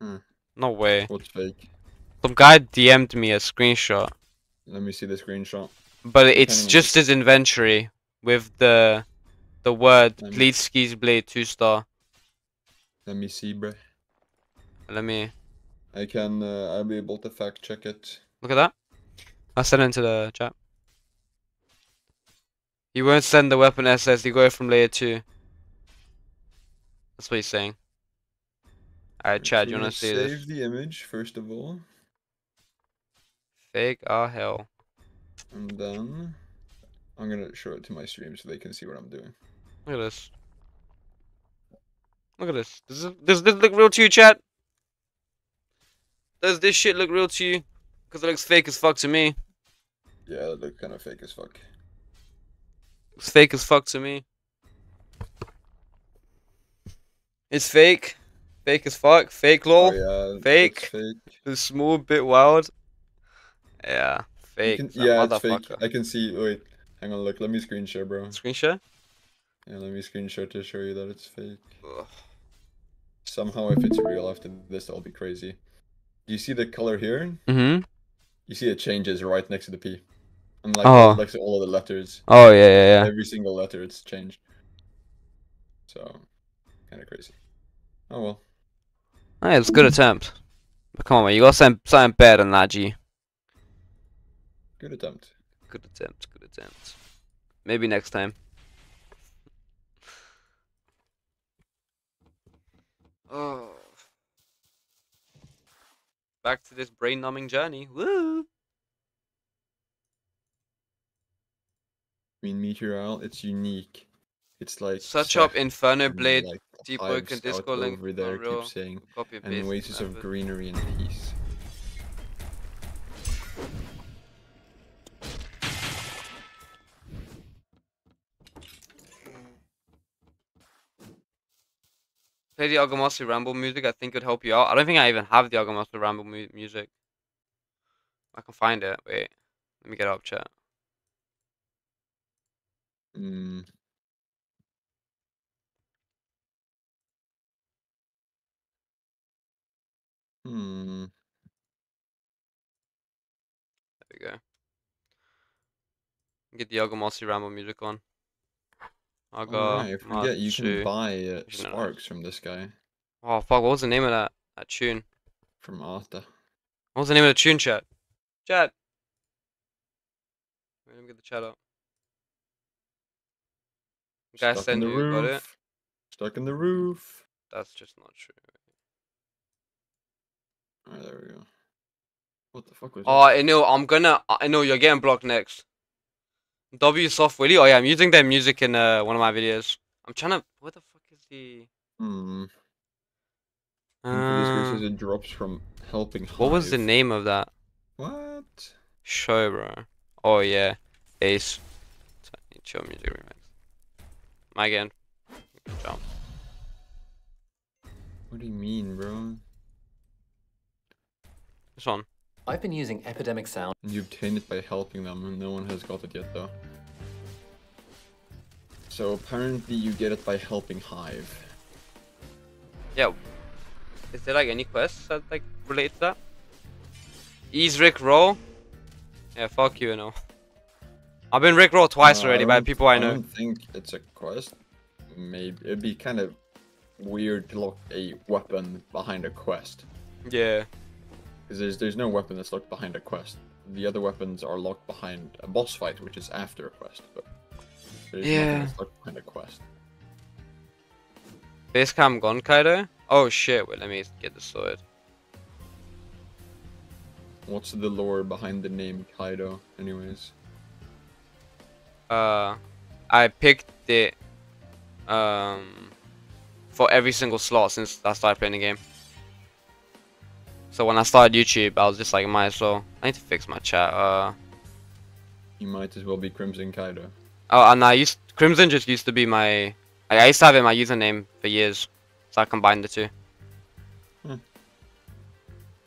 Hmm. No way. What's fake? Some guy DM'd me a screenshot, Let me see the screenshot. but it's on just his inventory with the the word me- Bleed Skis Blade two star. Let me see, bruh. Let me I can. Uh, I'll be able to fact check it. look at that. I sent it into the chat. You won't send the weapon SS. Got it from layer two. That's what he's saying. Alright, Chad, you wanna gonna see save this? the image first of all, Fake ah hell. and then I'm gonna show it to my stream so they can see what I'm doing. Look at this. Look at this. Does this, does this look real to you, chat? Does this shit look real to you? Because it looks fake as fuck to me. Yeah, it looks kind of fake as fuck. It's fake as fuck to me. It's fake. Fake as fuck. Fake lol. Oh, yeah, fake. fake. The small bit wild. Yeah. Fake. can- yeah, it's fake. I can see. Wait, hang on. Look, let me screen share, bro. Screen share? Yeah, let me screen share to show you that it's fake. Ugh. Somehow, if it's real after this, that'll be crazy. Do you see the color here? Mm-hmm. You see it changes right next to the P. And like Oh. next to all of the letters. Oh yeah, yeah, yeah. Every single letter it's changed. So kinda crazy. Oh well. Hey, it's a good attempt. But come on, man. You got something, something better than that, G. Good attempt. Good attempt. Good attempt. Maybe next time. Oh. Back to this brain-numbing journey. Woo! I mean Meteor Isle, it's unique. It's like Search up Inferno Blade, like, Deep Oak, and Disco link. over there keep saying Copy and an oasis of greenery and peace. Play the Akamatsu Ramble music. I think it would help you out. I don't think I even have the Akamatsu Ramble mu music. I can find it. Wait, let me get up, chat. Mm. Hmm. There we go. Get the Akamatsu Rambo music on. I forget you can buy uh, Actually, no, no. sparks from this guy. Oh fuck! What was the name of that that tune? From Arthur. What was the name of the tune, chat? Chat. Let me get the chat up. Guy Stuck in send the you, got it? Stuck in the roof. That's just not true. Alright, there we go. What the fuck was Oh, that? I know. I'm gonna. I know you're getting blocked next. W Soft Willy. Oh yeah, I'm using their music in uh, one of my videos. I'm trying to. What the fuck is the? Hmm. Uh, it drops from helping what was the name of that What? show, bro? Oh yeah, Ace. Tiny Chill Music Remix. My again. Job. What do you mean, bro? This one. I've been using Epidemic Sound You obtained it by helping them, and no one has got it yet, though. So apparently you get it by helping Hive. Yeah. Is there like any quests that like relate to that? Ease Rick Roll? Yeah, fuck you, you know. I've been Rick Roll twice Uh, already by people I know. I know. don't think it's a quest. Maybe it'd be kind of weird to lock a weapon behind a quest, Yeah. Because there's there's no weapon that's locked behind a quest. The other weapons are locked behind a boss fight, which is after a quest. But there's nothing Yeah. that's locked behind a quest. Basecamp gone, Kaido? Oh shit, wait, let me get this sorted. What's the lore behind the name Kaido, anyways? uh, I picked it um for every single slot since I started playing the game. So when I started YouTube, I was just like, might as well. I need to fix my chat. Uh, You might as well be Crimson Kaido. oh, and I used Crimson just used to be my. I used to have it in my username for years, so I combined the two.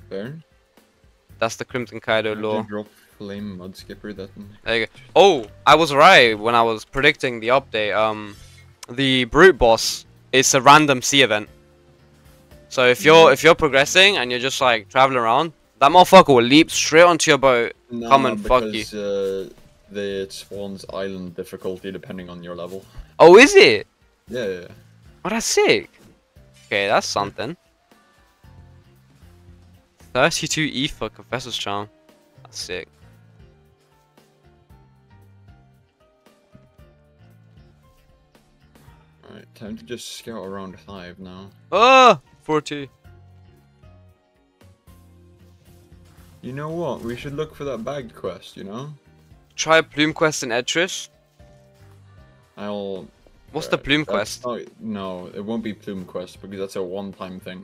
Fair. That's the Crimson Kaido law. drop Flame Mud Skipper that There you go. Oh, I was right when I was predicting the update. Um, the brute boss is a random sea event. So if you're if you're progressing and you're just like traveling around, that motherfucker will leap straight onto your boat. No, Come and fuck you. Uh, the, it spawns island difficulty depending on your level. Oh, is it? Yeah, yeah. Oh, that's sick. Okay, that's something. 32 E for Confessor's Charm. That's sick. Alright, time to just scout around Hive now. Ah, 40. You know what? We should look for that bag quest, you know? Try Plume Quest in Etris. I'll... What's the uh, Plume Quest? not- no, it won't be Plume Quest because that's a one-time thing.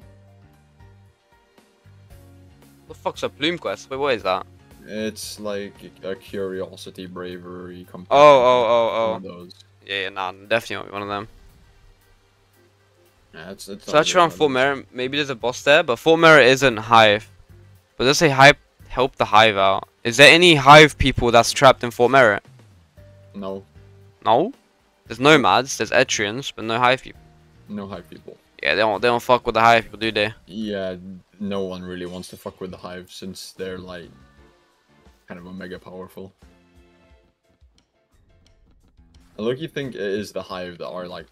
What the fuck's a Plume Quest? Wait, what is that? It's like a curiosity, bravery, compassion. Oh, oh, oh, one oh. of those. Yeah, yeah, nah, definitely one of them. Yeah, it's, it's Search around Fort. Merit. Maybe there's a boss there, but Fort Merit isn't Hive. But does say Hive help the Hive out? Is there any Hive people that's trapped in Fort Merit? No, No. There's nomads. There's Etrians, but no Hive people. no Hive people. Yeah, they don't. They don't fuck with the Hive people, do they? Yeah, no one really wants to fuck with the Hive since they're like kind of a mega powerful. I look, you think it is the Hive that are like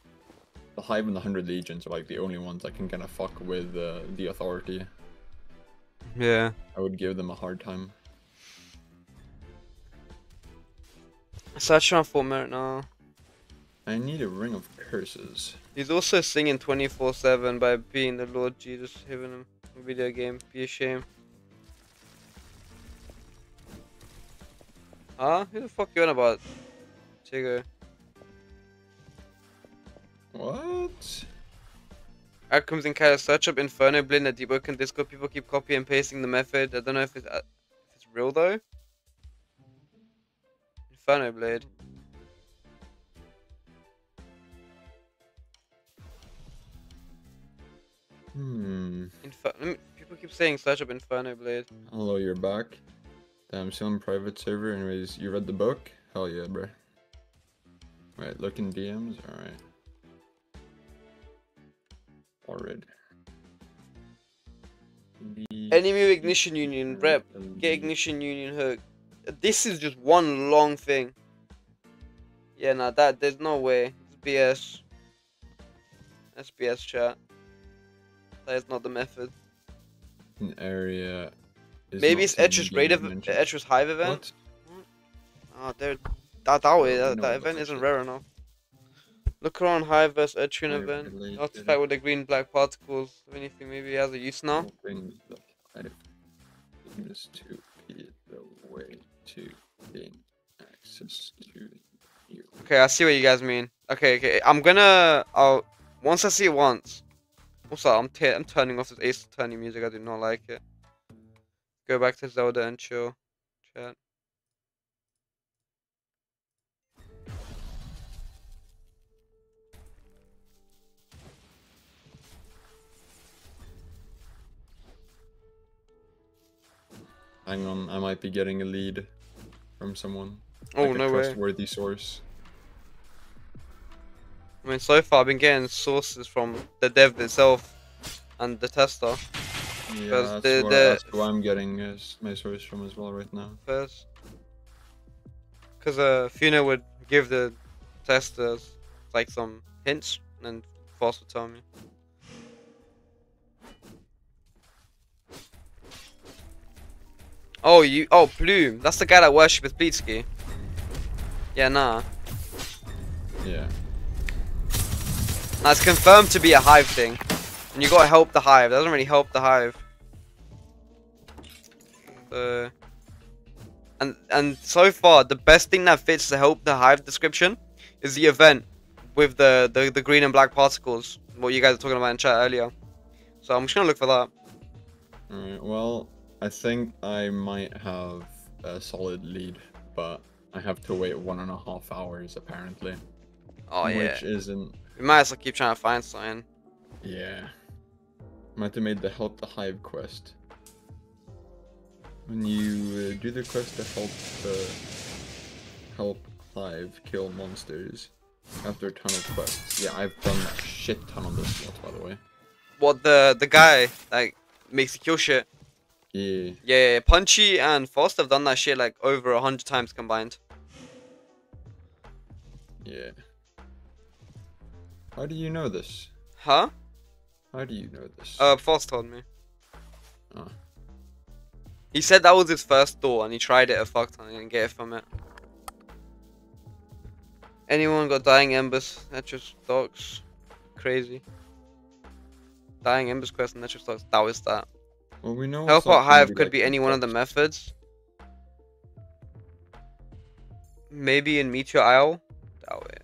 the Hive and the Hundred Legions are like the only ones that can kind of fuck with uh, the Authority. Yeah. I would give them a hard time. Search around Fort Merit now. I need a Ring of Curses. He's also singing 24/7 by being the Lord Jesus, heaven him video game. Be ashamed. Huh? Who the fuck you on about? Chigo. What? Out comes in of search up Inferno Blade in a Deepwoken Discord. People keep copy and pasting the method. I don't know if it's uh, if it's real though. Inferno Blade. Hmm. Infer- people keep saying search up Inferno Blade. Hello, you're back. Damn, still in private server. Anyways, you read the book? Hell yeah, bro. Right, look in DMs. Alright. Alright. Enemy Ignition Union rep. Get Ignition Union hook. This is just one long thing. Yeah, nah, that there's no way. It's BS. That's BS chat. That is not the method. An area. Maybe it's seen in Etris game Raid ev- mentioned. Hive event. What? Oh, there. That that way. That, that event isn't rare enough. Look around Hive vs Etrian event. related. Artifact with the green black particles. If anything, maybe it has a use now. Bring the seems to be the way to gain access to you. Okay, I see what you guys mean. Okay, okay. I'm gonna. I'll once I see it once. Also, I'm t- I'm turning off this Ace Attorney music. I do not like it. Go back to Zelda and chill. Chat. Hang on, I might be getting a lead from someone. Oh like no a way. trustworthy source. I mean, so far I've been getting sources from the dev itself and the tester Yeah, that's, the- where, the- that's who I'm getting uh, my source from as well right now. first. Because uh, Funa would give the testers like some hints and then Foss would tell me. Oh, you. Oh, Plume. That's the guy that worships Bleedsky. Yeah, nah. Yeah. That's confirmed to be a hive thing. And you gotta help the hive. That doesn't really help the hive. Uh, And and so far, the best thing that fits to help the hive description is the event with the, the, the green and black particles. What you guys were talking about in chat earlier. So I'm just gonna look for that. Alright, well, I think I might have a solid lead, but I have to wait one and a half hours apparently. Oh yeah. Which isn't. We might as well keep trying to find something. Yeah. Might have made the help the hive quest. When you uh, do the quest to help the help hive kill monsters after a ton of quests. Yeah, I've done a shit ton on this mod, by the way. What the the guy like makes you kill shit. Yeah. Yeah, Punchy and Frost have done that shit like over a hundred times combined. Yeah. How do you know this? Huh? How do you know this? Uh, Frost told me. Oh. He said that was his first door and he tried it a fuck ton and didn't get it from it. Anyone got Dying Embers, Netris Dogs? Crazy. Dying Embers quest and Netris Dogs, that was that. Well, we know. Help it's not out Hive be could like be any one of the methods. Maybe in Meteor Isle? Doubt it.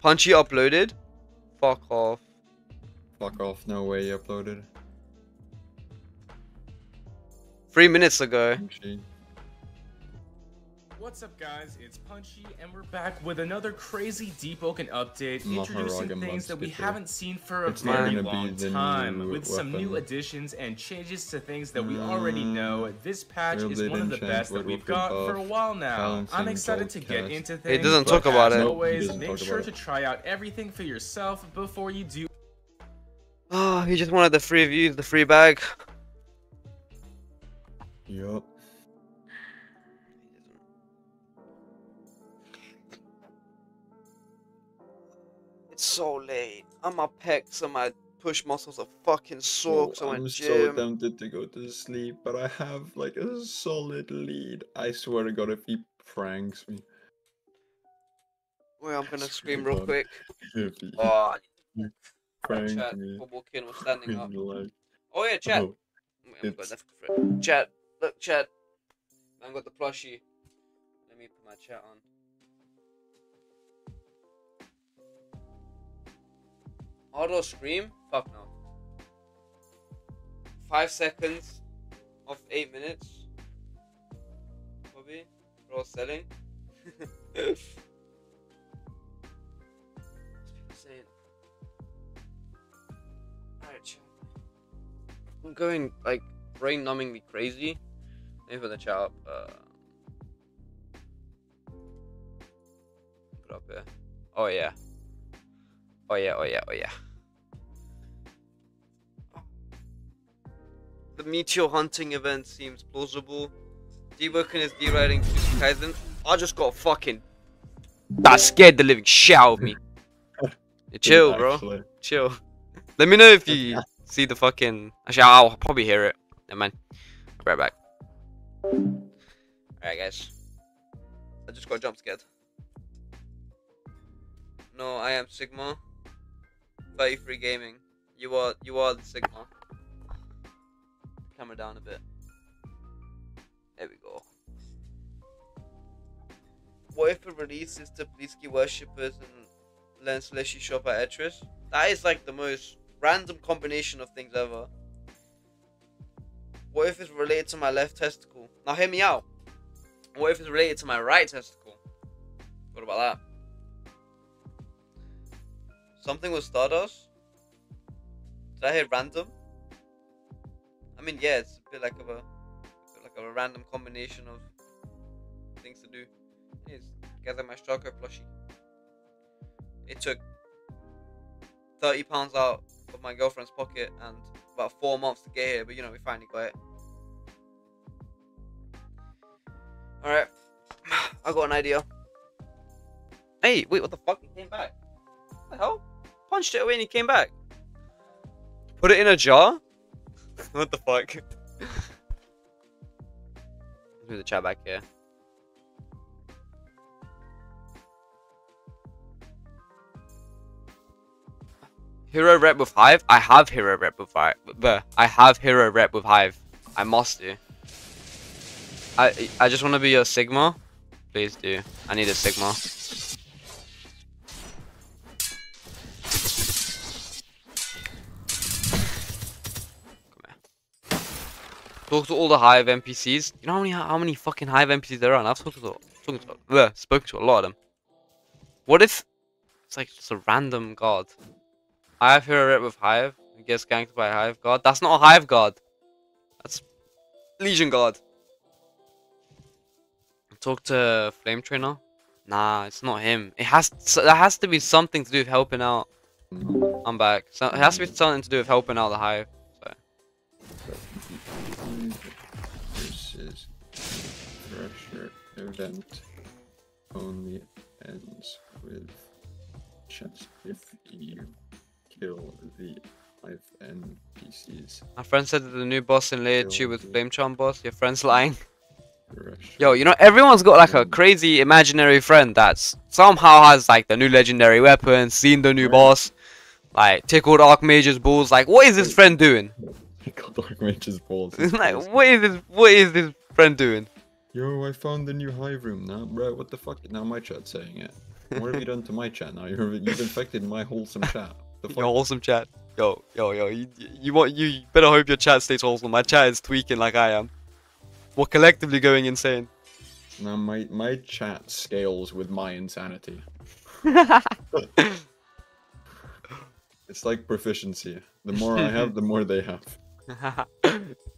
Punchy uploaded? Fuck off. Fuck off! No way you uploaded. Three minutes ago. Punchy. What's up, guys? It's Punchy, and we're back with another crazy Deepwoken update, introducing things that we haven't seen for a It's very long time, new with some new additions and changes to things that we already know. This patch They'll is one of the best that we've got for a while now. I'm excited to get cast. into It things. doesn't talk about it. Always, make sure to try out everything for yourself before you do ah, Oh, he just wanted the free views, the free bag. Yup. It's so late. And my pecs and my push muscles are fucking sore Oh, because I went I'm so tempted to go to sleep, but I have like a solid lead. I swear to God, if he pranks me, Wait, I'm gonna scream real quick. Oh, pranks chat. me, Football kid was standing up. life, Oh yeah, chat. oh, Wait, I'm going it's- left for it. Chat. Look, chat. I got the plushie. Let me put my chat on. Auto stream? Fuck no. Five seconds of eight minutes. Probably. For all selling. Saying? Alright. I'm going like brain numbingly crazy. Me put the chat. Uh, put up here. Oh yeah. Oh yeah. Oh yeah. Oh yeah. The meteor hunting event seems plausible. Deworking is dewriting Jujutsu Kaisen. I just got fucking. That scared the living shit out of me. Chill, bro. actually. Chill. Let me know if you see the fucking. Actually, I'll probably hear it. Never mind. I'll be right back. Alright, guys. I just got jump scared. No, I am Sigma. 33 Gaming. You are you are the Sigma. Camera down a bit. There we go. What if it releases to Blitzky worshippers and learns Leshy shop at Etris? That is like the most random combination of things ever. What if it's related to my left testicle? Now hear me out. What if it's related to my right testicle? What about that? Something with Stardust? Did I hear random? I mean, yeah, it's a bit like of a, like a random combination of things to do. Is gather my Strako plushie. It took 30 pounds out of my girlfriend's pocket and about four months to get here, but you know, we finally got it. Alright, I got an idea. Hey, wait, what the fuck? He came back. The hell? Punched it away and he came back. Put it in a jar? what the fuck? Move the chat back here. Hero rep with Hive? I have hero rep with Hive. But I have hero rep with Hive. I must do. I I just want to be your Sigma. Please do. I need a Sigma. Talk to all the Hive NPCs. You know how many how many fucking Hive NPCs there are? And I've spoken to spoken to, bleh, spoken to a lot of them. What if it's like just a random god? I have hero rep with Hive. He gets ganked by a Hive god. That's not a Hive god. That's Legion god. Talk to Flame Trainer. Nah, it's not him. It has that has to be something to do with helping out. I'm back. So it has to be something to do with helping out the Hive. Event only ends with chest if you kill the five NPCs. My friend said that the new boss in Layer 2 was Flame Charm boss. Your friend's lying. Yo, you know, everyone's got like a hmm. crazy imaginary friend that's somehow has like the new legendary weapon, seen the new Right. boss, like tickled Archmage's balls. Like, what is this friend doing? Got Dark Mage's balls. Like, what is this? What is this friend doing? Yo, I found the new hive room now, bro. What the fuck? Now my chat's saying it. What have you done to my chat now? You're, you've infected my wholesome chat. The Your wholesome chat. Yo, yo, yo. You, you want you better hope your chat stays wholesome. My chat is tweaking like I am. We're collectively going insane. Now my my chat scales with my insanity. It's like proficiency. The more I have, the more they have.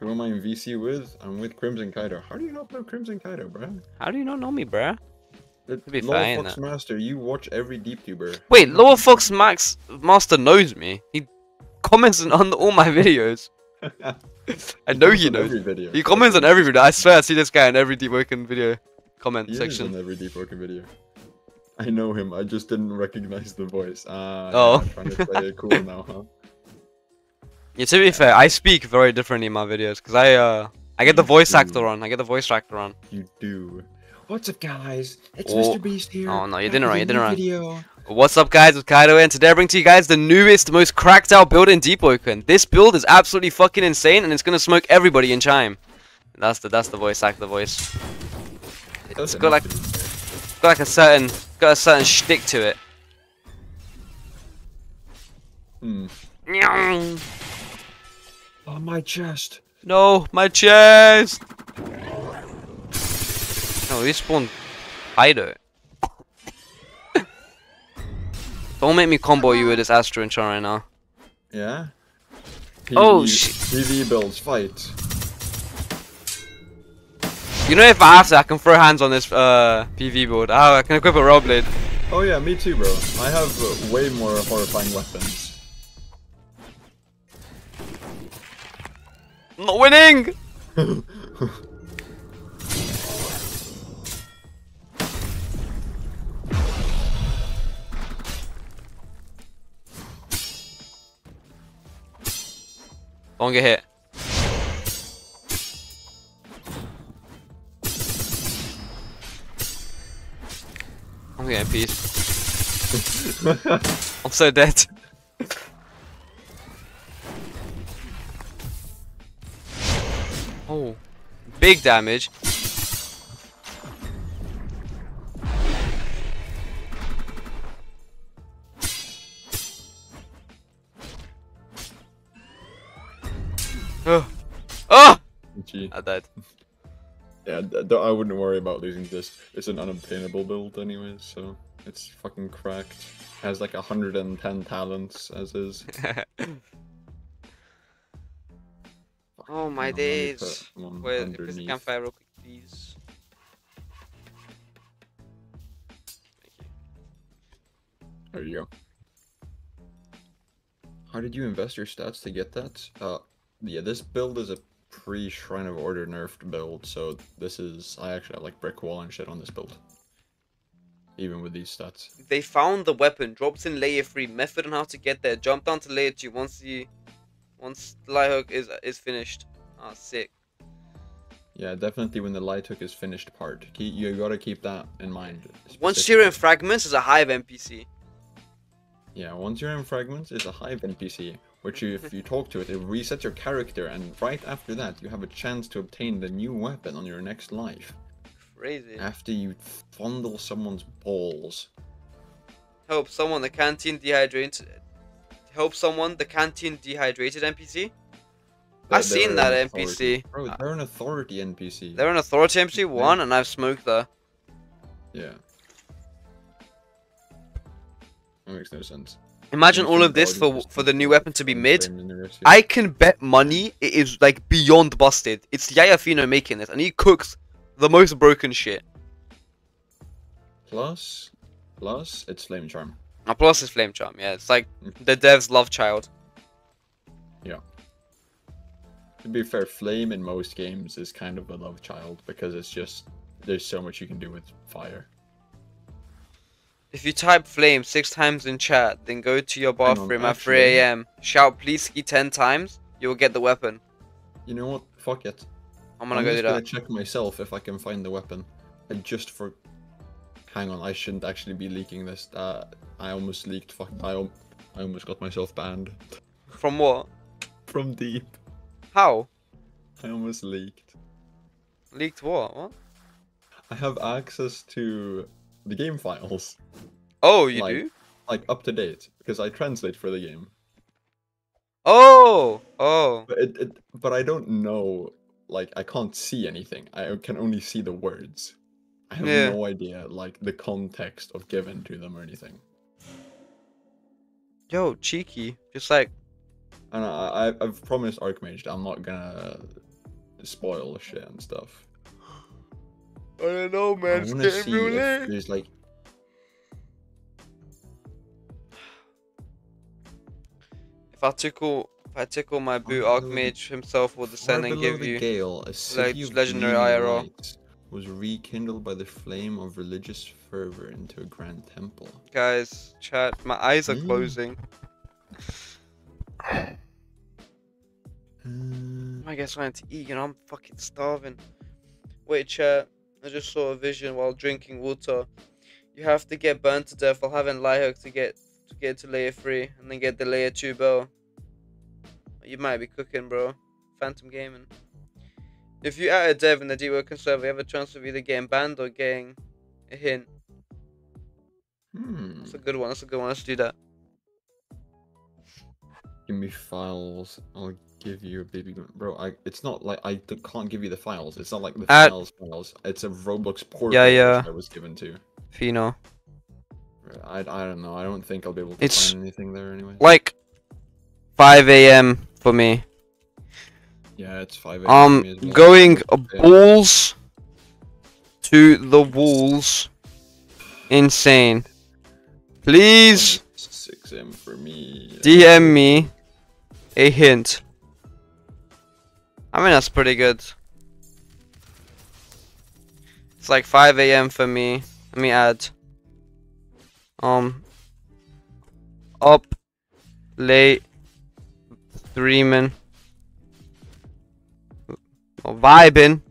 Who am I in VC with? I'm with Crimson Kaido. How do you not know Crimson Kaido, bruh? How do you not know me, bruh? It, be Lower fine, Fox. Master, you watch every deep tuber. Wait, Lower Fox Max Master knows me. He comments on all my videos. I know he on knows. video. He comments on every video. I swear I see this guy in every Deepwoken video comment He is section. in every Deepwoken video. I know him. I just didn't recognize the voice. Ah, Oh. yeah, trying to play it cool now, huh? Yeah, to be fair, I speak very differently in my videos because I uh I get the voice actor on. I get the voice actor on. You do. What's up, guys? It's Oh. Mr. Beast here. Oh, no, you didn't run. you didn't run. Video. What's up, guys? With Kaido, and today I bring to you guys the newest, most cracked out build in Deepwoken. This build is absolutely fucking insane, and it's gonna smoke everybody in Chime. That's the that's the voice actor voice. That's got like-. Got like a certain got a certain shtick to it. Hmm. On my chest. No, my chest. No, he spawned Kaido. Don't make me combo you with this Astro enchant right now. Yeah. Oh, PvE shit. PvE builds fight. You know, if I have to, I can throw hands on this uh PV build. Oh, I can equip a roll blade. Oh yeah, me too, bro. I have uh, way more horrifying weapons. I'm not winning. Don't get hit. I'm getting peace. I'm so dead. Oh, big damage. Oh, oh! Gee. I died. Yeah, I wouldn't worry about losing this. It's an unobtainable build anyways, so it's fucking cracked. Has like 110 talents as is. oh my Hang on, let me days. Wait, if it's a underneath. campfire real quick, please. There you go. How did you invest your stats to get that? Uh, yeah, this build is a pre-Shrine of Order nerfed build, so this is... I actually have like brick wall and shit on this build. Even with these stats. They found the weapon, dropped in layer 3, method on how to get there, jump down to layer 2 once the once the light hook is is finished. Ah, sick. Yeah, definitely when the light hook is finished part. Keep, you gotta keep that in mind. Once you're in fragments is a hive NPC. Yeah, once you're in fragments, it's a hive NPC. which you, if you talk to it, it resets your character, and right after that, you have a chance to obtain the new weapon on your next life. Crazy. After you fondle someone's balls. Help someone the canteen dehydrated. Help someone the canteen dehydrated NPC. I've seen that. NPC. Bro, they're an authority NPC. They're an authority NPC one, and I've smoked there. Yeah. That makes no sense. Imagine all of this for for the new weapon to be mid. I can bet money it is like beyond busted. It's Yaya Fino making this, and he cooks the most broken shit. Plus, plus, it's Flame Charm. Plus his flame charm, yeah. It's like the dev's love child. Yeah. To be fair, Flame in most games is kind of a love child because it's just there's so much you can do with fire. If you type flame six times in chat, then go to your on, bathroom at 3 a.m. Shout please ski 10 times, you will get the weapon. You know what? Fuck it. I'm gonna I'm go just do gonna that. check myself if I can find the weapon. And just for, hang on, I shouldn't actually be leaking this. Uh, I almost leaked. Fuck, I, I almost got myself banned From what? from deep. How? I almost leaked. Leaked what? What? I have access to the game files, Oh, you Like- do? like up to date, because I translate for the game. Oh! Oh. But it, it, but I don't know. Like, I can't see anything. I can only see the words. I have Yeah. no idea, like the context of given to them or anything. Yo, cheeky. Just like, And I, I, I've promised Archmage that I'm not gonna spoil the shit and stuff. I don't know, I man. It's want to getting see real if late. there's like If I tickle, if I tickle my oh, boot, Far Archmage himself will descend and give you. gale, a legendary IRL. Was rekindled by the flame of religious fervor into a grand temple. Guys, chat. My eyes are Mm. closing. Uh, I guess I need to eat and I'm fucking starving. Wait, chat. I just saw a vision while drinking water. You have to get burned to death while having light hook to get to get to layer three and then get the layer two bell. You might be cooking, bro. Phantom gaming. If you add a dev in the Deepwoken server, you have a chance of either getting banned or getting a hint. hmm. That's a good one. That's a good one. Let's do that. Give me files. I'll give you a baby. Bro, I, it's not like I can't give you the files. It's not like the Uh, files files. It's a Roblox portal Yeah, yeah. I was given to. Fino. I, I don't know. I don't think I'll be able to It's find anything there anyway. Like 5 a.m. for me. Yeah, it's 5 a.m. Um, well. going Yeah. balls to the walls. Insane. Please 6 a.m. for me. DM me a hint. I mean, that's pretty good. It's like 5 a.m. for me. Let me add. Um. Up. Late. Streaming. Oh, vibing.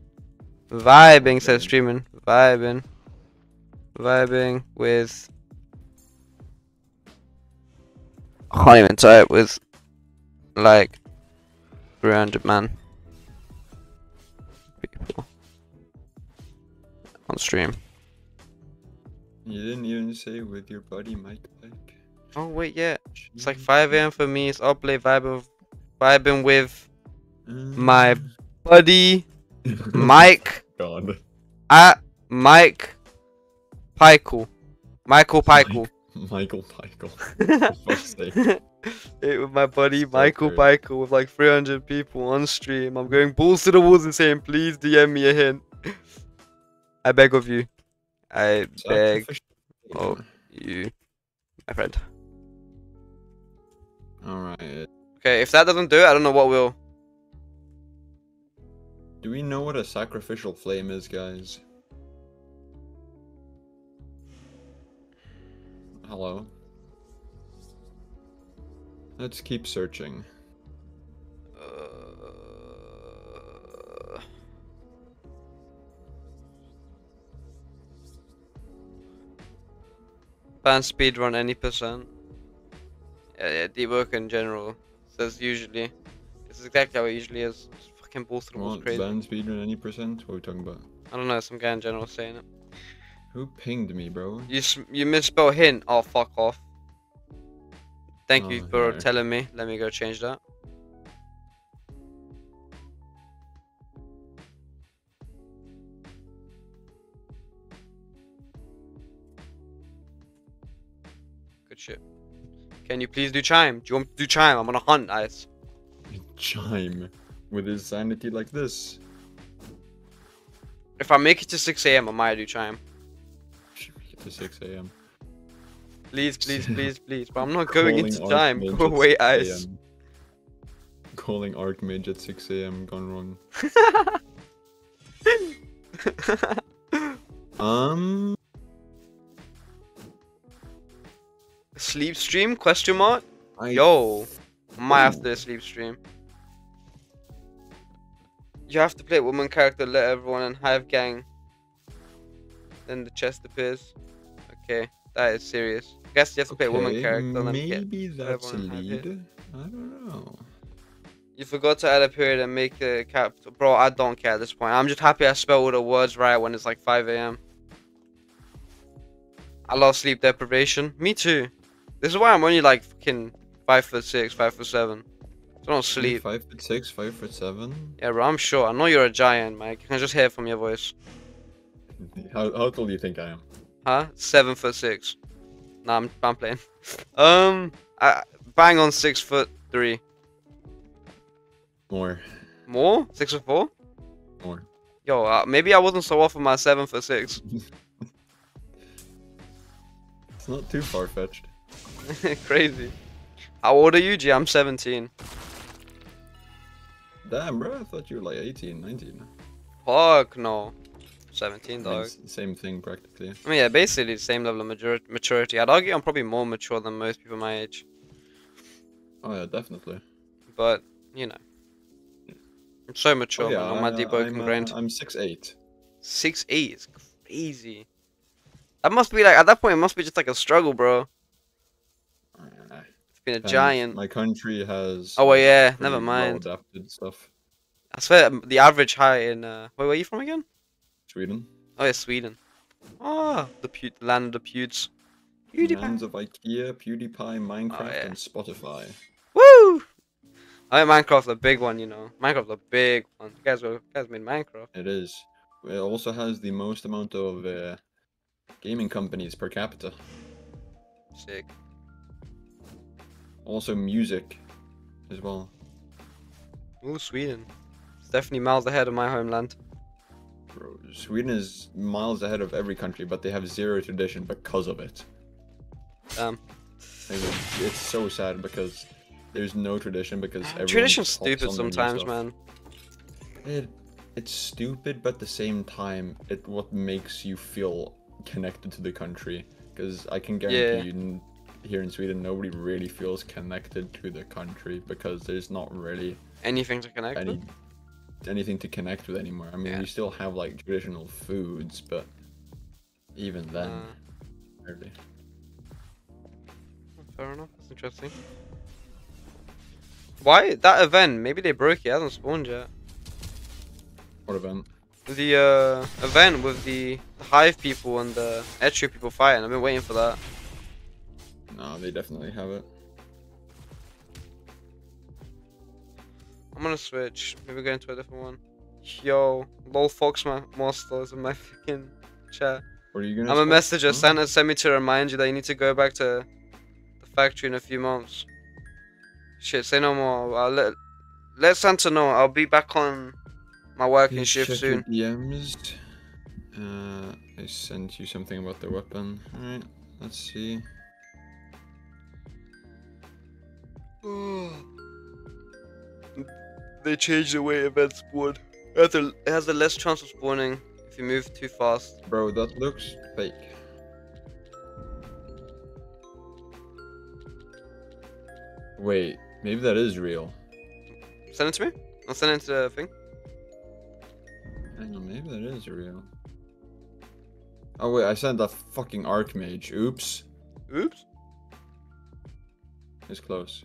Vibing says streaming. Vibing. Vibing with. I can't even type with. Like. 300 man. People. On stream. You didn't even say with your buddy Mike Pike. Oh, wait, yeah. It's like 5 a.m. for me. It's up late vibing, vibing with mm. my buddy Mike God. at Mike Pikel. Michael Pikel. Michael Michael. For it with my buddy So Michael good. Pikel with like 300 people on stream. I'm going balls to the walls and saying, please DM me a hint. I beg of you. I beg Sacrificial Oh. you, my friend. Alright. Okay, if that doesn't do it, I don't know what will. Do we know what a sacrificial flame is, guys? Hello? Let's keep searching. Uh, Ban speedrun any percent. Yeah, yeah, deep work in general. says usually. Is exactly how it usually is. It's fucking bullshit. It was crazy. Band speed at any percent? What are we talking about? I don't know. Some guy in general saying it. Who pinged me, bro? You you misspell hint. Oh fuck off. Thank you Oh, for no. telling me. Let me go change that. Good shit. Can you please do chime? Do you want me to do chime? I'm on a hunt, guys. Chime. With his sanity like this. If I make it to 6 a.m., I might do chime. Get to 6 a.m. Please, please, please, please. But I'm not going into time. Go away, ice. Calling Archmage at 6 a.m. gone wrong. Um. Sleep stream? Question mark? I Yo, might have to Ooh. do a sleep stream. You have to play woman character, let everyone in Hive Gang. Then the chest appears. Okay, that is serious. I guess you have to play woman character. Maybe that's a lead. I don't know. You forgot to add a period and make a cap. Bro, I don't care at this point. I'm just happy I spelled all the words right when it's like 5 a.m. I love sleep deprivation. Me too. This is why I'm only like fucking 5 foot 6, 5 foot 7. I don't sleep. Five foot six, five foot seven. Yeah, bro, I'm sure. I know you're a giant, Mike. I can just hear from your voice. How, how tall do you think I am? Huh? Seven foot six. Nah, I'm, I'm playing. Um, I, bang on six foot three. More, More? Six foot four? more. Yo, uh, maybe I wasn't so off on my seven foot six. It's not too far fetched. Crazy. How old are you, G? I'm 17. Damn, bro. I thought you were like 18, 19. Fuck no. 17, I mean, dog. same thing practically. I mean, yeah, basically the same level of maturity. I'd argue I'm probably more mature than most people my age. Oh yeah, definitely. But, you know. I'm so mature, oh, yeah, man. I'm my I- deep I'm, oaken brained. Uh, I'm six eight. Six eight is crazy. That must be like at that point. It must be just like a struggle, bro. Been a giant. My country has. Oh well, yeah. Never mind. Well-adapted stuff. I swear um, the average height in. Uh, wait, where are you from again? Sweden. Oh yeah, Sweden. Ah, the pu- land of the Pewds. PewDiePie. Lands of IKEA, PewDiePie, Minecraft, Oh, yeah. and Spotify. Woo! I mean, Minecraft the big one, you know. Minecraft the big one. You guys were you guys made Minecraft. It is. It also has the most amount of uh, gaming companies per capita. Sick. Also music, as well. Ooh, Sweden. It's definitely miles ahead of my homeland. Bro, Sweden is miles ahead of every country, but they have zero tradition because of it. Um, it's- it's so sad because there's no tradition because everyone tradition's stupid on the new sometimes, man. It, it's stupid, but at the same time, it what makes you feel connected to the country. Because I can guarantee Yeah. you, here in Sweden, nobody really feels connected to the country because there's not really Anything to connect any with? anything to connect with anymore. I mean, Yeah. we still have like traditional foods, but even then, Uh. Fair enough. That's interesting. Why that event? Maybe they broke it. It hasn't spawned yet. What event? The uh, event with the, the Hive people and the Etrio people fighting. I've been waiting for that. No, they definitely have it. I'm gonna switch. Maybe go into a different one. Yo, lol Fox ma- Monster is in my fucking chat. What are you gonna? I'm a messenger. Santa sent me to remind you that you need to go back to the factory in a few months. Shit, say no more. I'll let let Santa know. I'll be back on my working shift soon. DMs. Uh, I sent you something about the weapon. Alright, let's see. They changed the way events spawn. It has, a, it has a less chance of spawning if you move too fast. Bro, that looks fake. Wait, maybe that is real. Send it to me. I'll send it to the thing. Hang on, maybe that is real. Oh wait, I sent a fucking Archmage. Oops. Oops. It's close.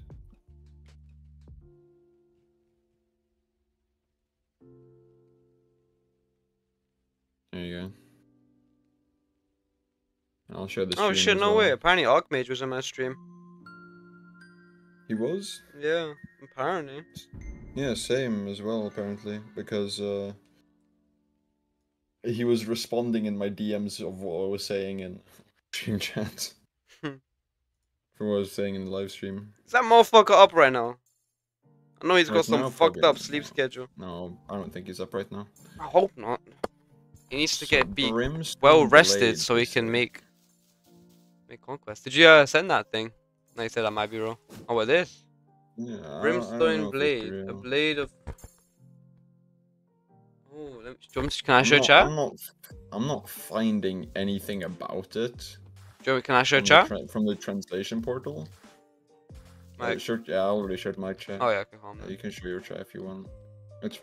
There you go. And I'll show this. Oh shit! No well. way. Apparently, Archmage was in my stream. He was. Yeah, apparently. Yeah, same as well. Apparently, because uh, he was responding in my DMs of what I was saying in stream chat. Hmm. From what I was saying in the live stream. Is that motherfucker up right now? I know he's got right some fucked up sleep no. schedule. No, I don't think he's up right now. I hope not. He needs to So get be well rested Blade, so he can make make conquest. Did you uh, send that thing? You said that might be wrong. Oh, what this? Yeah, I don't- I don't know Brimstone blade, a blade of. Oh, let me, do you want me can I I'm show not- chat? I'm not, I'm not finding anything about it. Do you want me- can I show from chat? tra- from the translation portal. Uh, Like- sure, yeah, I already showed my chat. Oh yeah, okay, Yeah, you can show your chat if you want. It's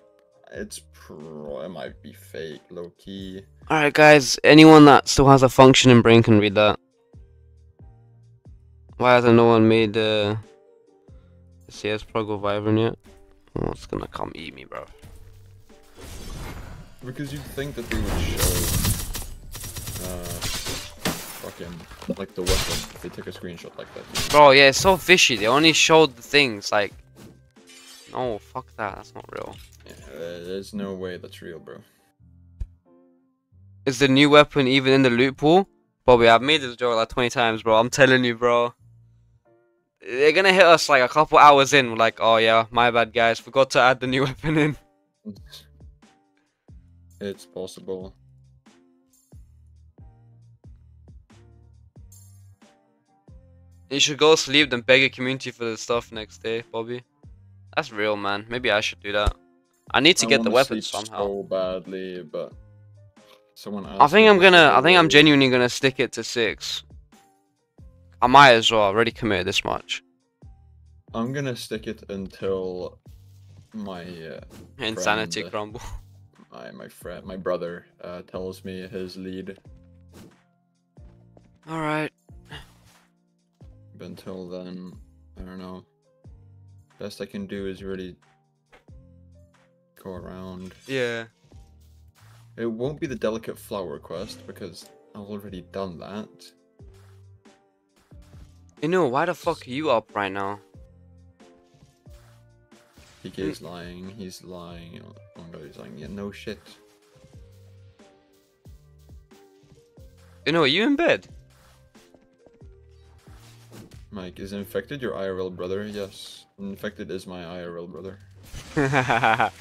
it's pro it might be fake, low key. Alright, guys. Anyone that still has a functioning brain can read that. Why hasn't no one made uh, CS Prog Vibrant yet? Oh, it's gonna come eat me, bro. Because you'd think that they would show uh fucking like the weapon they took a screenshot like that. Bro, yeah, it's so fishy. They only showed the things like. No, fuck that. That's not real. Yeah, there's no way that's real, bro. Is the new weapon even in the loot pool? Bobby, I've made this joke like 20 times, bro. I'm telling you, bro. They're gonna hit us like a couple hours in. We're like, oh yeah, my bad, guys. Forgot to add the new weapon in. It's possible. You should go sleep, then beg a community for the stuff next day, Bobby. That's real, man. Maybe I should do that. I need to I get the wanna weapon sleep somehow. So badly, but someone I think I'm gonna. I I think I'm genuinely gonna stick it to six. I might as well. I already committed this much. I'm gonna stick it until my uh, Insanity Friend, crumble. my my friend my brother uh, tells me his lead. All right. But until then, I don't know. Best I can do is really go around. Yeah. It won't be the delicate flower quest because I've already done that. You know why the fuck are you up right now? PK mm. is lying. He's lying. Oh, oh my god, he's lying. Yeah, no shit. You know, are you in bed? Mike, is infected your IRL brother? Yes. Infected is my IRL brother.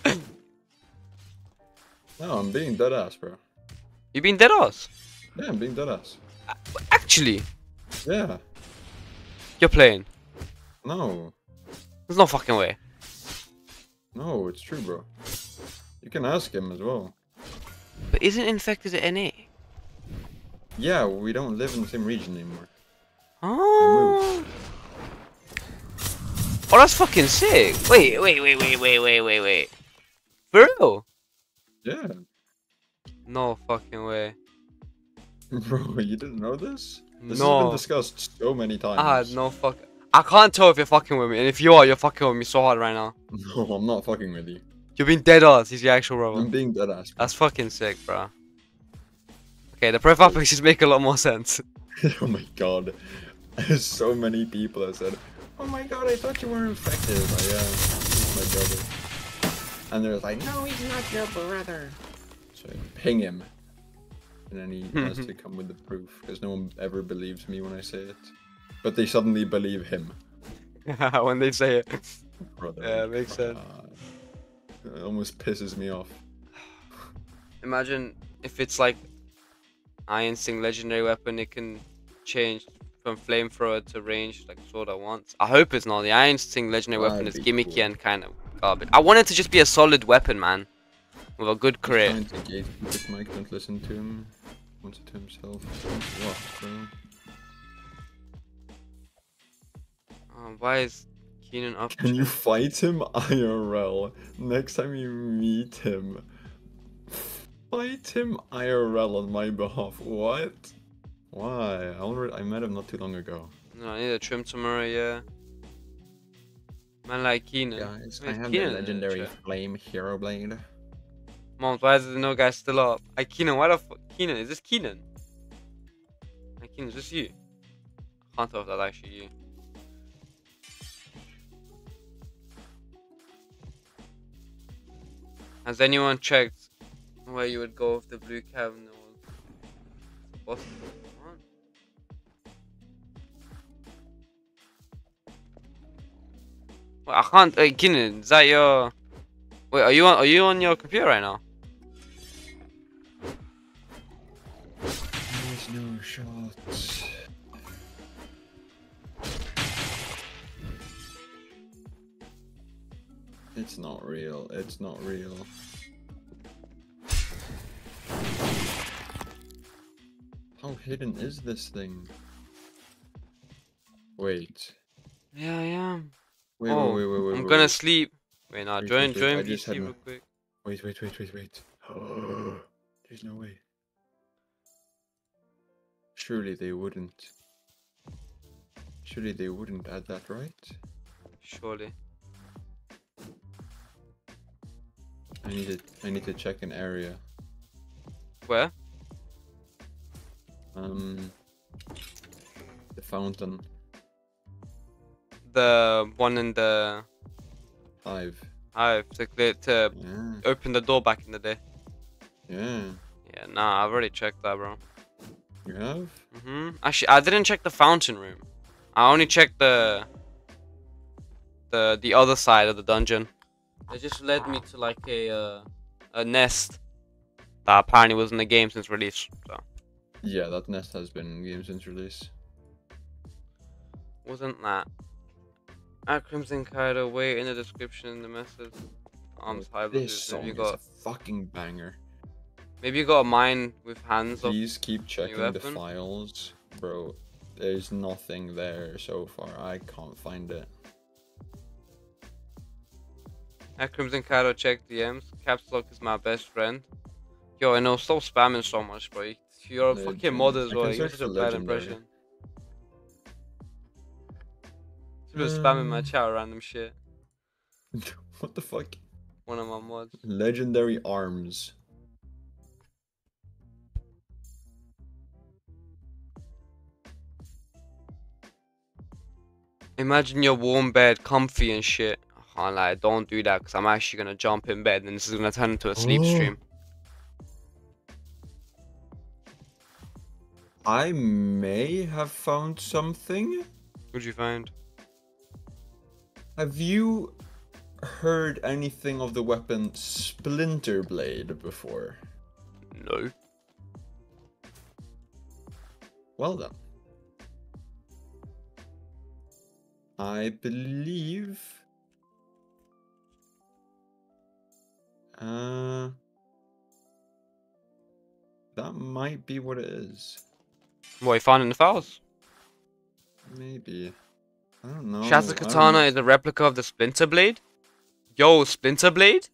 No, I'm being dead ass, bro. you been dead ass? Yeah, I'm being dead ass. Uh, actually, Yeah. you're playing. No. There's no fucking way. No, it's true, bro. You can ask him as well. But isn't infected at NA? Yeah, we don't live in the same region anymore. Oh. Oh, that's fucking sick. Wait, wait, wait, wait, wait, wait, wait, wait. For real? Yeah. No fucking way. Bro, you didn't know this? This has been discussed so many ah, times. I had no fuck. I can't tell if you're fucking with me, and if you are, you're fucking with me so hard right now. No, I'm not fucking with you. You're being dead ass. He's your actual I'm being dead ass. bro. That's fucking sick, bro. Okay, the profile pictures make a lot more sense. oh my god. There's so many people that said, Oh my god, I thought you were infected. Like, yeah, he's my brother. And they're like, No, he's not your brother. So I ping him. And then he has to come with the proof, because no one ever believes me when I say it. But they suddenly believe him. when they say it. Brother. Yeah, makes sense. Uh, It almost pisses me off. Imagine if it's like Iron Sting legendary weapon, it can change from flamethrower to range like sword at once. I hope it's not. The Iron Sting legendary weapon is gimmicky cool. and kind of garbage. I want it to just be a solid weapon, man, with a good He's crit. trying to gauge if Mike don't listen to him. Wants it to himself. What. Um, why is Keenan up? Can you fight him IRL next time you meet him? Fight him IRL on my behalf. What? Why? I already I met him not too long ago. No, I need a trim tomorrow. Yeah. Man like Keenan. Guys, Wait, I have Keenan the legendary flame hero blade. Mom, why is the no guy still up? Hey, Keenan, why the fuck? Keenan, is this Keenan? Hey, Keen, is this you? I can't tell if that's actually you. Has anyone checked where you would go if the blue cavern was possible? Wait, I can't. Uh, hey, Keenan, is that your? Wait, are you on? Are you on your computer right now? There's no shots. It's not real. It's not real. How hidden is this thing? Wait. Yeah, I am. Wait, oh, wait, wait, wait, wait. I'm wait, gonna wait. sleep. Wait, nah, Wait, join, wait, wait, join had VC real quick. Wait, wait, wait, wait, wait. There's no way. Surely they wouldn't. Surely they wouldn't add that, right? Surely. I need to. I need to check an area. Where? Um. The fountain. The one in the Five. hive to clear to Yeah. open the door back in the day. Yeah. Yeah, nah, I've already checked that, bro. You have? hmm Actually, I didn't check the fountain room. I only checked the the the other side of the dungeon. It just led me to like a uh, a nest that apparently was in the game since release. So Yeah, that nest has been in the game since release. wasn't that? At Crimson Kaido, wait in the description in the message. Arms high. This song you is got a fucking banger. maybe you got a mine with hands Please keep checking the files, bro. There's nothing there so far. I can't find it. At Crimson Kaido, check DMs. Caps Lock is my best friend. Yo, I know, stop spamming so much, bro. You're a Yeah, fucking mod as well. You search have such a bad impression. Are spamming my chat random shit. what the fuck? One of my mods. Legendary arms. Imagine your warm bed, comfy and shit. I can't lie, don't do that because I'm actually gonna jump in bed and this is gonna turn into a sleep Oh. stream. I may have found something. What'd you find? Have you heard anything of the weapon Splinter Blade before? No. Well then. I believe. Uh. That might be what it is. What you found in the files? Maybe. I don't know. Katana is a replica of the Splinter Blade? Yo, Splinter Blade?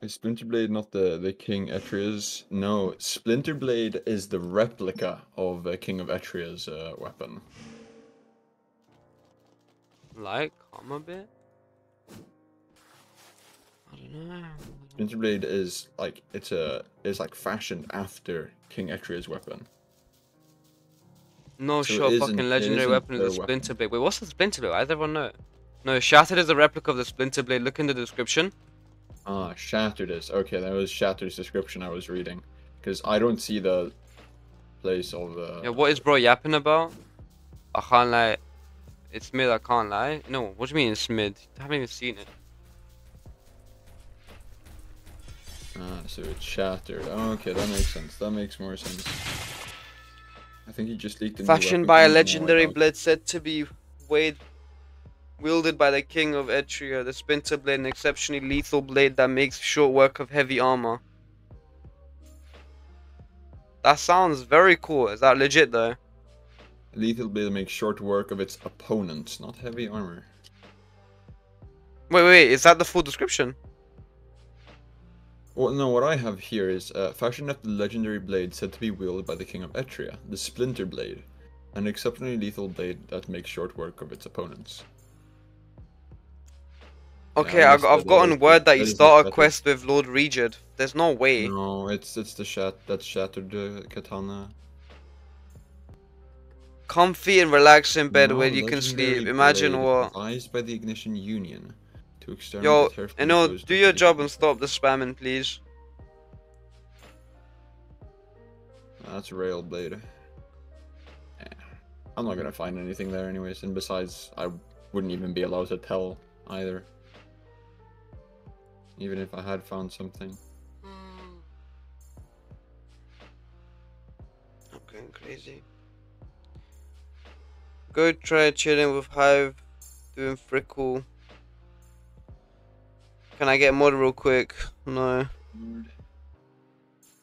Is Splinter Blade not the, the King Etria's? No, Splinter Blade is the replica of uh, King of Etria's uh, weapon. Like, calm a bit? I don't know. Splinter Blade is like it's a is like fashioned after King Etria's weapon. No So fucking legendary weapon is the. Splinter Blade. Wait, what's the Splinter Blade? Does everyone know? No, Shattered is a replica of the Splinter Blade. Look in the description. Ah, Shattered is okay. That was Shattered's description I was reading, because I don't see the place of the. Yeah, what is bro yapping about? I can't lie. It's mid, I can't lie. No, what do you mean it's mid? I haven't even seen it. Ah, so it's Shattered. Oh, okay, that makes sense. That makes more sense. I think he just leaked a Fashioned by a and now I legendary blade said to be wade, wielded by the king of Etria, the Splinter Blade, an exceptionally lethal blade that makes short work of heavy armor. That sounds very cool. Is that legit though? Lethal blade makes short work of its opponents, not heavy armor. Wait, wait, is that the full description? Well, no, what I have here is uh, fashioned after the legendary blade said to be wielded by the king of Etria, the Splinter Blade, an exceptionally lethal blade that makes short work of its opponents. Okay, I I've, I've gotten is- word that that you start a quest with Lord Regid. There's no way. No, it's it's the shat that shattered uh, katana. comfy and relax in bed No, where you can sleep. Imagine what. Advised by the Ignition Union to exterminate Yo, turf I know. Do your job and stop the spamming, please. That's rail blade. Yeah. I'm not gonna find anything there anyways, and besides, I wouldn't even be allowed to tell either. Even if I had found something. I'm going crazy. Go try chilling with Hive, doing frickle. Can I get mod real quick? No.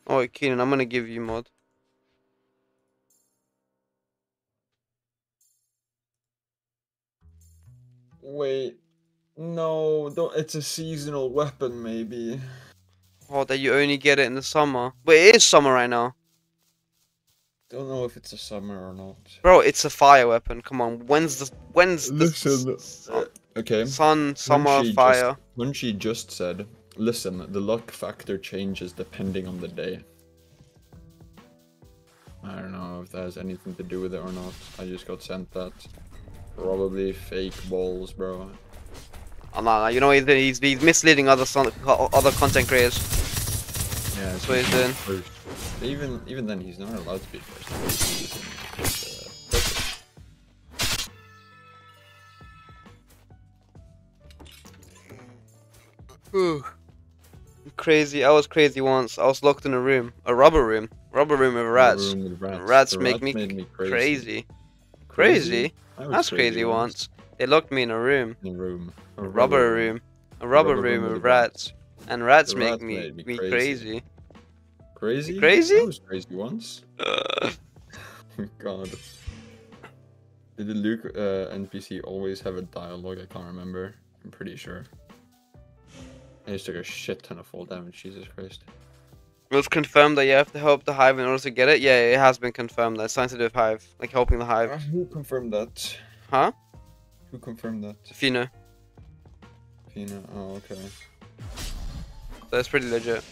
Oh, Keenan, I'm gonna give you mod. Wait, no, don't, it's a seasonal weapon maybe. Oh, that you only get it in the summer. But it is summer right now. Don't know if it's a summer or not. Bro, it's a fire weapon. Come on. When's the when's the Listen, uh, okay. sun, summer, she fire? When she just said, listen, the luck factor changes depending on the day. I don't know if that has anything to do with it or not. I just got sent that. Probably fake balls, bro. Oh, no, no, you know he's, he's, he's misleading other son, other content creators. Yeah, That's what he's doing. First. Even even then, he's not allowed to be first. Whew. Crazy. I was crazy once. I was locked in a room, a rubber room, rubber room with rats. Room with rats. Rats make rats me made Crazy. crazy. Crazy. That's crazy once. They locked me in a room, In a room. a rubber room, a rubber rubber room room with rats. and rats The make rats me me me crazy. crazy. Crazy? Crazy? I was crazy once. God. Did the Luke uh, NPC always have a dialogue? I can't remember. I'm pretty sure. I just took a shit ton of full damage. Jesus Christ. It was confirmed that you have to help the hive in order to get it. Yeah, it has been confirmed. That's something to do with hive, like helping the Uh, hive. who confirmed that? Huh? Who confirmed that? Fina. you know, Fina. Oh, okay. that's pretty legit.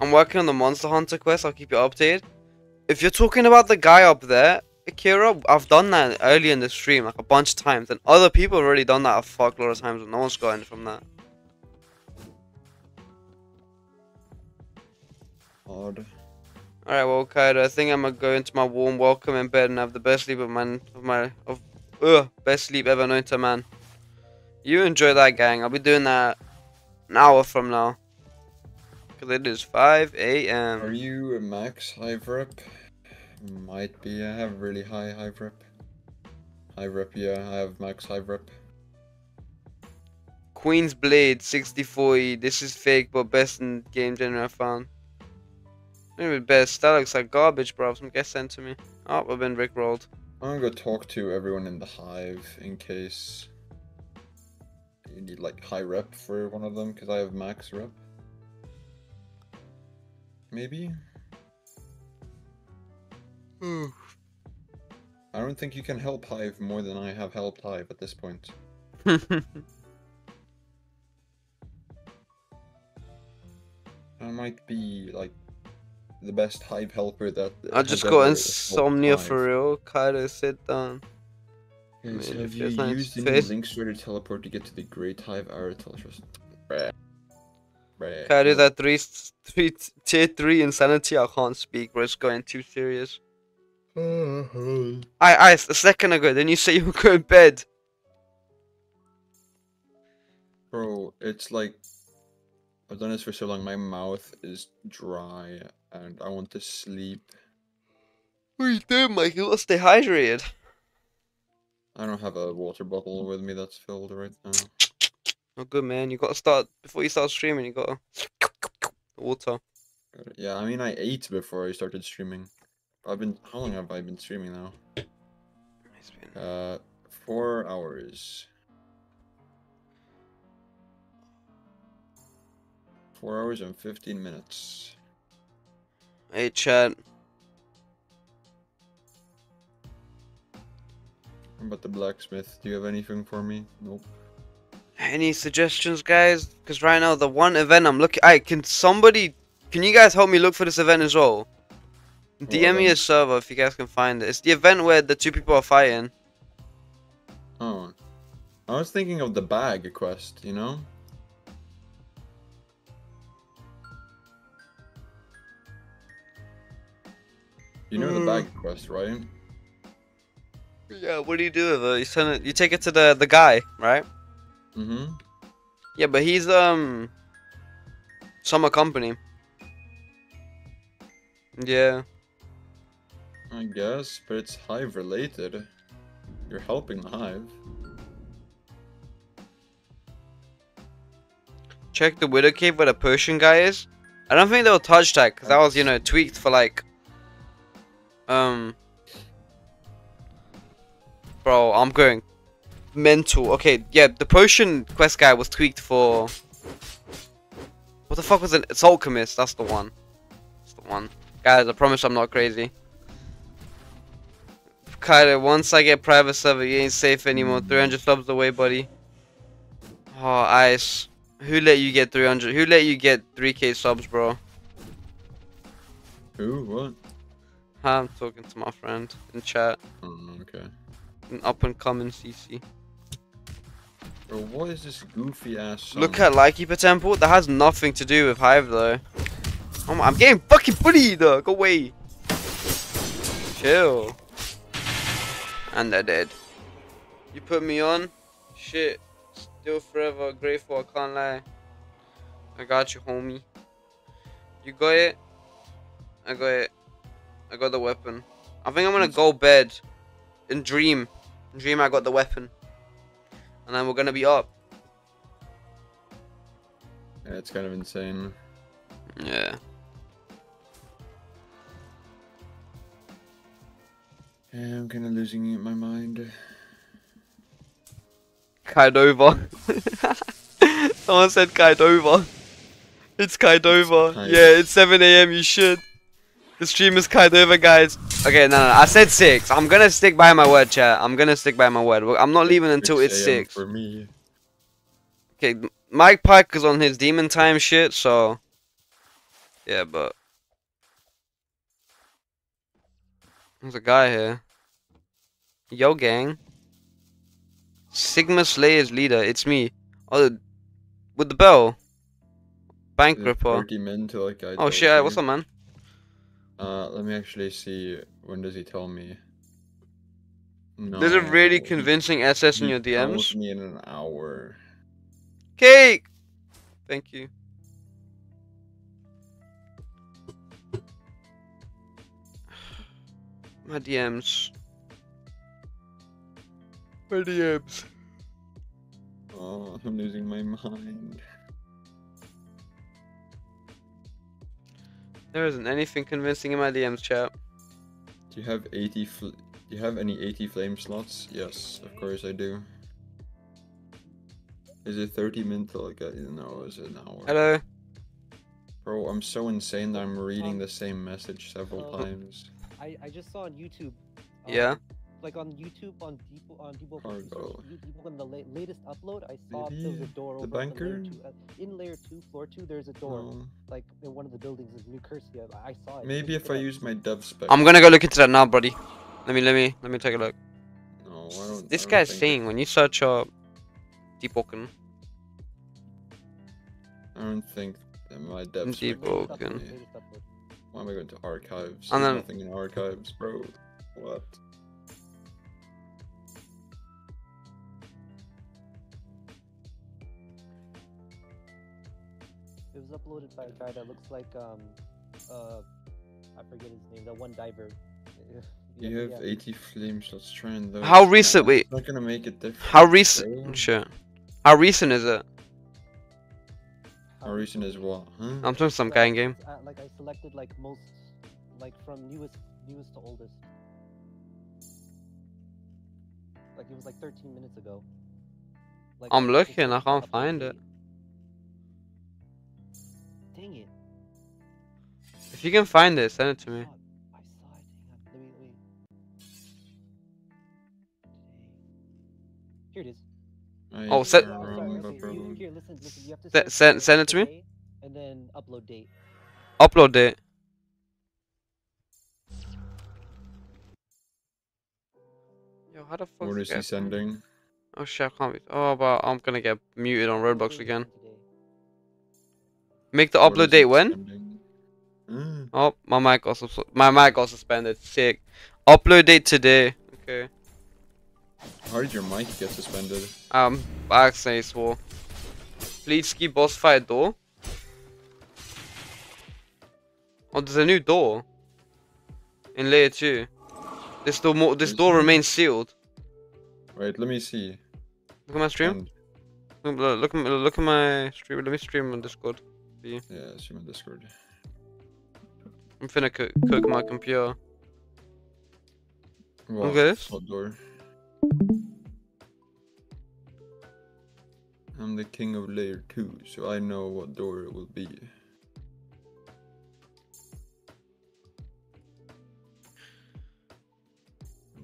I'm working on the Monster Hunter quest. I'll keep you updated. If you're talking about the guy up there, Akira, I've done that early in the stream like a bunch of times, and other people have already done that a fuckload of times, and no one's gotten from that. Odd. Alright, well, Kaido, I think I'm gonna go into my warm welcome in bed and have the best sleep of man of my of ugh, best sleep ever known to man. You enjoy that, gang. I'll be doing that an hour from now. Cause it is 5 a.m. Are you a max hive rep? Might be. I have really high hive rep. Hive rep, yeah. I have max hive rep. Queen's Blade 6040. This is fake, but best in game genre I found. Even best. That looks like garbage, bro. Some guest sent to me. Oh, I've been rickrolled. I'm gonna go talk to everyone in the hive in case you need like high rep for one of them because I have max rep. Maybe? I don't think you can help Hive more than I have helped Hive at this point. I might be like the best Hive helper that I just got insomnia for real. Kaido, sit down. Okay, so have if you there's nice used any face- link sorter teleport to get to the Great Hive Aratalus? Bruh. Bruh. Can I do that three, three, tier three insanity? I can't speak, bro. It's going too serious. I, I, a second ago, then you say you go to bed. Bro, it's like I've done this for so long. My mouth is dry, and I want to sleep. What are you doing, Mike? You gotta stay hydrated. I don't have a water bottle with me that's filled right now. Oh, good man. You gotta start before you start streaming. You gotta water. Yeah, I mean I ate before I started streaming. I've been how long have I been streaming now? It's been- Uh, four hours. Four hours and fifteen minutes. Hey, chat. How about the blacksmith? Do you have anything for me? Nope. Any suggestions, guys? Because right now, the one event I'm looking. I can somebody. Can you guys help me look for this event as well? DM me a server if you guys can find it. It's the event where the two people are fighting. Oh. I was thinking of the bag quest, you know? You know the bag quest, right? Yeah, what do you do with it? You send it. You take it to the the guy, right? Mm-hmm. Yeah, but he's um summer company. Yeah. I guess, but it's hive related. You're helping the hive. Check the Widow Cave where the potion guy is. I don't think they'll touch that because that was, you know, tweaked for like. Um. Bro, I'm going mental. Okay, yeah, the potion quest guy was tweaked for. What the fuck was it? It's Alchemist. That's the one. That's the one. Guys, I promise I'm not crazy. Kaido, once I get private server, you ain't safe anymore. 300 subs away, buddy. Oh, ice. Who let you get 300? Who let you get 3k subs, bro? Who? What? I'm talking to my friend in chat. Oh, okay. An up and coming CC. Bro, what is this goofy ass song? Look at Lightkeeper Temple. That has nothing to do with Hive, though. My, I'm getting fucking bullied, though. Go away. Chill. And they're dead. You put me on? Shit. Still forever grateful, I can't lie. I got you, homie. You got it? I got it. I got the weapon. I think I'm gonna go bed and dream. Dream I got the weapon. And then we're gonna be up. Yeah, it's kind of insane. Yeah. I'm kind of losing my mind. Kaidova. Someone said Kaidova. It's Kaidova. Kaid- Yeah, it's 7 a.m. You should. The stream is Kaidova, guys. Okay, no, no, I said 6. I'm gonna stick by my word, chat. I'm gonna stick by my word. I'm not leaving until it's 6 a.m. 6. For me. Okay, Mike Pike is on his demon time shit, so. Yeah, but. There's a guy here. Yo, gang. Sigma Slayer's leader, it's me. Oh, the- with the bell. Bank ripper. 30 men till like Oh shit, what's up, man? Uh, let me actually see. When does he tell me? No. There's a really convincing SS in your DMs. me in an hour. Cake! Thank you. My DMs. My DMs. Oh, I'm losing my mind. There isn't anything convincing in my DMs, chat. Do you have 80 fl- Do you have any 80 flame slots? Yes, of course I do. Is it 30 minutes till like a, no, is it an hour? Hello. Bro, I'm so insane that I'm reading Um, the same message several uh, times. I, I just saw on YouTube. um, Yeah. Like on YouTube on Depot on Depot Cargo. Depot in the la- latest upload, I saw there was a door the over banker? in layer, two, uh, in layer two, floor two. There's a door No. like in one of the buildings in New Cursia. I I saw it. Maybe if I up. use my dev spec. I'm gonna go look into that now, buddy. Let me, let me, let me take a look. No, I don't. This I don't guy's saying when you search up Deepwoken. I don't think that my dev spec. Deep will Latest help Oaken. upload, me. latest upload. Why am I going to archives? And There's then- nothing in archives, bro. What? It was uploaded by a guy that looks like um uh I forget his name. That one diver. You Yeah, have yeah. 80 flame slots. Try and. How recent? Wait, It's not gonna make it different. how recent? Sure. How recent is it? How recent is what? Huh? I'm talking some Like, guy game. uh, like I selected like most, like from newest, newest to oldest. Like it was like 13 minutes ago. Like, I'm looking, I can't find it. Dang it! If you can find it, send it to me. I oh, set. Send, send send it to me. And then upload date. Upload date. Yo, how the fuck? What is he sending? Oh shit, I can't be. Oh, but I'm gonna get muted on Roblox again. Make the what upload date when? Mm. Oh, my mic got my mic got suspended. Sick. Upload date today. Okay. How did your mic get suspended? Um, accidentally swore. Please ski boss fight door. Oh, there's a new door. In layer two. This door, this door remains sealed. Wait, let me see. Look at my stream. And- Look, look, look, at my- look at my stream. Let me stream on Discord. yeah, see my Discord. I'm finna cook, cook my computer. What? at this. Door? I'm the king of layer 2, so I know what door it will be.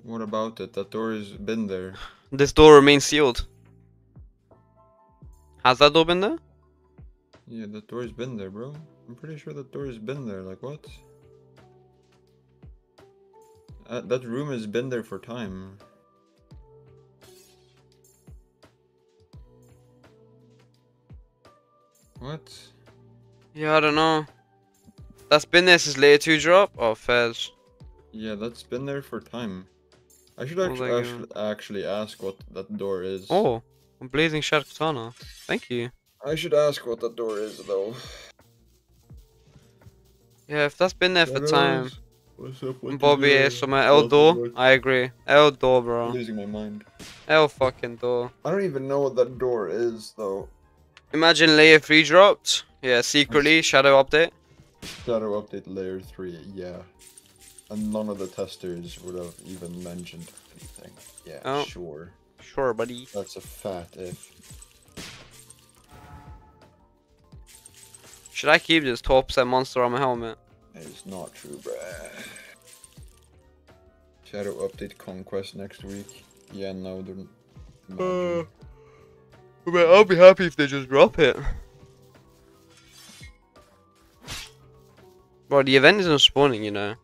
What about it? That door has been there. This door remains sealed. Has that door been there? Yeah, that door's been there, bro. I'm pretty sure that door has been there. Like, what? Uh, that room has been there for time. What? Yeah, I don't know. That's been there since layer 2 drop? Oh, Fez. Yeah, that's been there for time. I should actually, like, uh, actually, actually ask what that door is. Oh, a blazing shadow katana. Thank you. I should ask what that door is, though. Yeah, if that's been there for time. What's up with Bobby is my L door. I agree. L door, I'm bro. losing my mind. L fucking door. I don't even know what that door is, though. Imagine layer 3 dropped. Yeah, secretly, shadow update. Shadow update layer 3, yeah. And none of the testers would have even mentioned anything. Yeah, Oh. sure. Sure, buddy. That's a fat if. Should I keep this 12% monster on my helmet? It's not true, bruh. Shadow update conquest next week. Yeah, no, they're. Imagine. But I'll be happy if they just drop it. Bro, the event isn't spawning, you know.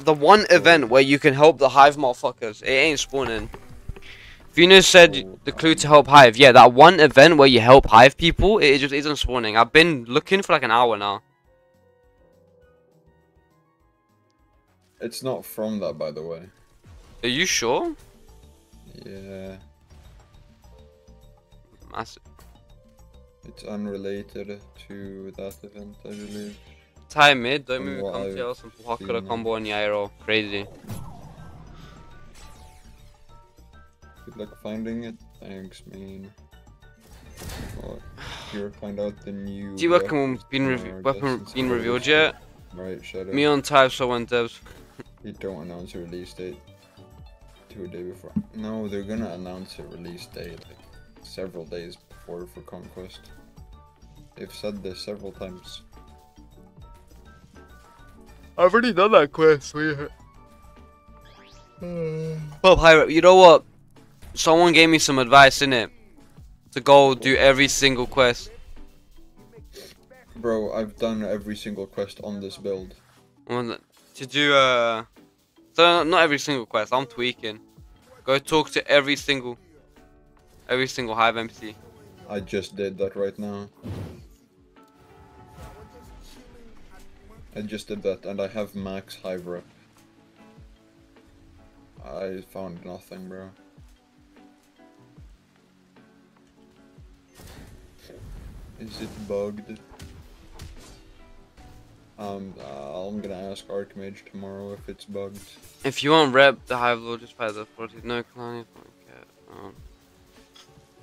The one event where you can help the hive motherfuckers, it ain't spawning. Venus said the clue to help hive. Yeah, that one event where you help hive people, it just isn't spawning. I've been looking for like an hour now. It's not from that, by the way. Are you sure? Yeah, Massive. it's unrelated to that event, I believe. Tie mid, eh? don't move what come I've to us and Hakura combo on Yairo. Oh, crazy. Good luck finding it. Thanks, man. Well, here, find out the new. Do you reckon been weapon rev- or weapon been revealed yet? Right, Shadow. Me on type so when devs. You don't announce a release date two a day before. No, they're gonna announce a release date like several days before for Conquest. They've said this several times. I've already done that quest, sweetheart. Well, pirate, you know what? Someone gave me some advice in it to go do every single quest. Bro, I've done every single quest on this build. Well, To do uh, so not every single quest. I'm tweaking. Go talk to every single, every single hive MC. I just did that right now. I just did that and I have max hive rep. I found nothing, bro. Is it bugged? Um, uh, I'm gonna ask Archmage tomorrow if it's bugged. If you want rep the hive lord, just buy the 40. No clan. Um,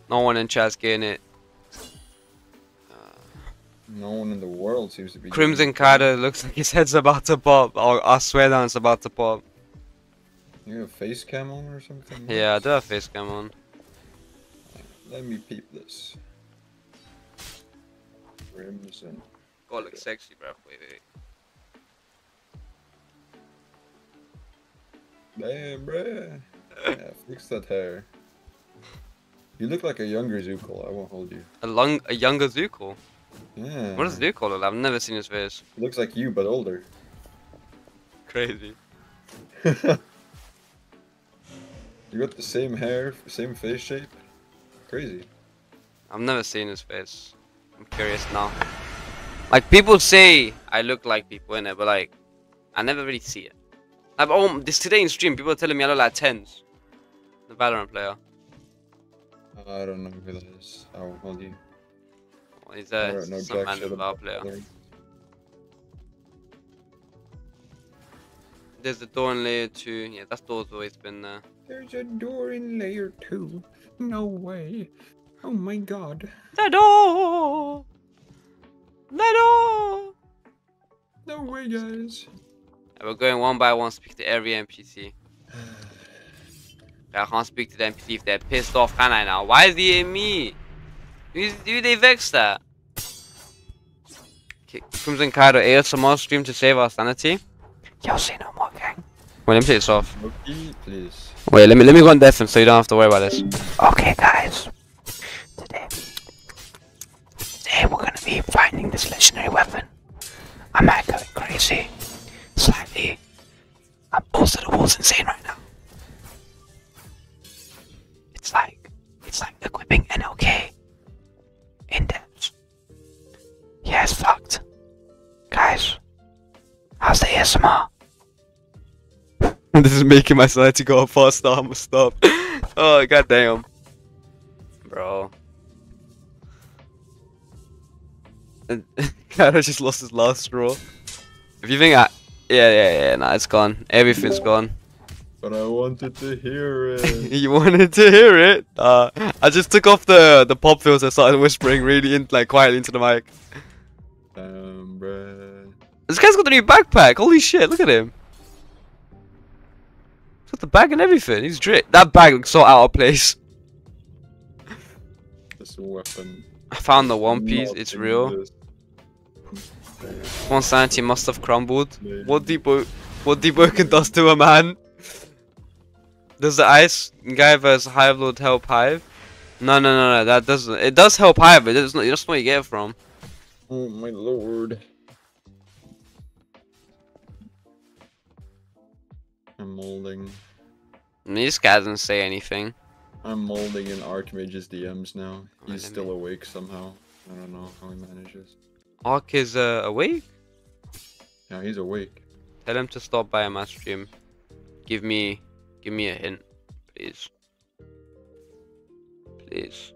no one in chat's getting it. No one in the world seems to be. Crimson using looks like his head's about to pop. I swear down, it's about to pop. You have a face cam on or something? Yeah, I do have a face cam on. Let me peep this. Crimson. God, look sexy, bro. Wait, wait, wait. Damn, bruh. yeah, fix that hair. You look like a younger Zuko, I won't hold you. A, lung, a younger Zuko. Yeah. What does Zuko look like? I've never seen his face. He looks like you, but older. Crazy. You got the same hair, same face shape. Crazy. I've never seen his face. I'm curious now. Like people say I look like people in it, but like I never really see it. I've oh, this today in stream, people are telling me I look like TenZ. The Valorant player. I don't know who that is. I'll hold you. Well, he's I a don't some jack man shit Valorant about player. Valorant. There's a door in layer two. Yeah, that door's always been there. There's a door in layer two. No way. Oh my god. The door. The door. No way, guys. And we're going one by one. Speak to every NPC. I can't speak to the NPC if they're pissed off, can I now? Why is he hitting me? Who's, who they vex that? Okay, Crimson Kaido ASMR stream to save our sanity. Y'all say no more, gang. Wait, let me take this off. Loki, please. Wait, let me let me go on deafen so you don't have to worry about this. Okay, guys. Today, today we're gonna be finding this legendary weapon. I'm not going crazy. Slightly. I'm balls to the walls insane right now. It's like it's like equipping NLK in depth. Yeah, it's fucked. Guys, how's the ASMR? this is making my sanity go up faster. I'm gonna stop. oh god damn, bro. Kaido just lost his last straw. If you think I, yeah, yeah, yeah, nah, it's gone. Everything's gone. But I wanted to hear it. you wanted to hear it? Uh, I just took off the the pop filter, and started whispering really in, like quietly into the mic. Damn, bruh. This guy's got a new backpack. Holy shit! Look at him. He's got the bag and everything. He's drip. That bag looks so out of place. This weapon. I found the One Piece. Not It's real. One sanity must have crumbled. place. What Debo what Deepwoken does to a man. Does the ice guy versus Hive Lord help Hive? No, no, no, no. That doesn't. It does help Hive, but it's not. That's where you get it from. Oh my lord. I'm molding. I mean, this guy doesn't say anything. I'm molding in Archmage's DMs now. He's still me- awake somehow. I don't know how he manages. Ark is uh, awake. Yeah, he's awake. Tell him to stop by my stream. Give me, give me a hint, please. Please.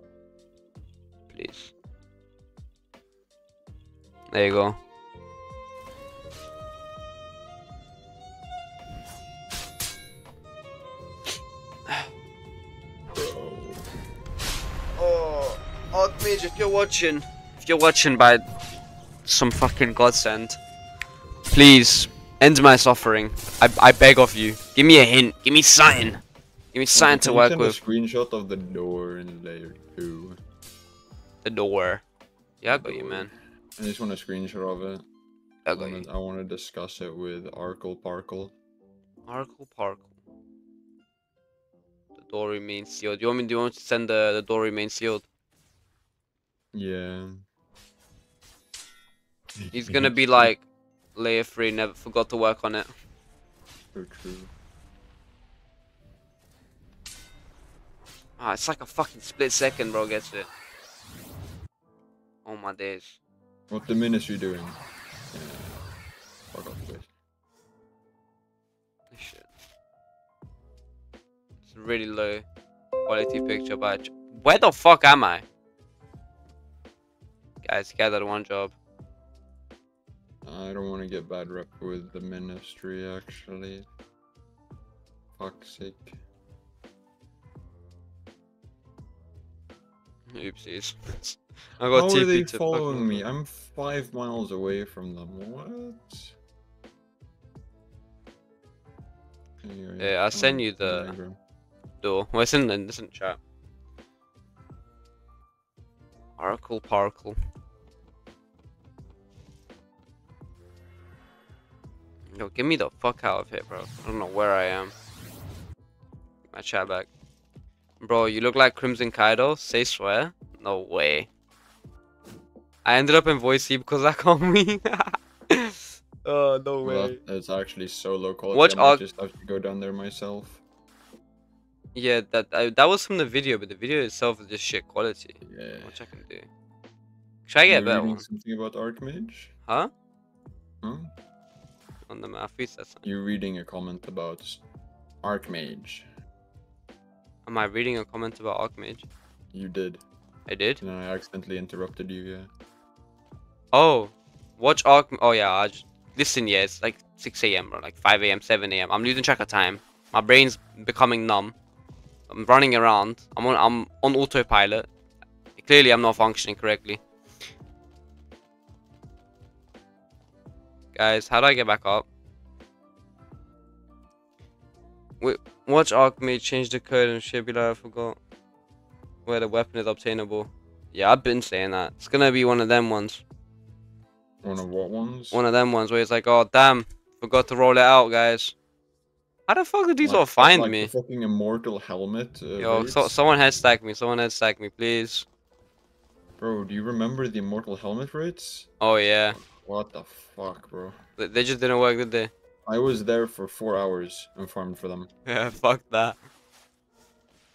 Please. There you go. Oh, Archmage, if you're watching, if you're watching by some fucking godsend, please end my suffering. I, I beg of you. Give me a hint. Give me something. Give me something to work send with. a screenshot of the door in layer 2. The door. Yeah, I got you, man. I just want a screenshot of it. I got you. I want to discuss it with Arkle Parkle. Arkle Parkle. The door remains sealed. You want me? Do you want to send the the door remains sealed? Yeah. He's gonna be like, layer three. Never forgot to work on it. So true. Ah, it's like a fucking split second, bro. Gets it. Oh my days. What the ministry doing? Yeah. Fuck off, please. Shit. It's a really low quality picture, but where the fuck am I? Guys, guys had one job. I don't want to get bad rep with the ministry, actually. Fuck's sake. Oopsies. I got How TP are they to following fucking- me? I'm five miles away from them. What? Anyway, Yeah, I'll send um, you the- door. Well, it's in the it's chat. Arkle Parkle. Yo, get me the fuck out of here, bro. I don't know where I am. My chat back. Bro, you look like Crimson Kaido? Say swear? No way. I ended up in voice C because I called me. oh, no way. that- it's actually so low quality. Watch I just have to go down there myself. Yeah, that uh, that was from the video, but the video itself is just shit quality. Yeah. Which I can do. Should I get a better one? something about Archmage? Huh? Huh? On the map, said something. You reading a comment about Archmage? Am I reading a comment about Archmage? You did, I did. then I accidentally interrupted you. Yeah. Oh, watch Arch. Oh yeah, I just listen. Yeah, it's like 6 a.m. or like 5 a.m., 7 a.m. I'm losing track of time. My brain's becoming numb. I'm running around. I'm on. I'm on autopilot. Clearly, I'm not functioning correctly. Guys, how do I get back up? Wait, watch Archmage change the code and shit be like, I forgot where the weapon is obtainable. Yeah, I've been saying that. It's gonna be one of them ones. One of what ones? One of them ones where it's like, oh damn, forgot to roll it out, guys. How the fuck did these Like- all find like me? The fucking immortal helmet. Uh, Yo, so, someone head stack me. Someone head stack me, please. Bro, do you remember the immortal helmet raids? Oh yeah, What the fuck, bro? they, they just didn't work, did they? I was there for four hours and farmed for them. Yeah, fuck that.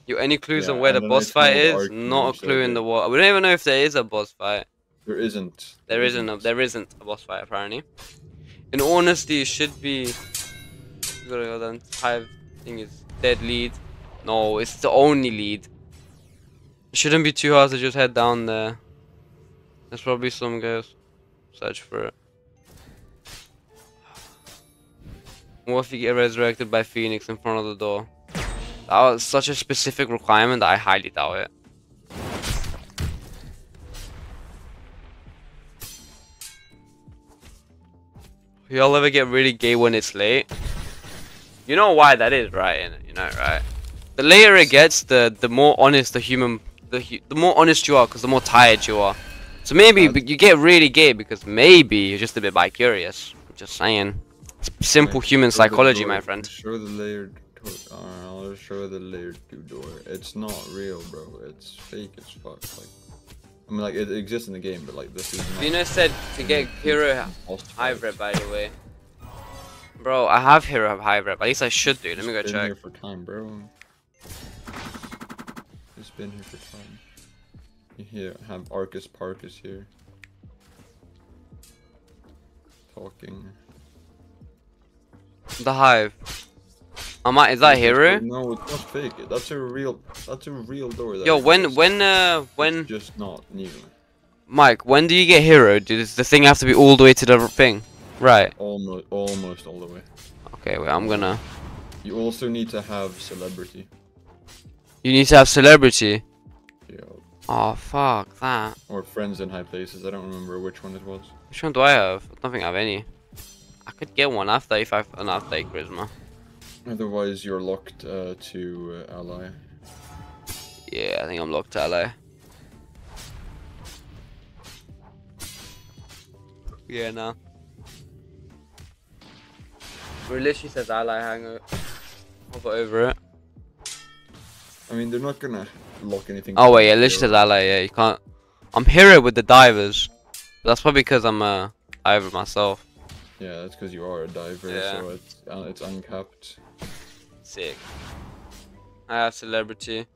You any clues Yeah, on where the and then I boss fight is? Not a clue in the water. We don't even know if there is a boss fight. There isn't. There isn't. A, there isn't a boss fight apparently. In honesty, it should be. We gotta go down. Hive thing is dead lead. No, it's the only lead. It shouldn't be too hard to just head down there. There's probably some guys. Search for it. What if you get resurrected by Phoenix in front of the door? That was such a specific requirement that I highly doubt it. Y'all ever get really gay when it's late? You know why that is, right? You know, right? The later it gets, the the more honest the human, the hu- the more honest you are, because the more tired you are. So maybe That's- you get really gay because maybe you're just a bit bi-curious. Just saying. It's simple human psychology, my friend. Show the Uh, I'll show the layered two door. It's not real, bro. It's fake as fuck. Like, I mean, like it exists in the game, but like this is. Not Vino said to get hero hive fight. rep, by the way. Bro, I have hero rep. At least I should do. Let me go been check. here for time, bro. It's been here for time. You here have Arcus Parkus here. Talking. The hive. Am I? Is that hero? No, it's not fake. That's a real. That's a real door. that Yo, when when uh It's when just not new. Mike, when do you get hero? Does the thing have to be all the way to the thing? Right. Almost, almost all the way. Okay, wait. I'm gonna. You also need to have celebrity. You need to have celebrity. Yeah, Oh fuck that. or friends in high places. I don't remember which one it was. Which one do I have? I don't think I have any. I could get one after if I have enough day charisma. Otherwise, you're locked uh, to uh, ally. Yeah, I think I'm locked to LA. Yeah, no. Literally says ally hanger. Hover over it. I mean, they're not gonna lock anything. Oh wait, yeah, literally says ally. Yeah, you can't. I'm hero with the divers. That's probably because I'm a diver myself. Yeah, that's because you are a diver, Yeah. so it's uh, it's uncapped. Sick. I have celebrity.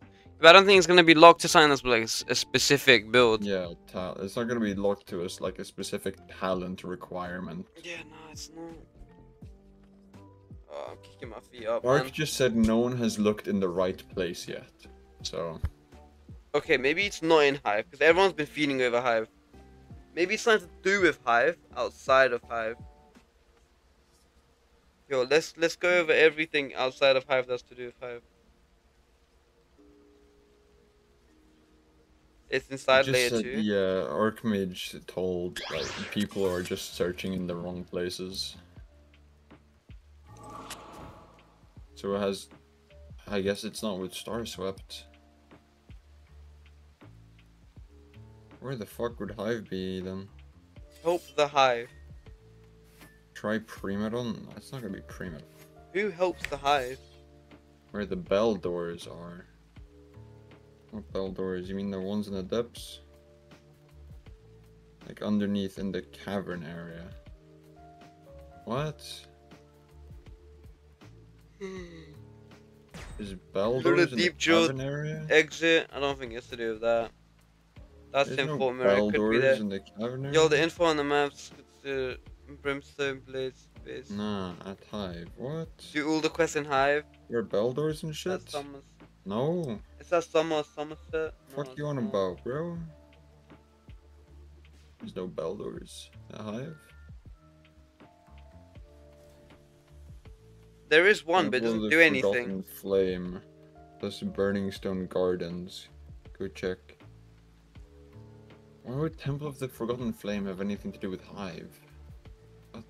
But I don't think it's gonna be locked to something that's like a specific build. Yeah, it's not gonna be locked to us like a specific talent requirement. Yeah, no, it's not. Oh, I'm kicking my feet up. Mark man. just said no one has looked in the right place yet. So Okay, maybe it's not in Hive because everyone's been feeding over Hive. Maybe it's something to do with Hive outside of Hive. Yo, let's let's go over everything outside of Hive that's to do with Hive. It's inside just layer said, two. yeah, Archmage told like people are just searching in the wrong places. So it has, I guess it's not with Starswept. Where the fuck would Hive be then? Help the Hive. Try Primadon? It's not gonna be Primadon. Who helps the Hive? Where the bell doors are. What bell doors? You mean the ones in the depths? Like underneath in the cavern area. What? Hmm. Is Beldor's in deep the cavern area? Exit. I don't think it's to do with that. That's There's no info mirror. It could be there. in the cavern area? Yo, the info on the maps. The brimstone blades base. Nah, at Hive. What? Do all the quests in Hive. Are Beldors and shit? That's Summers. No. Is that Summer Somerset? No, Fuck you on not. about, bro? There's no Beldors at Hive. There is one, but it doesn't do anything. Forgotten Flame. That's Burning Stone Gardens. Go check. Why would Temple of the Forgotten Flame have anything to do with Hive? What?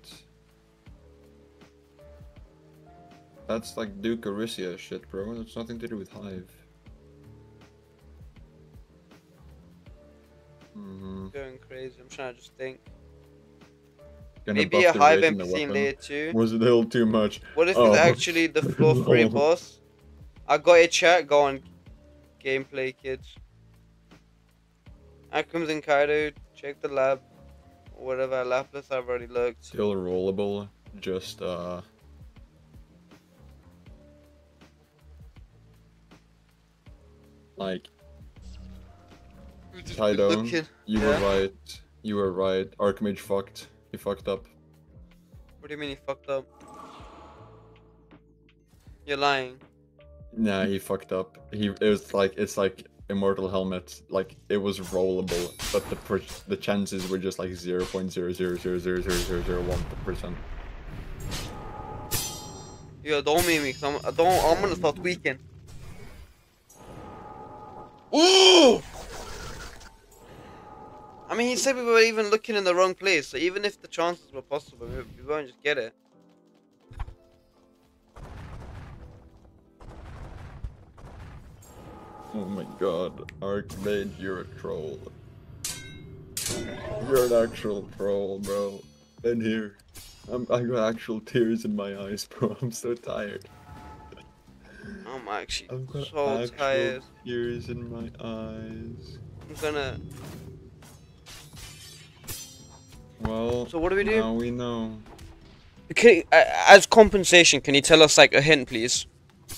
That's like Duke Erisia shit, bro. That's nothing to do with Hive. hmm Going crazy. I'm trying to just think. Gonna Maybe a Hive raid and the NPC in weapon. layer 2. Was it a little too much? What if Oh. it's actually the floor 3 Oh. boss? I got a chat. going. gameplay, kids. Akram's in Kaido. Check the lab. Or whatever. Lapis, I've already looked. Still rollable, just uh like Just Kaido, looking. you Yeah. were right. You were right. Archmage fucked. He fucked up. What do you mean he fucked up? You're lying. Nah, he fucked up. He it was like it's like immortal helmet. Like it was rollable, but the the chances were just like zero point zero zero zero zero zero zero zero one percent. Yeah, don't make me. I'm, don't. I'm gonna start tweaking. Ooh! I mean, he said we were even looking in the wrong place. So even if the chances were possible, we won't just get it. Oh my god, Archmage, you're a troll. You're an actual troll, bro. In here. I'm, I got actual tears in my eyes, bro. I'm so tired. I'm actually I've got so actual tired. tears in my eyes. I'm gonna. Well, So what do we do? now we know. Can, uh, as compensation, can you tell us like a hint, please?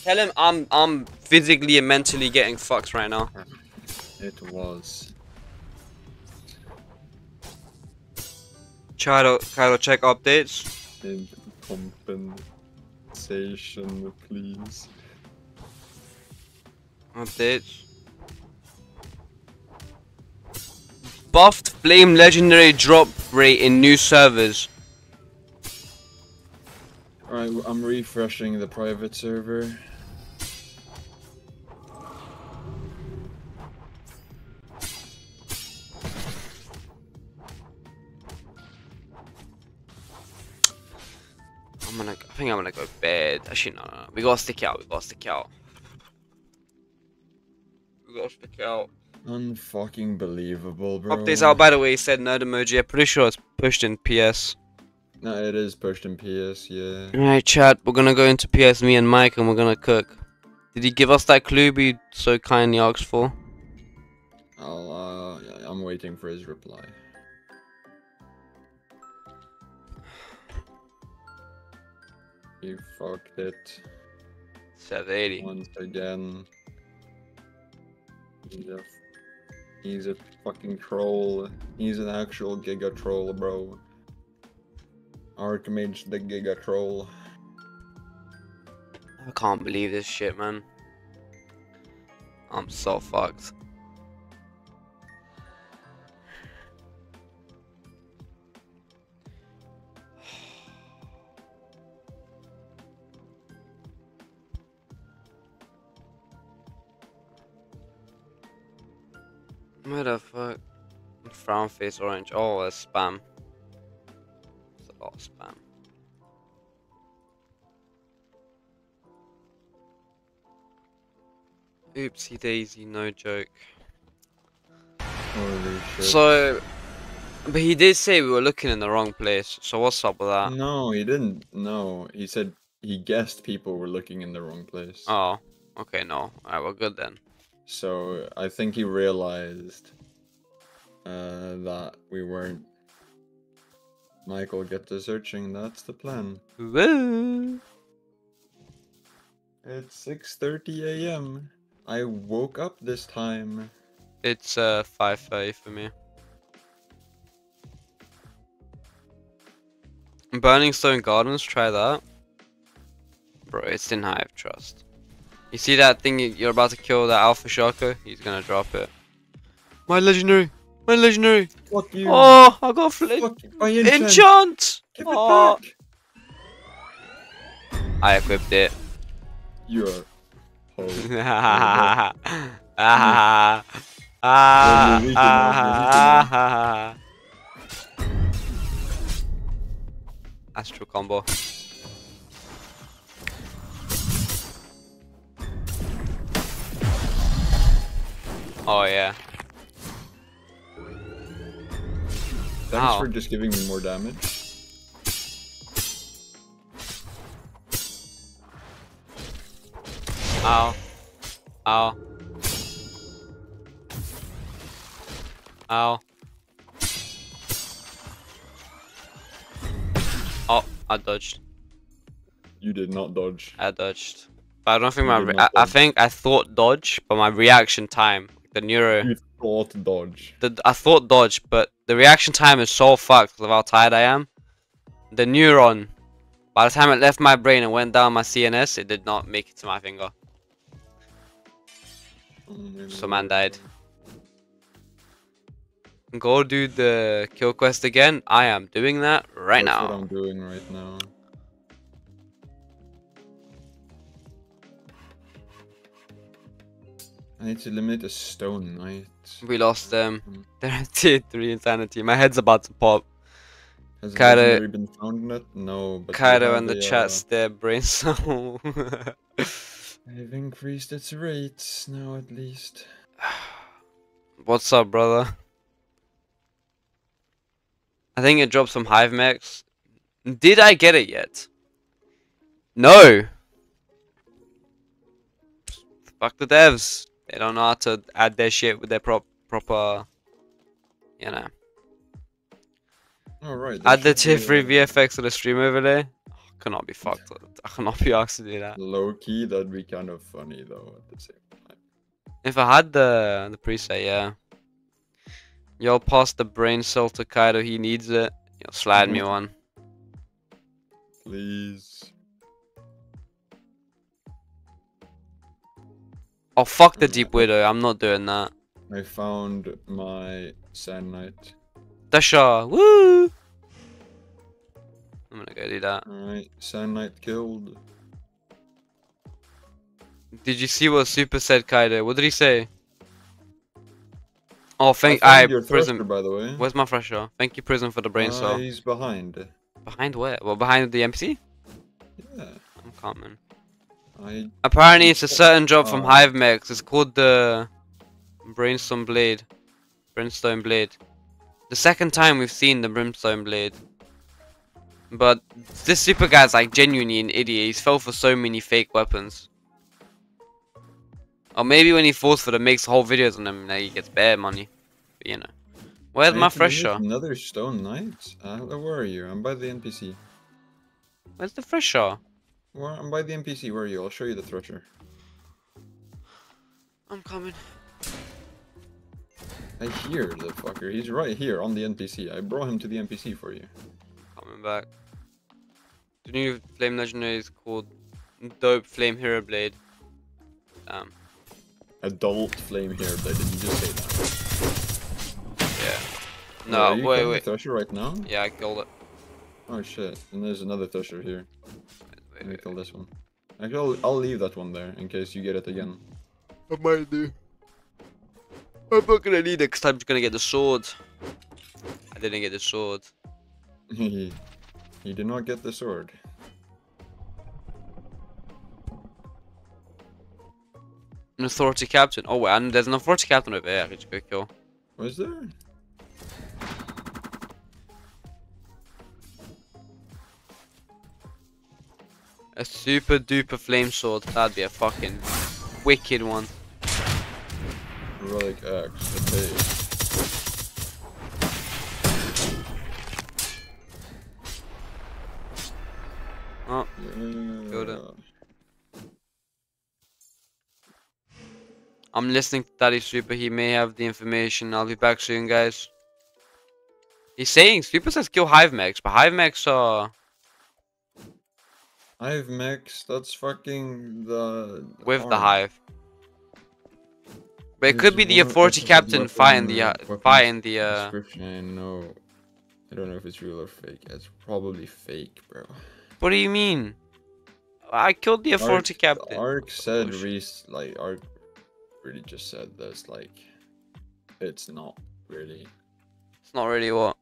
Tell him I'm I'm physically and mentally getting fucked right now. It was. Chido, Kaido, check updates. In compensation, please. Updates. Buffed flame legendary drop rate in new servers. Alright, I'm refreshing the private server. I'm gonna. I think I'm gonna go bed. Actually, no, no, no. We gotta stick out. We gotta stick out. We gotta stick out. Unfucking believable, bro. Updates out. By the way, he said nerd emoji. I'm pretty sure it's pushed in PS. No, it is pushed in PS, yeah. Alright, chat. We're gonna go into PS. Me and Mike, and we're gonna cook. Did he give us that clue we so kindly asked for? I'll, uh, yeah, I'm waiting for his reply. He fucked it 780. once again. He's a, he's a fucking troll. He's an actual giga troll, bro. Archmage the giga troll. I can't believe this shit, man. I'm so fucked. Where the fuck? Frown face orange. Oh, it's spam. It's a lot of spam. Oopsie daisy, no joke. Holy shit. So, but he did say we were looking in the wrong place. So what's up with that? No, he didn't. No, he said he guessed people were looking in the wrong place. Oh, okay, no. Alright, we're good then. So I think he realized uh, that we weren't. Michael, get to searching. That's the plan. Woo! It's 6:30 a.m. I woke up this time. It's uh 5:30 for me. Burning Stone Gardens, try that. Bro, it's in Hive Trust. You see that thing you- you're about to kill that Alpha Sharko? He's gonna drop it. My legendary! My legendary! Fuck you. Oh, I got fl- Fuck my enchant. enchant! Give it Oh, back. I equipped it. You're. Ah, ah, ah, Well, we can, uh, we can, ah, Astral combo. Oh yeah. Thanks Ow. for just giving me more damage. Ow. Ow. Ow. Oh, I dodged. You did not dodge. I dodged. But I don't think You my. Re- I, I think I thought dodge, but my reaction time, the neuro, You thought dodge. the, I thought dodge, but the reaction time is so fucked because of how tired I am. The neuron, by the time it left my brain and went down my CNS, it did not make it to my finger. So man died. Go do the kill quest again. I am doing that right That's now. what I'm doing right now. I need to eliminate a stone knight. We lost them. Mm. They're at tier 3 insanity. My head's about to pop. Has Kaido- legendary been found yet? No, but and the a, chat's their brain. Uh, I've increased its rates now at least. What's up, brother? I think it dropped some Hive Mechs. Did I get it yet? No! Fuck the devs. They don't know how to add their shit with their prop proper, you know. Alright. Add the tier 3 VFX to the stream overlay. Oh, cannot be fucked. I cannot be asked to do that. Low key, that'd be kind of funny though at the same time. If I had the the preset, yeah. Y'all pass the brain cell to Kaido, he needs it. You'll slide me mm-hmm. one. Please. Oh fuck the deep widow, I'm not doing that. I found my Sand Knight. Dasha, woo! I'm gonna go do that. Alright, Sand Knight killed. Did you see what Supa said, Kaido? What did he say? Oh, thank I I found your Prism. thruster, by the way. Where's my Thresher? Thank you, prison, for the brain Uh, cell. He's behind. Behind where? Well, behind the NPC? Yeah. I'm coming. I Apparently, it's a certain job from. Hive Mechs. It's called the Brainstorm Blade. Brimstone Blade. The second time we've seen the Brimstone Blade. But this Supa guy's like genuinely an idiot. He's fell for so many fake weapons. Or maybe when he falls for them, makes whole videos on them, like he gets bad money. But you know. Where's I my Thresher? Another Stone Knight? Uh, where are you? I'm by the NPC. Where's the Thresher? Where, I'm by the NPC. Where are you? I'll show you the Thresher. I'm coming. I hear the fucker. He's right here on the NPC. I brought him to the NPC for you. Coming back. The new flame legendary is called Dope Flame Hero Blade. Um, Adult Flame Hair Blade. Did you just say that? yeah. No, are you wait, killing wait. The Thresher right now? Yeah, I killed it. Oh shit. And there's another Thresher here. Wait, Let me kill this one. Actually, I'll, I'll leave that one there in case you get it again. I might do. I'm not gonna need it because I'm just gonna get the sword. I didn't get the sword. he did not get the sword. An authority captain. Oh, wait, and there's an authority captain over there. I can just go kill. Was there? A super duper flame sword. That'd be a fucking wicked one. Relic Axe. Oh, Yeah. It. I'm listening to Daddy Supa. He may have the information. I'll be back soon, guys. He's saying Supa says kill Hive Mechs, but Hive Mechs are Hive mechs, that's fucking the with the. Hive. But it could be the authority captain fighting the uh, fighting the uh. Description, I know. I don't know if it's real or fake. It's probably fake, bro. What do you mean? I killed the authority Ark- captain. Ark said Bullshit. Reese like Ark really just said this like it's not really It's not really what.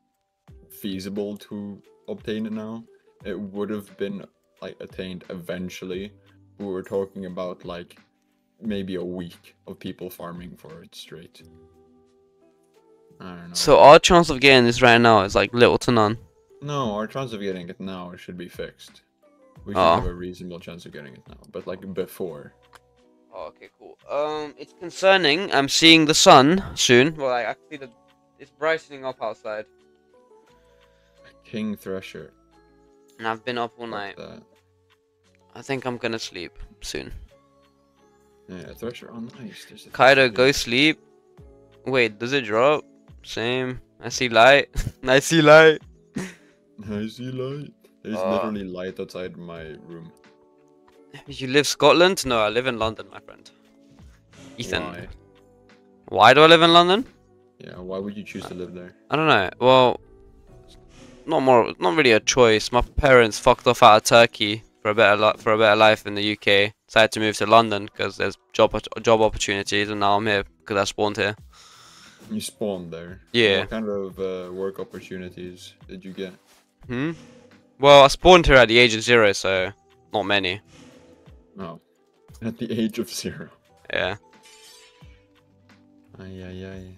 feasible to obtain it now. It would have been like attained eventually. We were talking about like maybe a week of people farming for it straight. I don't know. So our chance of getting this right now is like little to none. no, our chance of getting it now should be fixed. We should Oh. have a reasonable chance of getting it now, but like before. Oh, okay, cool. Um, it's concerning. I'm seeing the sun soon. Well, I, I see the it's brightening up outside, King Thresher. and I've been up all night. that. I think I'm gonna sleep soon. Yeah, Thresher. on nice. There's Kaido, go sleep. Wait, does it drop? Same. I see light. I see light. I see light. There's Ah. literally light outside my room. You live Scotland? No, I live in London, my friend. Ethan. Why? Why do I live in London? Yeah, why would you choose to live there? I don't know. Well, not more, not really a choice. My parents fucked off out of Turkey for a better li- for a better life in the UK. Decided to move to London because there's job job opportunities, and now I'm here because I spawned here. You spawned there. Yeah. What kind of uh, work opportunities did you get? Hmm. Well, I spawned here at the age of zero, so not many. Oh, at the age of zero. Yeah. Ay ay ay.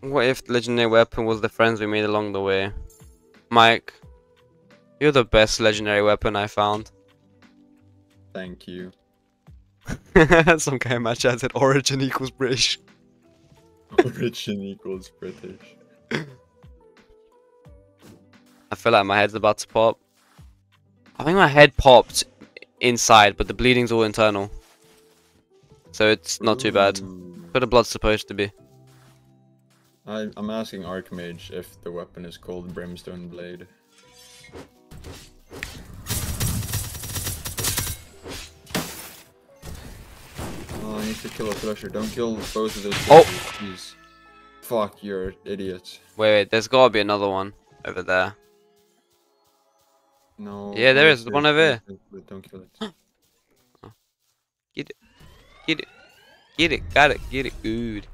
What if legendary weapon was the friends we made along the way? Mike, you're the best legendary weapon I found. Thank you. Some guy in my chat said origin equals British. Origin equals British. I feel like my head's about to pop. I think my head popped inside, but the bleeding's all internal. So it's not too bad. Where the blood's supposed to be. I, I'm asking Archmage if the weapon is called Brimstone Blade. Oh, I need to kill a Thresher. Don't kill both of those. Oh. Threshers, Jeez. Fuck, you're an idiot. Wait, wait, there's gotta be another one over there. No. Yeah, there is. don't is, kill one it, over don't kill it, Don't kill it. Get it. Get it. Get it. Got it. Get it. Good.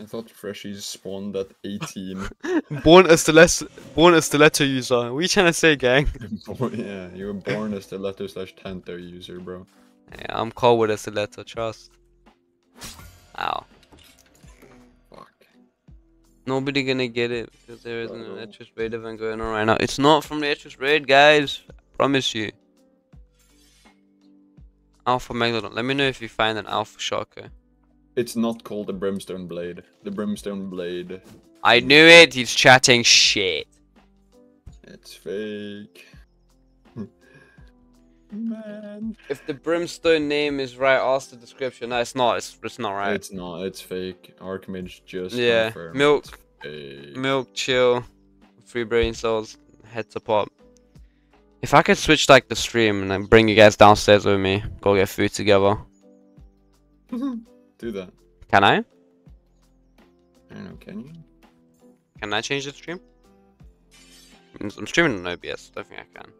I thought Freshies spawned at 18. born a stiletto, born as a stiletto user. What are you trying to say, gang? Born- yeah, you were born as the letter slash Tanto user, bro. Yeah, I'm cold with a stiletto. Trust. Ow. Fuck. Nobody gonna get it because there isn't an Uh-oh. Raid event going on right now. It's not from the Etris raid, guys. I promise you. Alpha Megalodaunt. Let me know if you find an Alpha Sharko. It's not called the Brimstone Blade. The Brimstone Blade, I knew it. He's chatting shit. it's fake. Man. If the Brimstone name is right, ask the description. No, it's not. It's, it's not right. It's not, it's fake. Archmage just Yeah, milk. Milk, chill, free brain cells, head to pop. If I could switch like the stream and then bring you guys downstairs with me, go get food together. Do that. Can I? I don't know, can you? Can I change the stream? I'm I'm streaming on OBS. Don't think I can.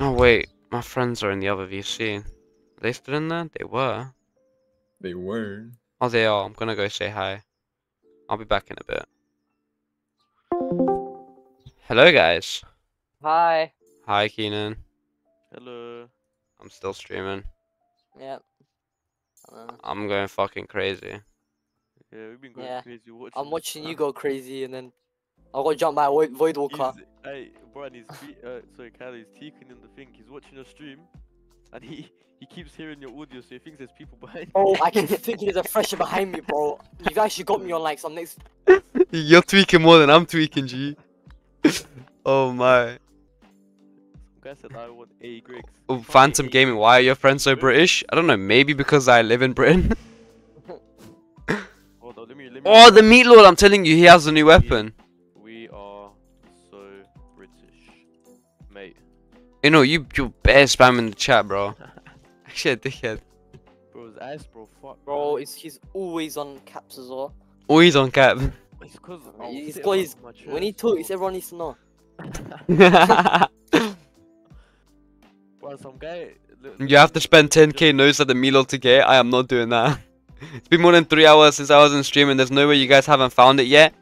Oh wait, my friends are in the other VC. Are they still in there? They were. They were. Oh, they are. I'm gonna go say hi. I'll be back in a bit. Hello, guys. Hi. Hi, Keenan. Hello. I'm still streaming. Yep. I'm going fucking crazy. Yeah, we've been going Yeah. crazy watching. I'm this watching you man. go crazy, and then I got jumped by a void, void walker. He's, hey, Brian, he's te- uh, sorry, Kyle, he's teaking in the thing. He's watching your stream, and he he keeps hearing your audio, so he thinks there's people behind. Oh, I can think there's a fresher behind me, bro. You've actually got me on like some next. You're tweaking more than I'm tweaking, G. oh my. Some guy I want A Griggs. Oh, Phantom Gaming, why are your friends so British? I don't know, maybe because I live in Britain. Hold on, let me let me. oh, the Meat Lord, I'm telling you, he has a new weapon. We are so British, mate. You know, you, you're bare spamming the chat, bro. Actually, dickhead. Bro, it's ice, bro. Fuck. Bro, he's, he's always on caps as well. Always on cap. It's because He's got his. When he talks, everyone needs to know. Bro, some guy. you have to spend 10k notes at the Milo to get. I am not doing that. It's been more than three hours since I was in stream, and there's no way you guys haven't found it yet.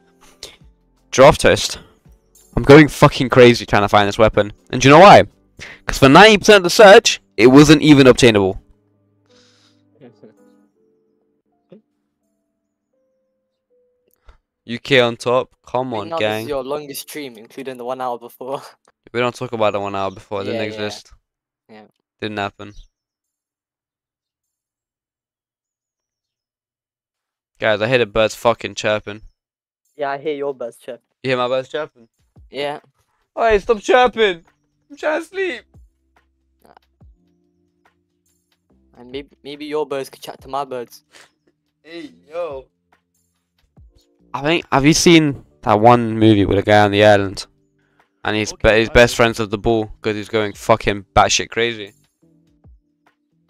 Draft test. I'm going fucking crazy trying to find this weapon. And do you know why? Because for 90% of the search, it wasn't even obtainable. UK on top. Come on, gang. is your longest stream, including the one hour before. We don't talk about the one hour before. It didn't Yeah, yeah. exist. Yeah. Didn't happen. Guys, I hear the birds fucking chirping. yeah, I hear your birds chip. You hear my birds chirping? Yeah. Hey, stop chirping! I'm trying to sleep. Uh, and maybe maybe your birds could chat to my birds. Hey, yo. I think. Have you seen that one movie with a guy on the island, and he's be- his best friends with the ball because he's going fucking batshit crazy.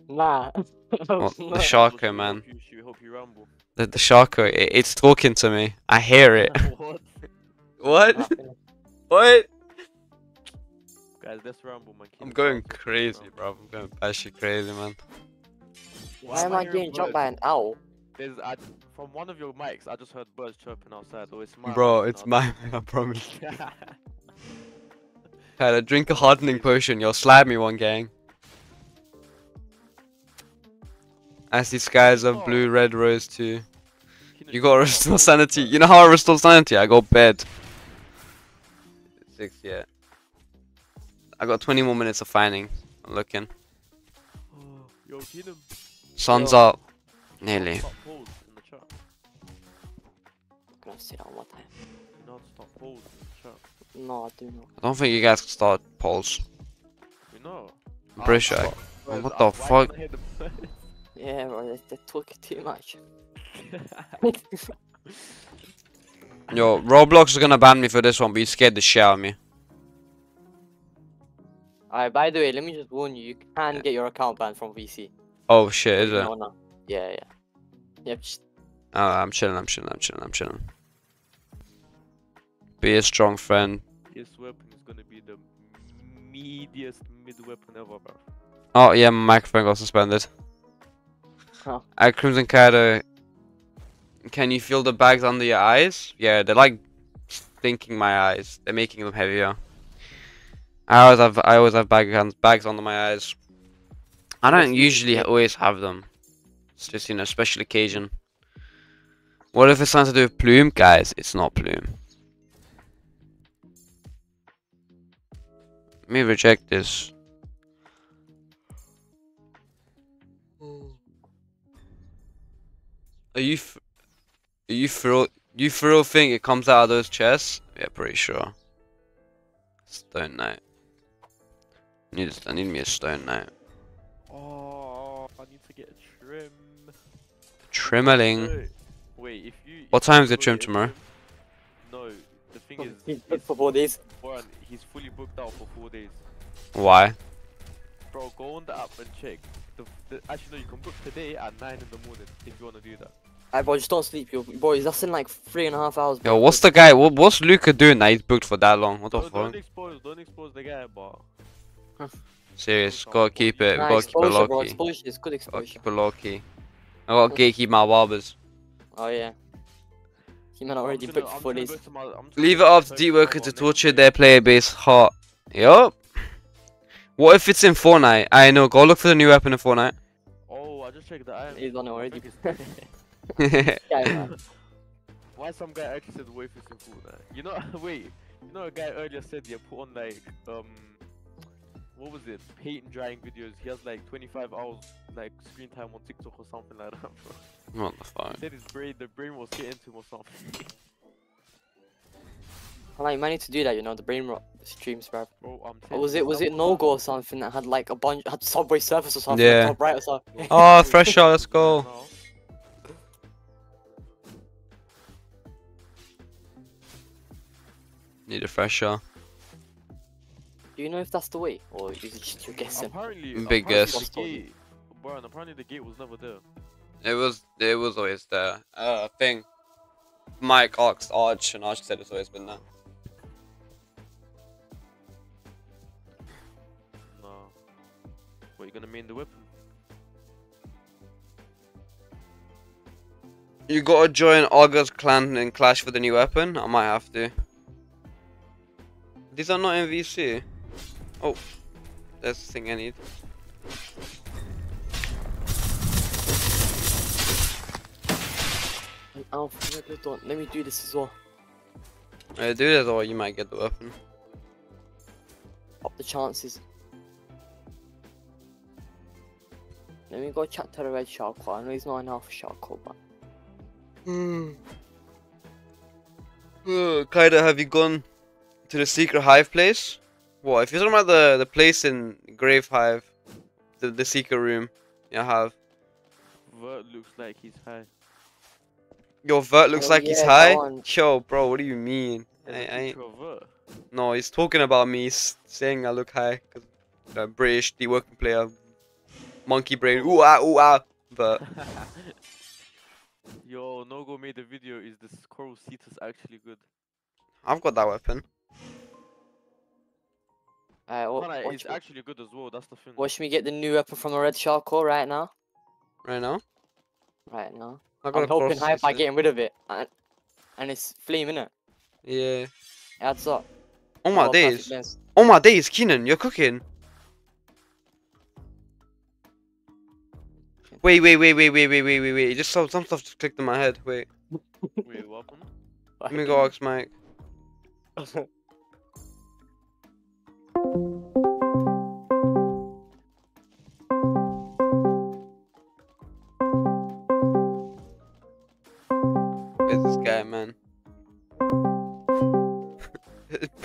Nah. Well, the Sharko, man. Should we- should we help you ramble? The the Sharko, it, it's talking to me. I hear it. what? what? What? Guys, let's ramble, man. Keep I'm going down, keep it crazy, bro. I'm going batshit crazy, man. Why am I getting jumped by an owl? There's I, from one of your mics. I just heard birds chirping outside. Or it's my Bro, it's no, my I promise. I- Tyler, drink a hardening potion. You'll slap me one gang. As these skies of blue, red rose too. You gotta up, restore sanity. You know how I restore sanity? I go bed. Six, yeah. I got 20 more minutes of finding. I'm looking. Oh, Yo, Keenan. Sun's Yo. up. Nearly. Stop No, I do not. I don't think you guys can start polls. You know. I'm pretty sure. I- what the fuck? can't I hear the birds? Yeah, bro, they're, they're talking too much. Yo, Roblox is gonna ban me for this one, but you scared the shit out of me. Alright, by the way, let me just warn you, you can get your account banned from VC. Oh shit, is it? No, no. Yeah, yeah. Yep, just Oh, I'm chilling, I'm chilling, I'm chilling, I'm chilling. Be a strong friend. This weapon is gonna be the meatiest mid weapon ever, bro. Oh yeah, my microphone got suspended. Oh. At Crimson Kaido, can you feel the bags under your eyes? Yeah, they're like stinking my eyes. They're making them heavier. I always have I always have bag bags under my eyes. I don't usually always have them. It's just you know special occasion. What if it's something to do with plume, guys? It's not plume. Me reject this. Are you f- are you for real, you for real think it comes out of those chests? Yeah, pretty sure. Stone knight. Need I need me a stone knight. Oh, I need to get a trim. Trimmerling. Wait, Wait, if you. What if you is the trim tomorrow? Trim- No, the thing is, he's booked for four days. Warren, he's fully booked out for four days. Why? Bro, go on the app and check. The, the, actually, no, you can book today at 9 in the morning if you want to do that. Alright, bro, just don't sleep, yo. Bro, that's in like three and a half hours. Yo, what's the guy? What, what's Luca doing that he's booked for that long? What the No, fuck? don't expose, don't expose the guy, but. Serious, gotta keep it, Nah, gotta keep it exposure, low bro. Exposure is good Gotta keep it low key. I gotta gatekeep my barbers. Oh, yeah. He man already I'm gonna- booked for I'm four gonna days. go to my- I'm just gonna Leave it go up to search deep my worker to torture their player base hot. Yup. What if it's in Fortnite? I know, go look for the new weapon in Fortnite. Oh, I just checked that. iron. He's on it I already. Yeah. Why some guy actually said wait for simple that? You know, wait. You know, a guy earlier said yeah, put on like um, what was it? Paint drying videos. He has like 25 hours like screen time on TikTok or something like that, bro. What the fuck? He said his brain, the brain was getting to him or something. I like, man, need to do that, you know, the brain rot streams, bro. bro, I'm Or was it was it someone- no go or something that had like a bunch had Subway Surfers or something? Yeah. Top right or something. Oh, fresh shot, let's go. No. Need a fresh shot. Do you know if that's the way, or is it just you guessing? Apparently, Big apparently guess. The gate, bro, and apparently the gate was never there. It was it was always there. Uh thing. Mike asked Arch and Arch said it's always been there. No. What, you gonna mean the weapon? You gotta join Augur's clan and clash for the new weapon? I might have to. These are not in VC. Oh, that's the thing I need. And Alpha, let me do- let me do this as well. Uh, do this or you might get the weapon. Up the chances. Let me go chat to the red shark. I know he's not an alpha shark, but Hmm. Uh, Kaido, have you gone to the secret hive place? What? If you're talking about the the place in Grave Hive, the the secret room, yeah, I have. Vert looks like he's high. Your vert looks Oh, like he's high. go. Yo, bro, what do you mean? There's I, a I ain't- picture of Vert. no, he's talking about me, s- saying I look high because uh, British, the working player, monkey brain. Ooh ah, ooh ah. But Yo, Nogo made a video. Is this Coral Cetus actually good? I've got that weapon. Uh, wa- Alright, watch, it's me, actually good as well. That's the thing. watch me get the new weapon from the red shark right now. Right now, Right now. I got I'm a helping cross high by getting rid of it. And, and it's flame, innit? Yeah. It adds up. Oh my Oh, perfect days. Oh my days, Keenan, you're cooking. Wait, wait, wait, wait, wait, wait, wait, wait, wait. Just some some stuff just clicked in my head. Wait, Wait, what happened? let me go ask Mike.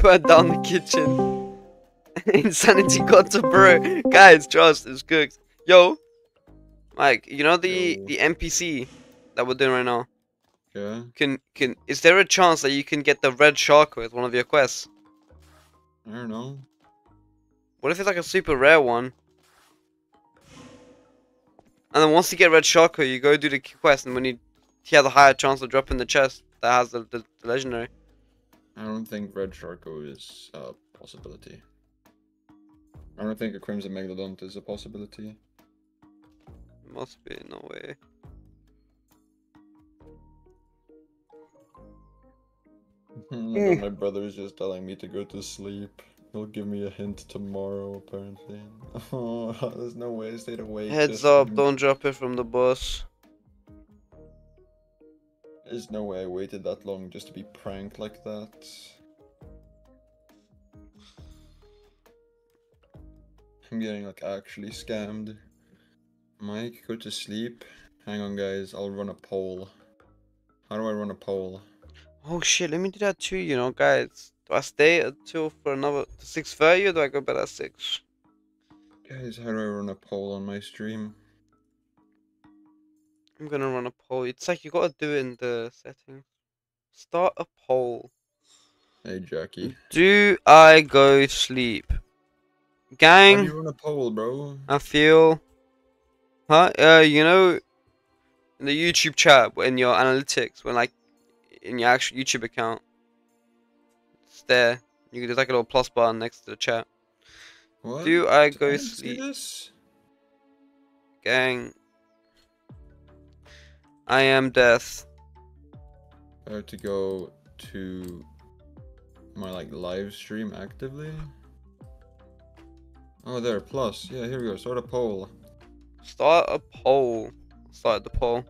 Burn down the kitchen. Insanity got to bro. Guys, trust, it's cooked. Yo, Mike, you know the Yo. the NPC that we're doing right now. Yeah. Can can is there a chance that you can get the red shark with one of your quests? I don't know. What if it's like a super rare one? And then once you get red shark, you go do the quest, and when you he has a higher chance of dropping the chest that has the, the, the legendary. I don't think Red Sharko is a possibility. I don't think a Crimson Megalodaunt is a possibility. Must be no way. Mm, My brother is just telling me to go to sleep. He'll give me a hint tomorrow, apparently. Oh, there's no way I stayed awake. Heads up! Don't drop it from the bus. There's no way I waited that long just to be pranked like that. I'm getting like actually scammed. Mike, go to sleep. Hang on, guys. I'll run a poll. How do I run a poll? Oh shit! Let me do that too. You know, guys. Do I stay until for another six thirty, or do I go bed at six? Guys, how do I run a poll on my stream? I'm gonna run a poll. It's like you gotta do it in the settings. Start a poll. Hey, Jackie. Do I go sleep? How do Gang, you run a poll, bro? I feel. Huh? Uh, you know, in the YouTube chat, in your analytics, when like, in your actual YouTube account, it's there. You can there's like a little plus button next to the chat. What? Do I go see sleep? Gang. I am death. I have to go to my like live stream actively. Oh, there, plus. Yeah, here we go. Start a poll. Start a poll. Start the poll.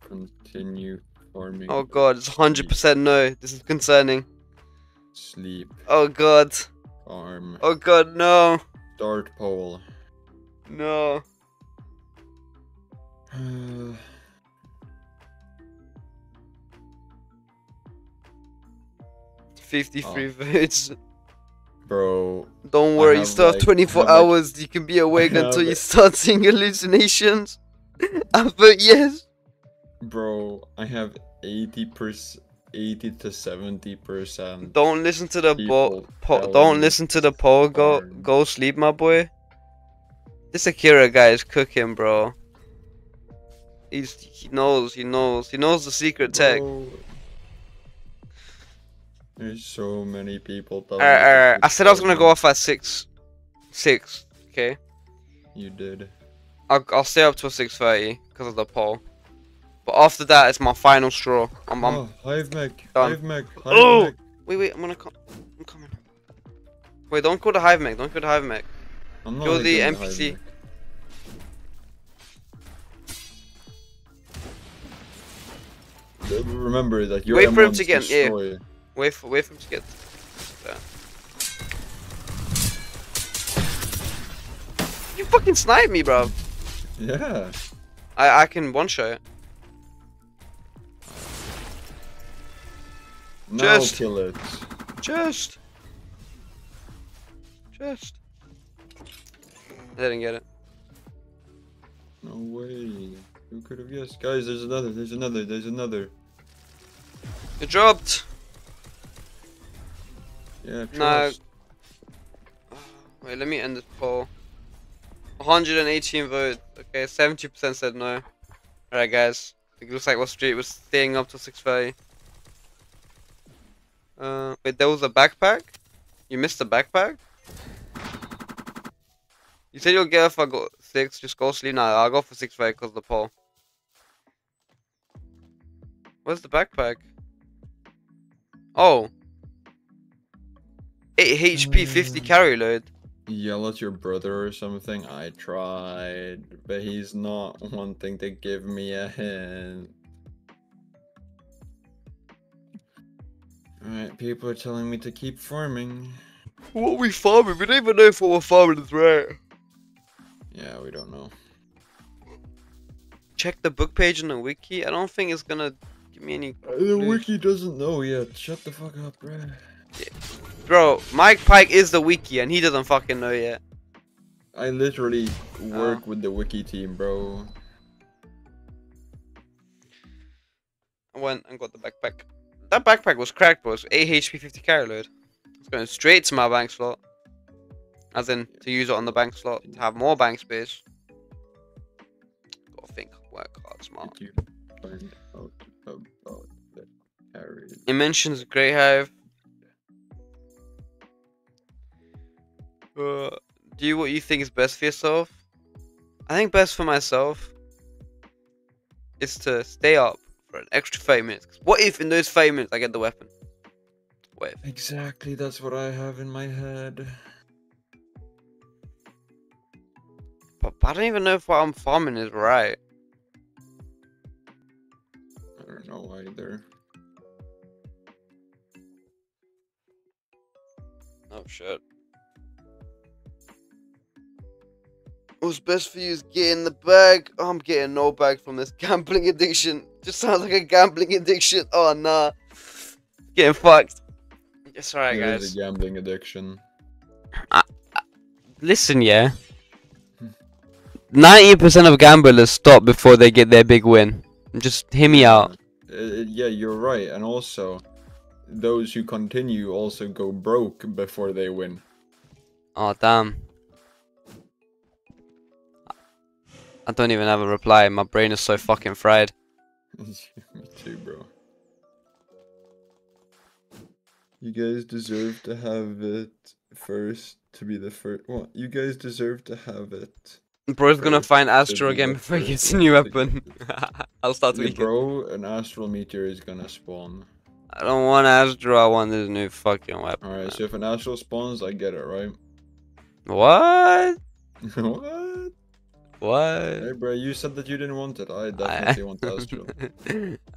Continue farming. Oh god, it's hundred percent no. This is concerning. Sleep. Oh god. Arm. Oh god, no. Start pole. No. Uh, Fifty-three votes. bro, Don't worry, you still have like- 24 I have, like- hours. You can be awake until you start seeing hallucinations. I vote yes. bro, I have 80 percent, 80 to 70 percent. Don't listen to the bo- po- Don't listen to the poll. Go go sleep, my boy. This Akira guy is cooking, bro. He's he knows, he knows, he knows the secret tech. There's so many people telling Alright, alright. I said I was gonna go off at six. Six. Okay. You did. I'll I'll stay up till six thirty because of the poll. But after that, it's my final straw. I'm, I'm oh, Hive mech, done. Hive mech, Hive Oh! mech. Wait, wait, I'm gonna come. I'm coming. Wait, don't call the hive mech. Don't call the hive mech. I'm not Kill the NPC. Uh, Remember that your Wait for him to get- yeah. Wait for wait for him to get. You fucking snipe me, bro. Yeah. I I can one shot it. Now Just- kill it. Just. Just. I didn't get it. No way. Who could have guessed? Guys, there's another, there's another, there's another. It dropped. Yeah, No. trust. Wait, let me end this poll. 118 votes. Okay, 70% said no. Alright, guys. It looks like what street was staying up till 6:30. Uh, wait, there was a backpack. You missed the backpack. You said you'll get if I go six. Just go sleep now. I'll go for six right because of the poll. Where's the backpack? Oh. 8 HP, 50 mm. carry load. Yell at your brother or something. I tried, but he's not wanting to give me a hint. Alright, people are telling me to keep farming. What are we farming? We don't even know if what we're farming is right. Yeah, we don't know. Check the book page in the wiki. I don't think it's gonna give me any. Uh, The wiki doesn't know yet. Shut the fuck up, bro. Bro, Mike Pike is the wiki and he doesn't fucking know yet. I literally work Oh. with the wiki team, bro. I went and got the backpack. That backpack was cracked, bro. It's 8 HP, 50 carry load. It's going straight to my bank slot. As in, to use it on the bank slot, to have more bank space. Gotta think, work hard, smart. Did you find out about the carry? It mentions Grey Hive. Uh, do what you think is best for yourself. I think best for myself is to stay up for an extra 5 minutes. what if in those 5 minutes I get the weapon? What if? Exactly, that's what I have in my head. I don't even know if what I'm farming is right. I don't know either. Oh shit. What's best for you is getting the bag. Oh, I'm getting no bag from this gambling addiction. Just sounds like a gambling addiction. Oh nah. Getting fucked. It's alright It is guys. a gambling addiction. Listen, yeah. 90% of gamblers stop before they get their big win. Just hear me out. Uh, yeah, you're right, and also, those who continue also go broke before they win. Oh damn. I don't even have a reply. My brain is so fucking fried. Me too, bro. You guys deserve to have it first to be the first. What? You guys deserve to have it. Bro's gonna find Astro again before he gets a new weapon. I'll start tweaking. bro, an astral meteor is gonna spawn. I don't want Astro, I want this new fucking weapon. Alright, so if an astral spawns, I get it, right? What? what? What? Hey, bro, you said that you didn't want it. I definitely want Astro.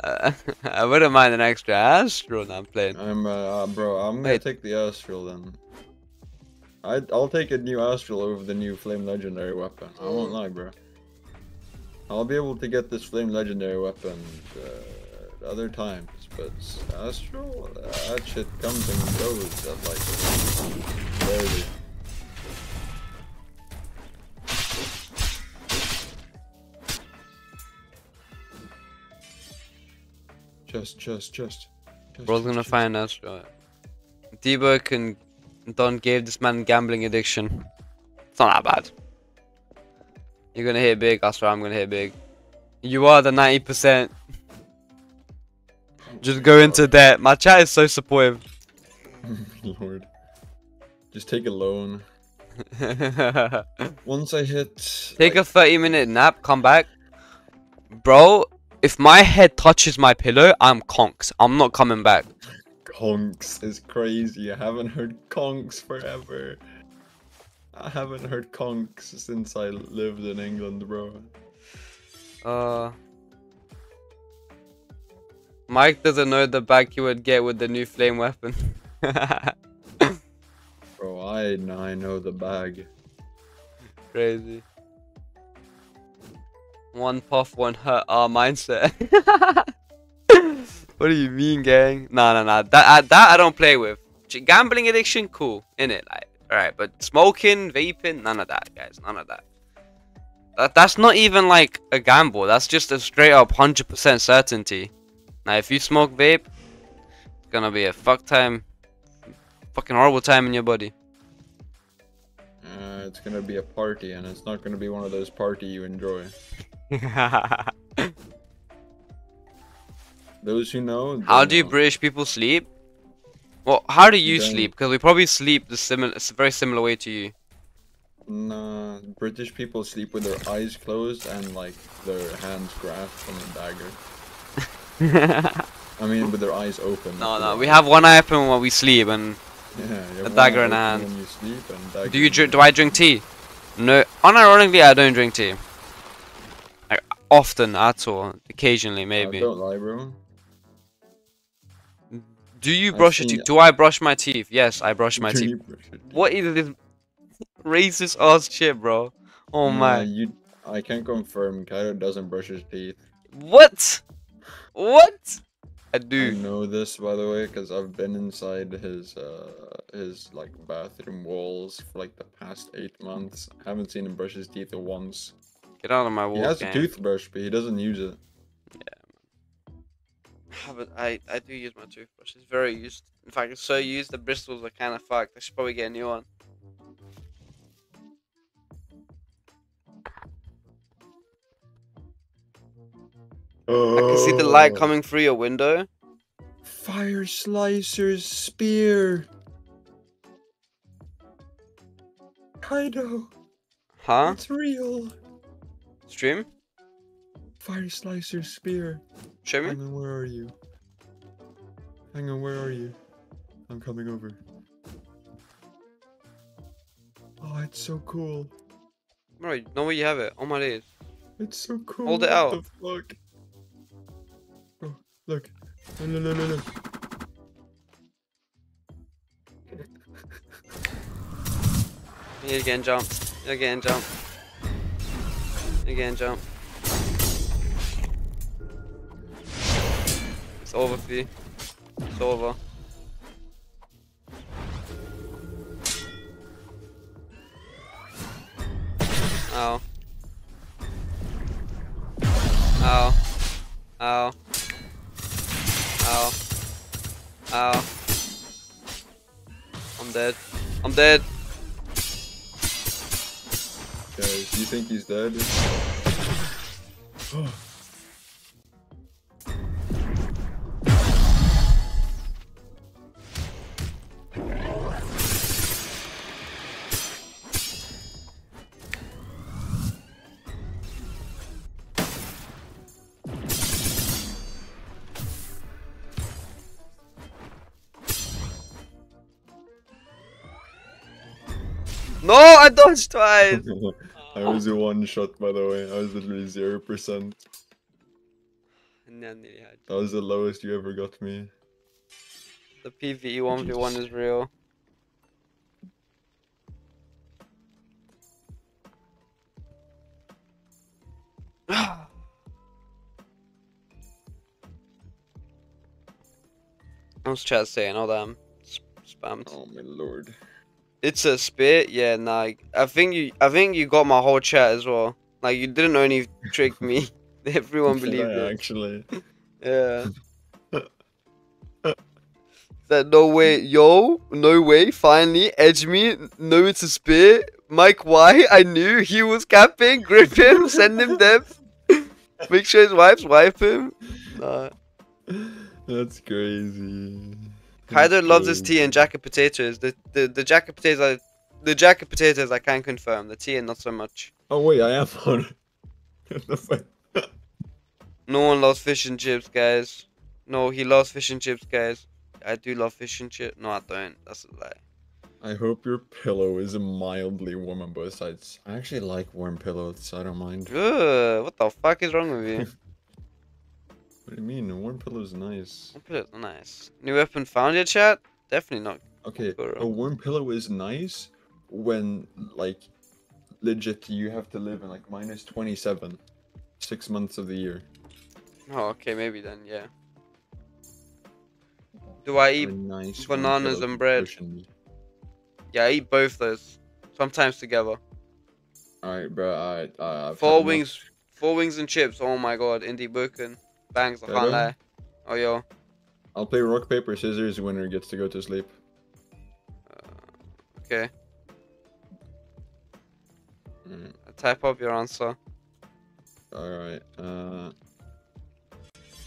Uh, I wouldn't mind an extra Astro No, I'm playing. I'm, uh, uh, bro, I'm gonna Wait. take the Astral then. I, I'll take a new Astral over the new Flame Legendary weapon. I won't lie, bro. I'll be able to get this Flame Legendary weapon uh, other times, but Astral, that shit comes and goes at like barely. Just, just, just. just, Bro's gonna just. find Astral. Debo can Don gave this man gambling addiction. It's not that bad. You're gonna hit big, that's right, I'm gonna hit big. You are the 90%. Just go into debt. My chat is so supportive. Lord. Just take a loan. Once I hit. Take a 30 minute nap, come back. Bro, if my head touches my pillow, I'm conks. I'm not coming back. Conks is crazy. I haven't heard conks forever. I haven't heard conks since I lived in England, bro. Uh, Mike doesn't know the back you would get with the new flame weapon. Bro, I, I know the bag. Crazy. One puff, one hurt. Our mindset. what do you mean, gang? Nah, nah, nah. That I, that I don't play with. Gambling addiction, cool, in it. Like, all right, but smoking, vaping, none of that, guys. None of that. That that's not even like a gamble. That's just a straight up hundred percent certainty. Now, if you smoke vape, it's gonna be a fuck time, fucking horrible time in your body. Uh, it's gonna be a party, and it's not gonna be one of those party you enjoy. Those who know. How do know. British people sleep? Well, how do you Don't. sleep? Because we probably sleep the similar, it's a very similar way to you. Nah, British people sleep with their eyes closed and like their hands grasped on a dagger. I mean, with their eyes open. No, no, we have one eye open while we sleep, and Yeah, a dagger in hand. When you sleep and dagger do you drink? Do I drink tea? No, unironically, I don't drink tea. Like often, at all. Occasionally, Uh, maybe. don't lie, bro. Do you brush your teeth? Do I brush my teeth? Yes, I brush my teeth. brush? What is this racist ass shit, bro? Oh Nah, my. you. I can confirm, Kaido doesn't brush his teeth. What? What? I do. I do. know this by the way because I've been inside his uh his like bathroom walls for like the past eight months. I haven't seen him brush his teeth once. Get out of my wall. He has gang. a toothbrush, but he doesn't use it. it. I, I do use my toothbrush. It's very used. In fact, it's so used the bristles are kind of fucked. I should probably get a new one. I can see the light Oh, coming through your window. Fire slicer's spear. Kaido, Huh? it's real. Stream? Fire slicer's spear. Show me? Hang on, where are you? Hang on, where are you? I'm coming over. Oh, it's so cool. Bro, where you have it. Oh my days. It's so cool. Hold it what out. The fuck? Oh, look. No, no, no, no, no. You're getting jumped. You're getting jumped. You're getting It's over for you. It's over. Ow. Ow. Ow. Ow. Ow. I'm dead. I'm dead. Guys, you think he's dead? dodged twice. I was a one shot by the way. I was literally zero percent. And then nearly had That was the lowest you ever got me. The PvE 1v1 is real. I What's chat saying? All them spammed. Oh my lord. It's a spit. Yeah, nah. I think you. I think you got my whole chat as well. Like you didn't only trick me. Everyone believed Yeah, it. actually. Yeah. That no way, yo, no way. Finally, edge me. No, it's a spit. Mike, why? I knew he was capping. Grip him. Send him depth. Make sure his wife's wipe him. Nah. That's crazy. Kaido loves his tea and jacket potatoes. The the the jacket potatoes are the jacket potatoes I can confirm. The tea not so much. Oh wait, I have on. What the fuck? No one loves fish and chips, guys. No, he loves fish and chips, guys. I do love fish and chips. No, I don't. That's a lie. I hope your pillow is mildly warm on both sides. I actually like warm pillows, so I don't mind. Ugh, what the fuck is wrong with you? What do you mean? A warm pillow is nice. Warm pillows nice. New weapon found yet, chat? Definitely not. Okay, a warm pillow is nice when, like, legit you have to live in like minus 27 six months of the year. Oh, okay, maybe then, yeah. Do I eat? nice bananas and bread. cushion. Yeah, I eat both those. Sometimes together. Alright, bro. I, I've Four had enough. wings, four wings and chips. Oh my god, indie booking. Bangs, I can't lie. Oh, yo. I'll play rock paper scissors. Winner gets to go to sleep. Okay. Mm, Type up your answer. Alright. Uh,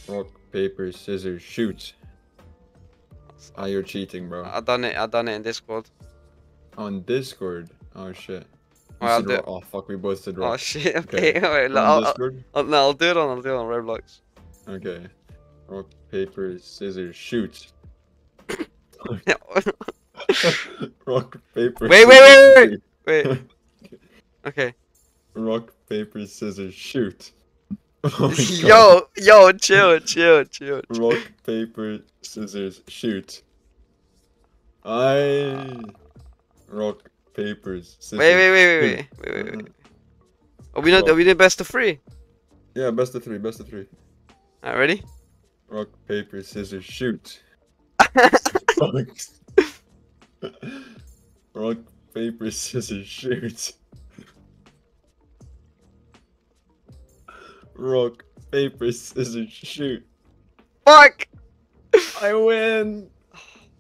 rock paper scissors shoot. Ah, you're cheating, bro. I done it. I done it in Discord. On Discord. Oh shit. Well, I'll do- rock- Oh fuck, we both did rock. Oh shit. Okay. Okay. Wait, On I'll, Discord. I'll, no, I'll do it on. I'll do it on Roblox. Okay. Rock paper scissors shoot. rock paper. Wait, wait, wait, wait. Wait. Okay. Rock paper scissors shoot. Oh yo, yo, chill, chill, chill. Rock paper scissors shoot. I. Rock papers scissors. Wait, wait, wait, wait, wait, wait, wait, wait. Uh, Are we not? Are we doing best of three? Yeah, best of three. Best of three. Alright, ready? Rock paper scissors shoot. Rock paper scissors shoot. Rock paper scissors shoot. Fuck! I win.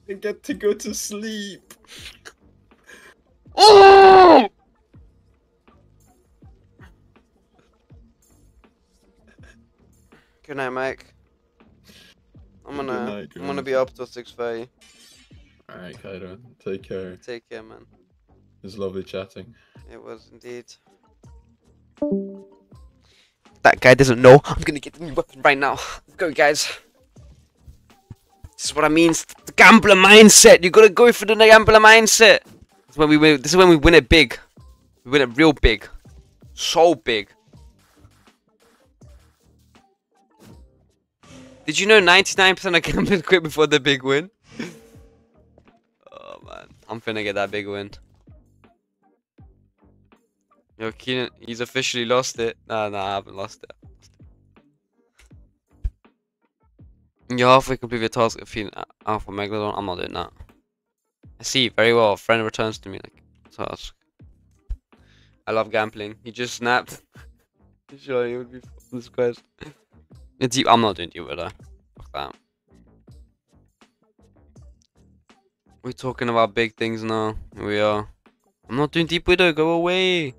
I get to go to sleep. Oh! Good night, Mike. I'm gonna, night, I'm gonna be up till six thirty. Alright, Kaido. Take care. Take care, man. It's lovely chatting. It was indeed. That guy doesn't know. I'm gonna get the new weapon right now. Let's go, guys. This is what I mean. it's The gambler mindset. You gotta go for the gambler mindset. This is when we win. This is when we win it big. We win it real big. So big. Did you know 99% of gamblers quit before the big win? oh man, I'm finna get that big win. Yo, Keenan, he's officially lost it. Nah, nah, I haven't lost it. You're halfway complete your task of feeding a- Alpha Megalodaunt. I'm not doing that. I see, very well. Friend returns to me like task. I love gambling. He just snapped. sure, he would be this quest. It's you. I'm not doing you, though. Fuck that. We're talking about big things now. Here we are. I'm not doing Deep Widow. Go away.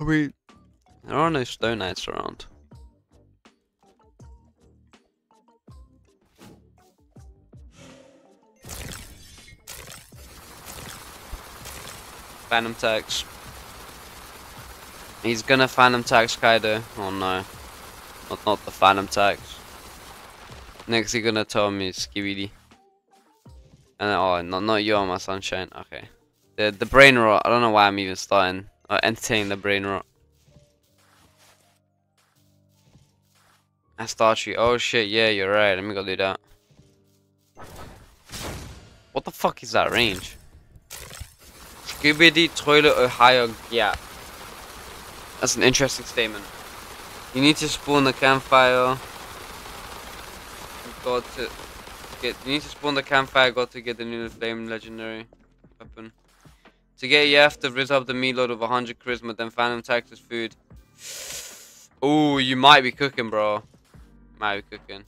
I mean, there are no Stone Knights around. Fanum Tax. He's gonna Fanum Tax Kaido. Oh no. Not, not the Fanum Tax. Next he's gonna tell me Skibidi. And oh, not not you my sunshine. Okay. The the brain rot. I don't know why I'm even starting uh, entertaining the brain rot. I start you. Oh shit! Yeah, you're right. Let me go do that. What the fuck is that range? Skibidi toilet Ohio yeah. That's an interesting statement. You need to spawn the campfire. Got to get. You need to spawn the campfire. Got to get the new flame legendary weapon. To get you have to rid up the meat load of 100 charisma, then fanum taxes food. Oh, you might be cooking, bro. Might be cooking.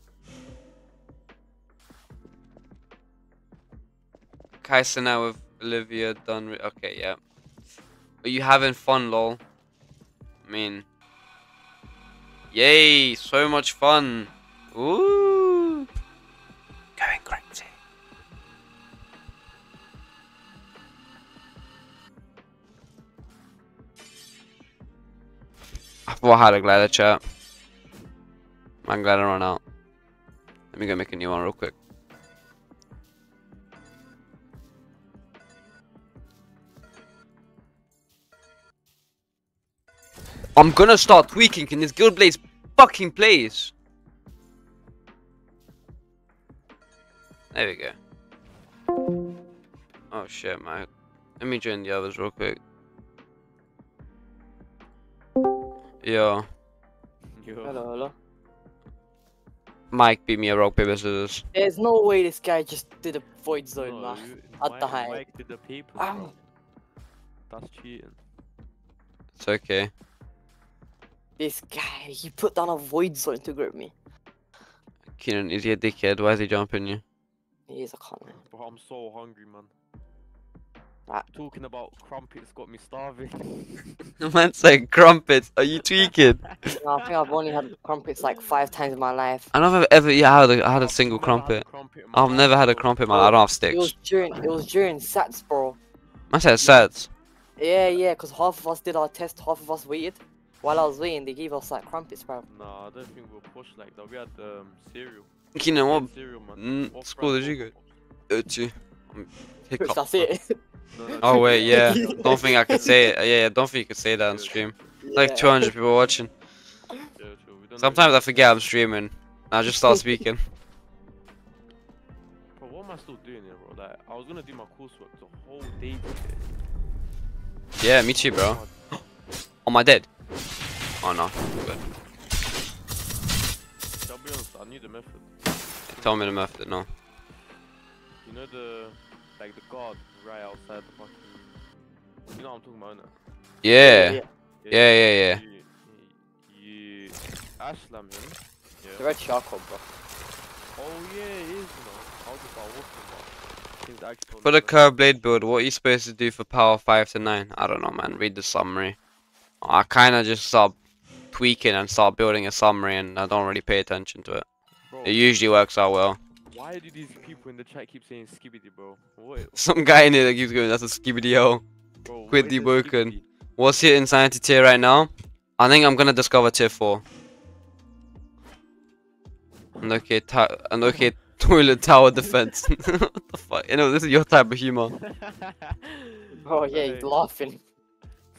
Kaisa now with Olivia done. Re- okay, yeah. Are you having fun, lol? I mean, yay! So much fun. Ooh, going crazy. I thought I had a glider chat. glad glider run out. Let me go make a new one real quick. I'm gonna start tweaking in this Guild Blades fucking place. There we go. Oh shit, man. Let me join the others real quick. Yo, Yo. Hello, hello. Mike beat me a rock paper scissors. There's no way this guy just did a void zone, No, man. you- At the height. Mike did the papers, Ow. That's cheating. It's okay. This guy, he put down a void zone to grip me. Keenan, is he a dickhead? Why is he jumping you? He is a con man. Bro, I'm so hungry, man. Ah. Talking about crumpets got me starving. Man said crumpets. Are you tweaking? No, I think I've only had crumpets like five times in my life. I don't know if I've ever yeah, I had a, I had a I've single never had a crumpet. crumpet I've life, never had a crumpet, man. I don't have sticks. It was during it was during SATs, bro. I said sets. Yeah, yeah, because half of us did our test, half of us waited. While I was waiting, they gave us like crumpets, bro. Nah, I don't think we'll push like that. We had um, cereal. Keenan, what Cereal, man. mm, What school brand did you was go? it? Uchi. Which hiccup. that's it. No, no, Oh wait, yeah. Don't think I could say it. Yeah, yeah. Don't think you could say that on stream. true, Like 200 people watching. true, true. We don't Sometimes I forget I'm streaming. I just start speaking. Bro, what am I still doing here, bro? Like, I was gonna do my coursework the whole day today. Yeah, me too, bro. God. Am I dead? Oh no. Good. I'll be honest, I knew the method. Tell me the method. No. You know the, like the guard right outside the fucking. You know what I'm talking about, innit? Yeah. Yeah, yeah, yeah. You, you ashlam him. The Red Sharko, bro. Oh yeah, it is. You know, I was just about walking, but. For the curved blade build, what are you supposed to do for power 5 to 9? I don't know, man. Read the summary. I kind of just start tweaking and start building a summary, and I don't really pay attention to it. Bro, It usually works out well. why do these people in the chat keep saying skibidi, bro? What? Some guy in here that keeps going, that's a skibidi ho. Bro, Quit what is a Deepwoken. skibidi? What's your insanity tier right now? I think I'm gonna discover tier 4. And okay, ta- and okay, toilet tower defense. what the fuck? You know, this is your type of humor. Oh yeah, he's Hey, laughing.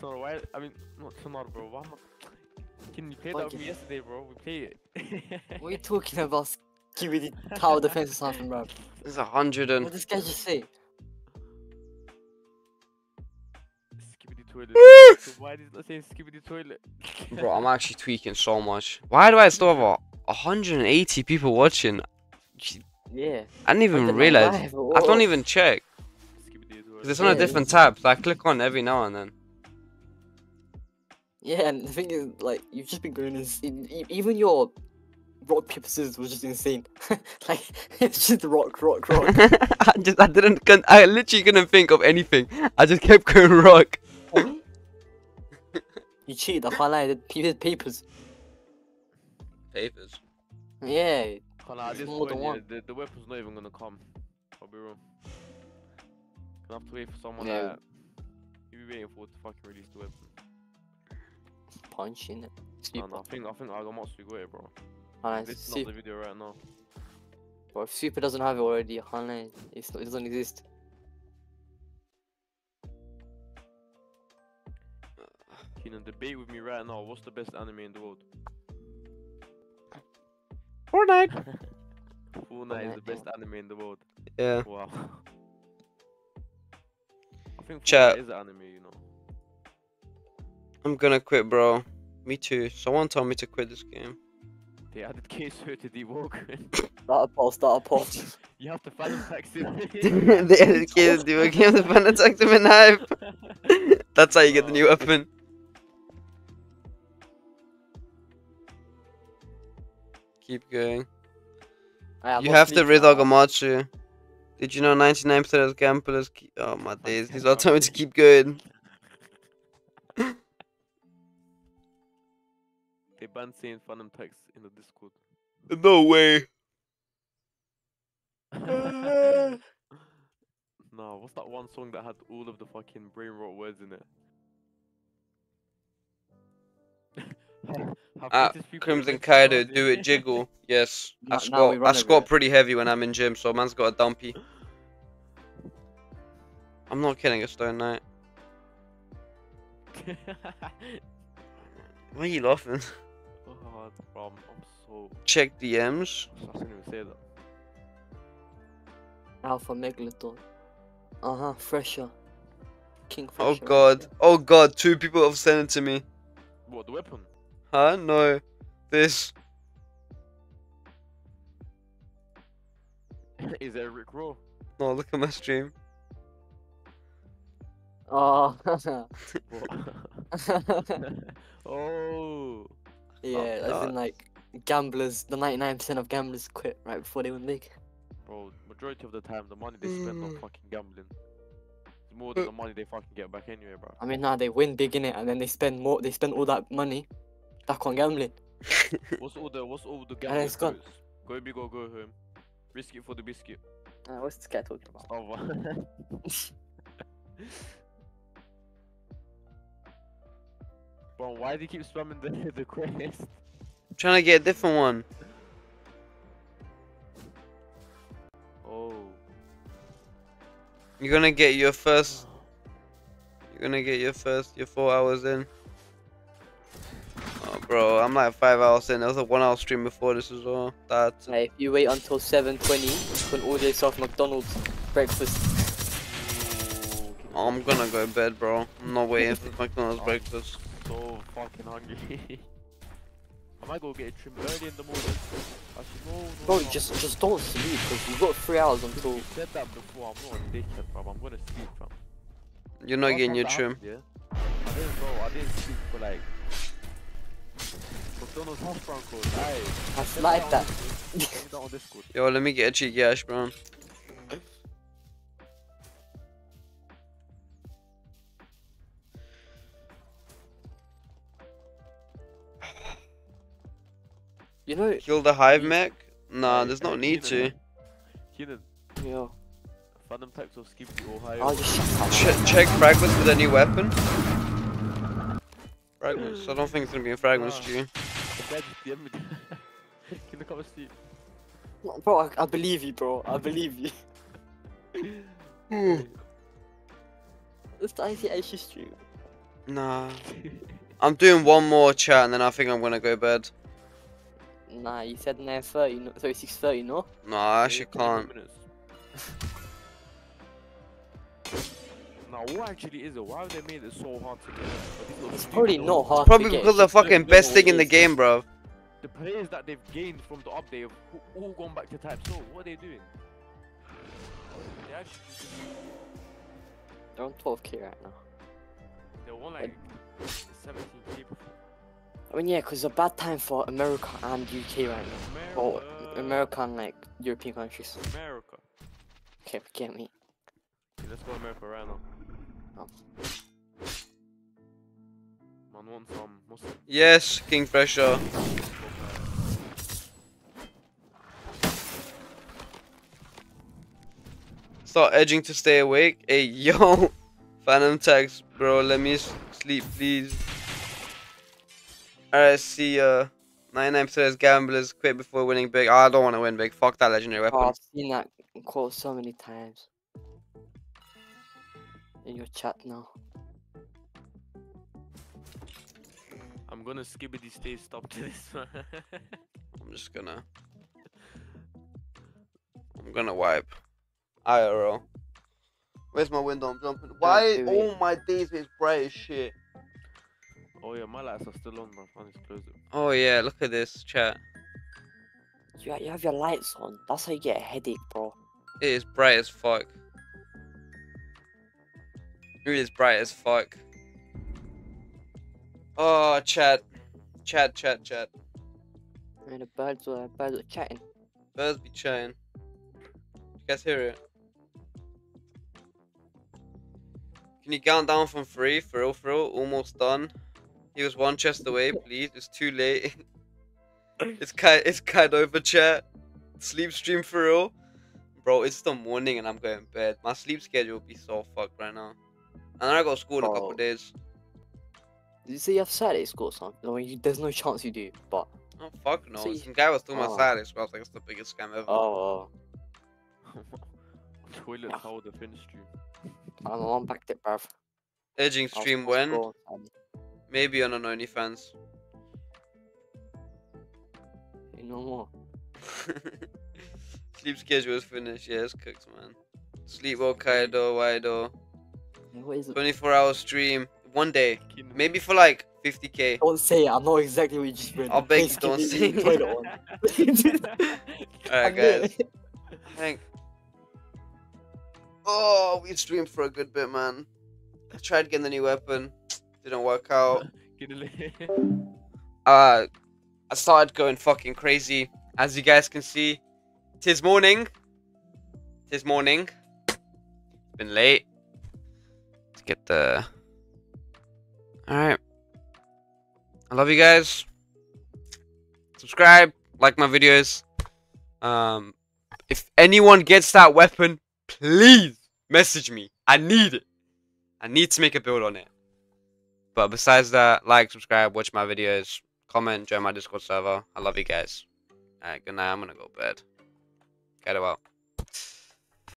Sonora, why? I mean, not Sonora, bro. Why am I... Can you play that Fuck with me yesterday, bro? We play it. What are you talking about? Give me the tower defense or something, bro. This is a hundred and. What did this guy just say? Skibidi toilet. so why did not saying skibidi toilet? Bro, I'm actually tweaking so much. Why do I still have a 180 people watching? Yeah. I didn't even Under my realize. I don't even check. skibidi 'Cause toilet. it's on a different it's- tab, so I click on every now and then. Yeah, and the thing is, like, you've just been going insane. E- Even your rock paper scissors was just insane. like, it's just rock, rock, rock. I just I didn't I literally couldn't think of anything. I just kept going rock. you cheated. I can't lie. You did papers. Papers. Yeah. Can't lie, at It's this more point, yeah, the, the weapon's not even gonna come. I'll be real. Gonna have to wait for someone Yeah. that you be waiting for to fucking release the weapon. Punching it. No, no, I think I think I got to go it, bro. Alright, This is not the video right now. Bro, if Supa doesn't have it already, I. It's it doesn't exist. Keenan, debate with me right now. What's the best anime in the world? Fortnite. Fortnite is the Fortnite, best yeah. anime in the world. Yeah. Wow. I think Chat. Fortnite is an anime, you know. I'm gonna quit, bro. Me too. Someone told me to quit this game. They added K-Swear to the Woken. Start a poll, start a poll. you have to find him text him. they edited kids do a game the fan attacked him in hype. That's how you get the new oh. weapon. Keep going. Alright, I'm You have to sleep rid now. Akamatsu. Did you know 99% of gamblers keep... Oh my days, these all tell me to keep going. They banned saying Fanum text in the Discord. No way. no, what's that one song that had all of the fucking brain rot words in it? Have Ah, Crimson invented Kaido, do it jiggle. Yes. I Now- now squat, we I run a squat bit. pretty heavy when I'm in gym, so man's got a dumpy. I'm not kidding, a stone knight. Why are you laughing? Oh, bro, I'm, I'm so. Check DMs. I shouldn't even say that. Alpha Megalodaunt. Uh huh, Thresher. King Oh god. Oh god, two people have sent it to me. What, the weapon? Huh? No. This. Is it Rickroll? No, look at my stream. Oh. oh. Yeah, as God. in like gamblers, the 99% of gamblers quit right before they win big. Bro, majority of the time, the money they spend on Mm. fucking gambling is more than the money they fucking get back anyway, bro. I mean, now they win big in it, and then they spend more. They spend all that money back on gambling. What's all the what's all the And gambling it's gone. Go big or go home. Risk it for the biscuit. Uh, what's this guy talking about? Oh, Bro, why do you keep spamming the the quest? trying to get a different one. Oh. You're gonna get your first. You're gonna get your first. Your four hours in. Oh, bro, I'm like five hours in. There was a one hour stream before this as well. That's Hey, if you wait until 7:20, you can order yourself McDonald's breakfast. I'm gonna go to bed, bro. I'm not waiting for McDonald's breakfast. So fucking hungry. I might go get a trim early in the morning. Actually, no, no, Bro, no. just just don't sleep because you got three hours until. You said that before. I'm not a dickhead, bro. I'm gonna sleep, fam. You're not Last getting your trim. happened, Yeah. I didn't know. I didn't sleep for like. McDonald's hash brown code. Aye. I Send like that. Discord. Send me that. Yo, let me get a cheeky ash brown. You know, Kill the hive mech? Nah, there's no need to. Keenan, yeah. Fanum Text of Skippy, Ohio. I'll just shut up. Ch check fragments with any weapon. Fragments. I don't think it's gonna be in fragments, Ah. G. The guy just DM'd me. Keenan, come and sleep. Bro, I, I believe you, bro. I believe you. It's the ICIC stream. Nah. I'm doing one more chat and then I think I'm gonna go bed. Nah, you said 9.30, no, sorry, 6.30, no? No, I actually Yeah, 20 can't. minutes. now, what actually is it? Why have they made it so hard to get? Are these little It's probably little- not hard Probably to get. because the fucking best thing in the game, bro. The players that they've gained from the update have all- all gone back to type so. What are they doing? They actually They're on 12k right now. they won like 17k before. I mean, yeah, because it's a bad time for America and UK right now. Or America. America and like European countries. America. Okay, get me. Okay, let's go America right now. Oh. Man, want some Muslim. Yes, King Pressure. Start edging to stay awake. Hey, yo. Fanum text, bro. Let me sleep, please. Alright, see ya. 99% is gamblers quit before winning big. Oh, I don't want to win big. Fuck that legendary oh, weapon. Oh, I've seen that quote so many times. In your chat now. I'm gonna skibbity stay stop to this one. I'm just gonna. I'm gonna wipe. IRL. Where's my window? I'm jumping. Why? do Oh my days, it's bright as shit. Oh yeah, my lights are still on, bro. I need to close it. Oh yeah, look at this chat. You, you have your lights on. That's how you get a headache, bro. It is bright as fuck. It is bright as fuck. Oh, chat. Chat, chat, chat. And the birds were birds were chatting. Birds be chatting. You guys hear it? Can you count down from three? For real, for real? Almost done. He was one chest away, please. It's too late. it's kind it's kind over chat. Sleep stream for real. Bro, it's the morning and I'm going to bed. My sleep schedule will be so fucked right now. And then I got school in a couple days. Did you say you have Saturday school or something? No, you, there's no chance you do. But Oh fuck no. See- Some guy was doing my Oh. Saturday, so I was like, it's the biggest scam ever. oh, oh. Toilet Yeah. towel the finish stream. oh I'm on back it, bruv. Edging stream when? go on Saturday. Maybe on an OnlyFans. You know more. Sleep schedule is finished. Yeah, it's cooked, man. Sleep well, Kaido, Waido. Yeah, What is it? 24 hour stream. One day. Maybe for like 50k. Don't say it. I know exactly what you just meant. I'll beg you, don't give say it. one. Alright, guys. Thank. Oh, we streamed for a good bit, man. I tried getting the new weapon. Didn't work out. Uh I started going fucking crazy. As you guys can see, tis morning. Tis morning. It's been late. Let's get the Alright. I love you guys. Subscribe, like my videos. Um if anyone gets that weapon, please message me. I need it. I need to make a build on it. But besides that, like, subscribe, watch my videos, comment, join my Discord server. I love you guys. Alright, good night. I'm gonna go to bed. Get out.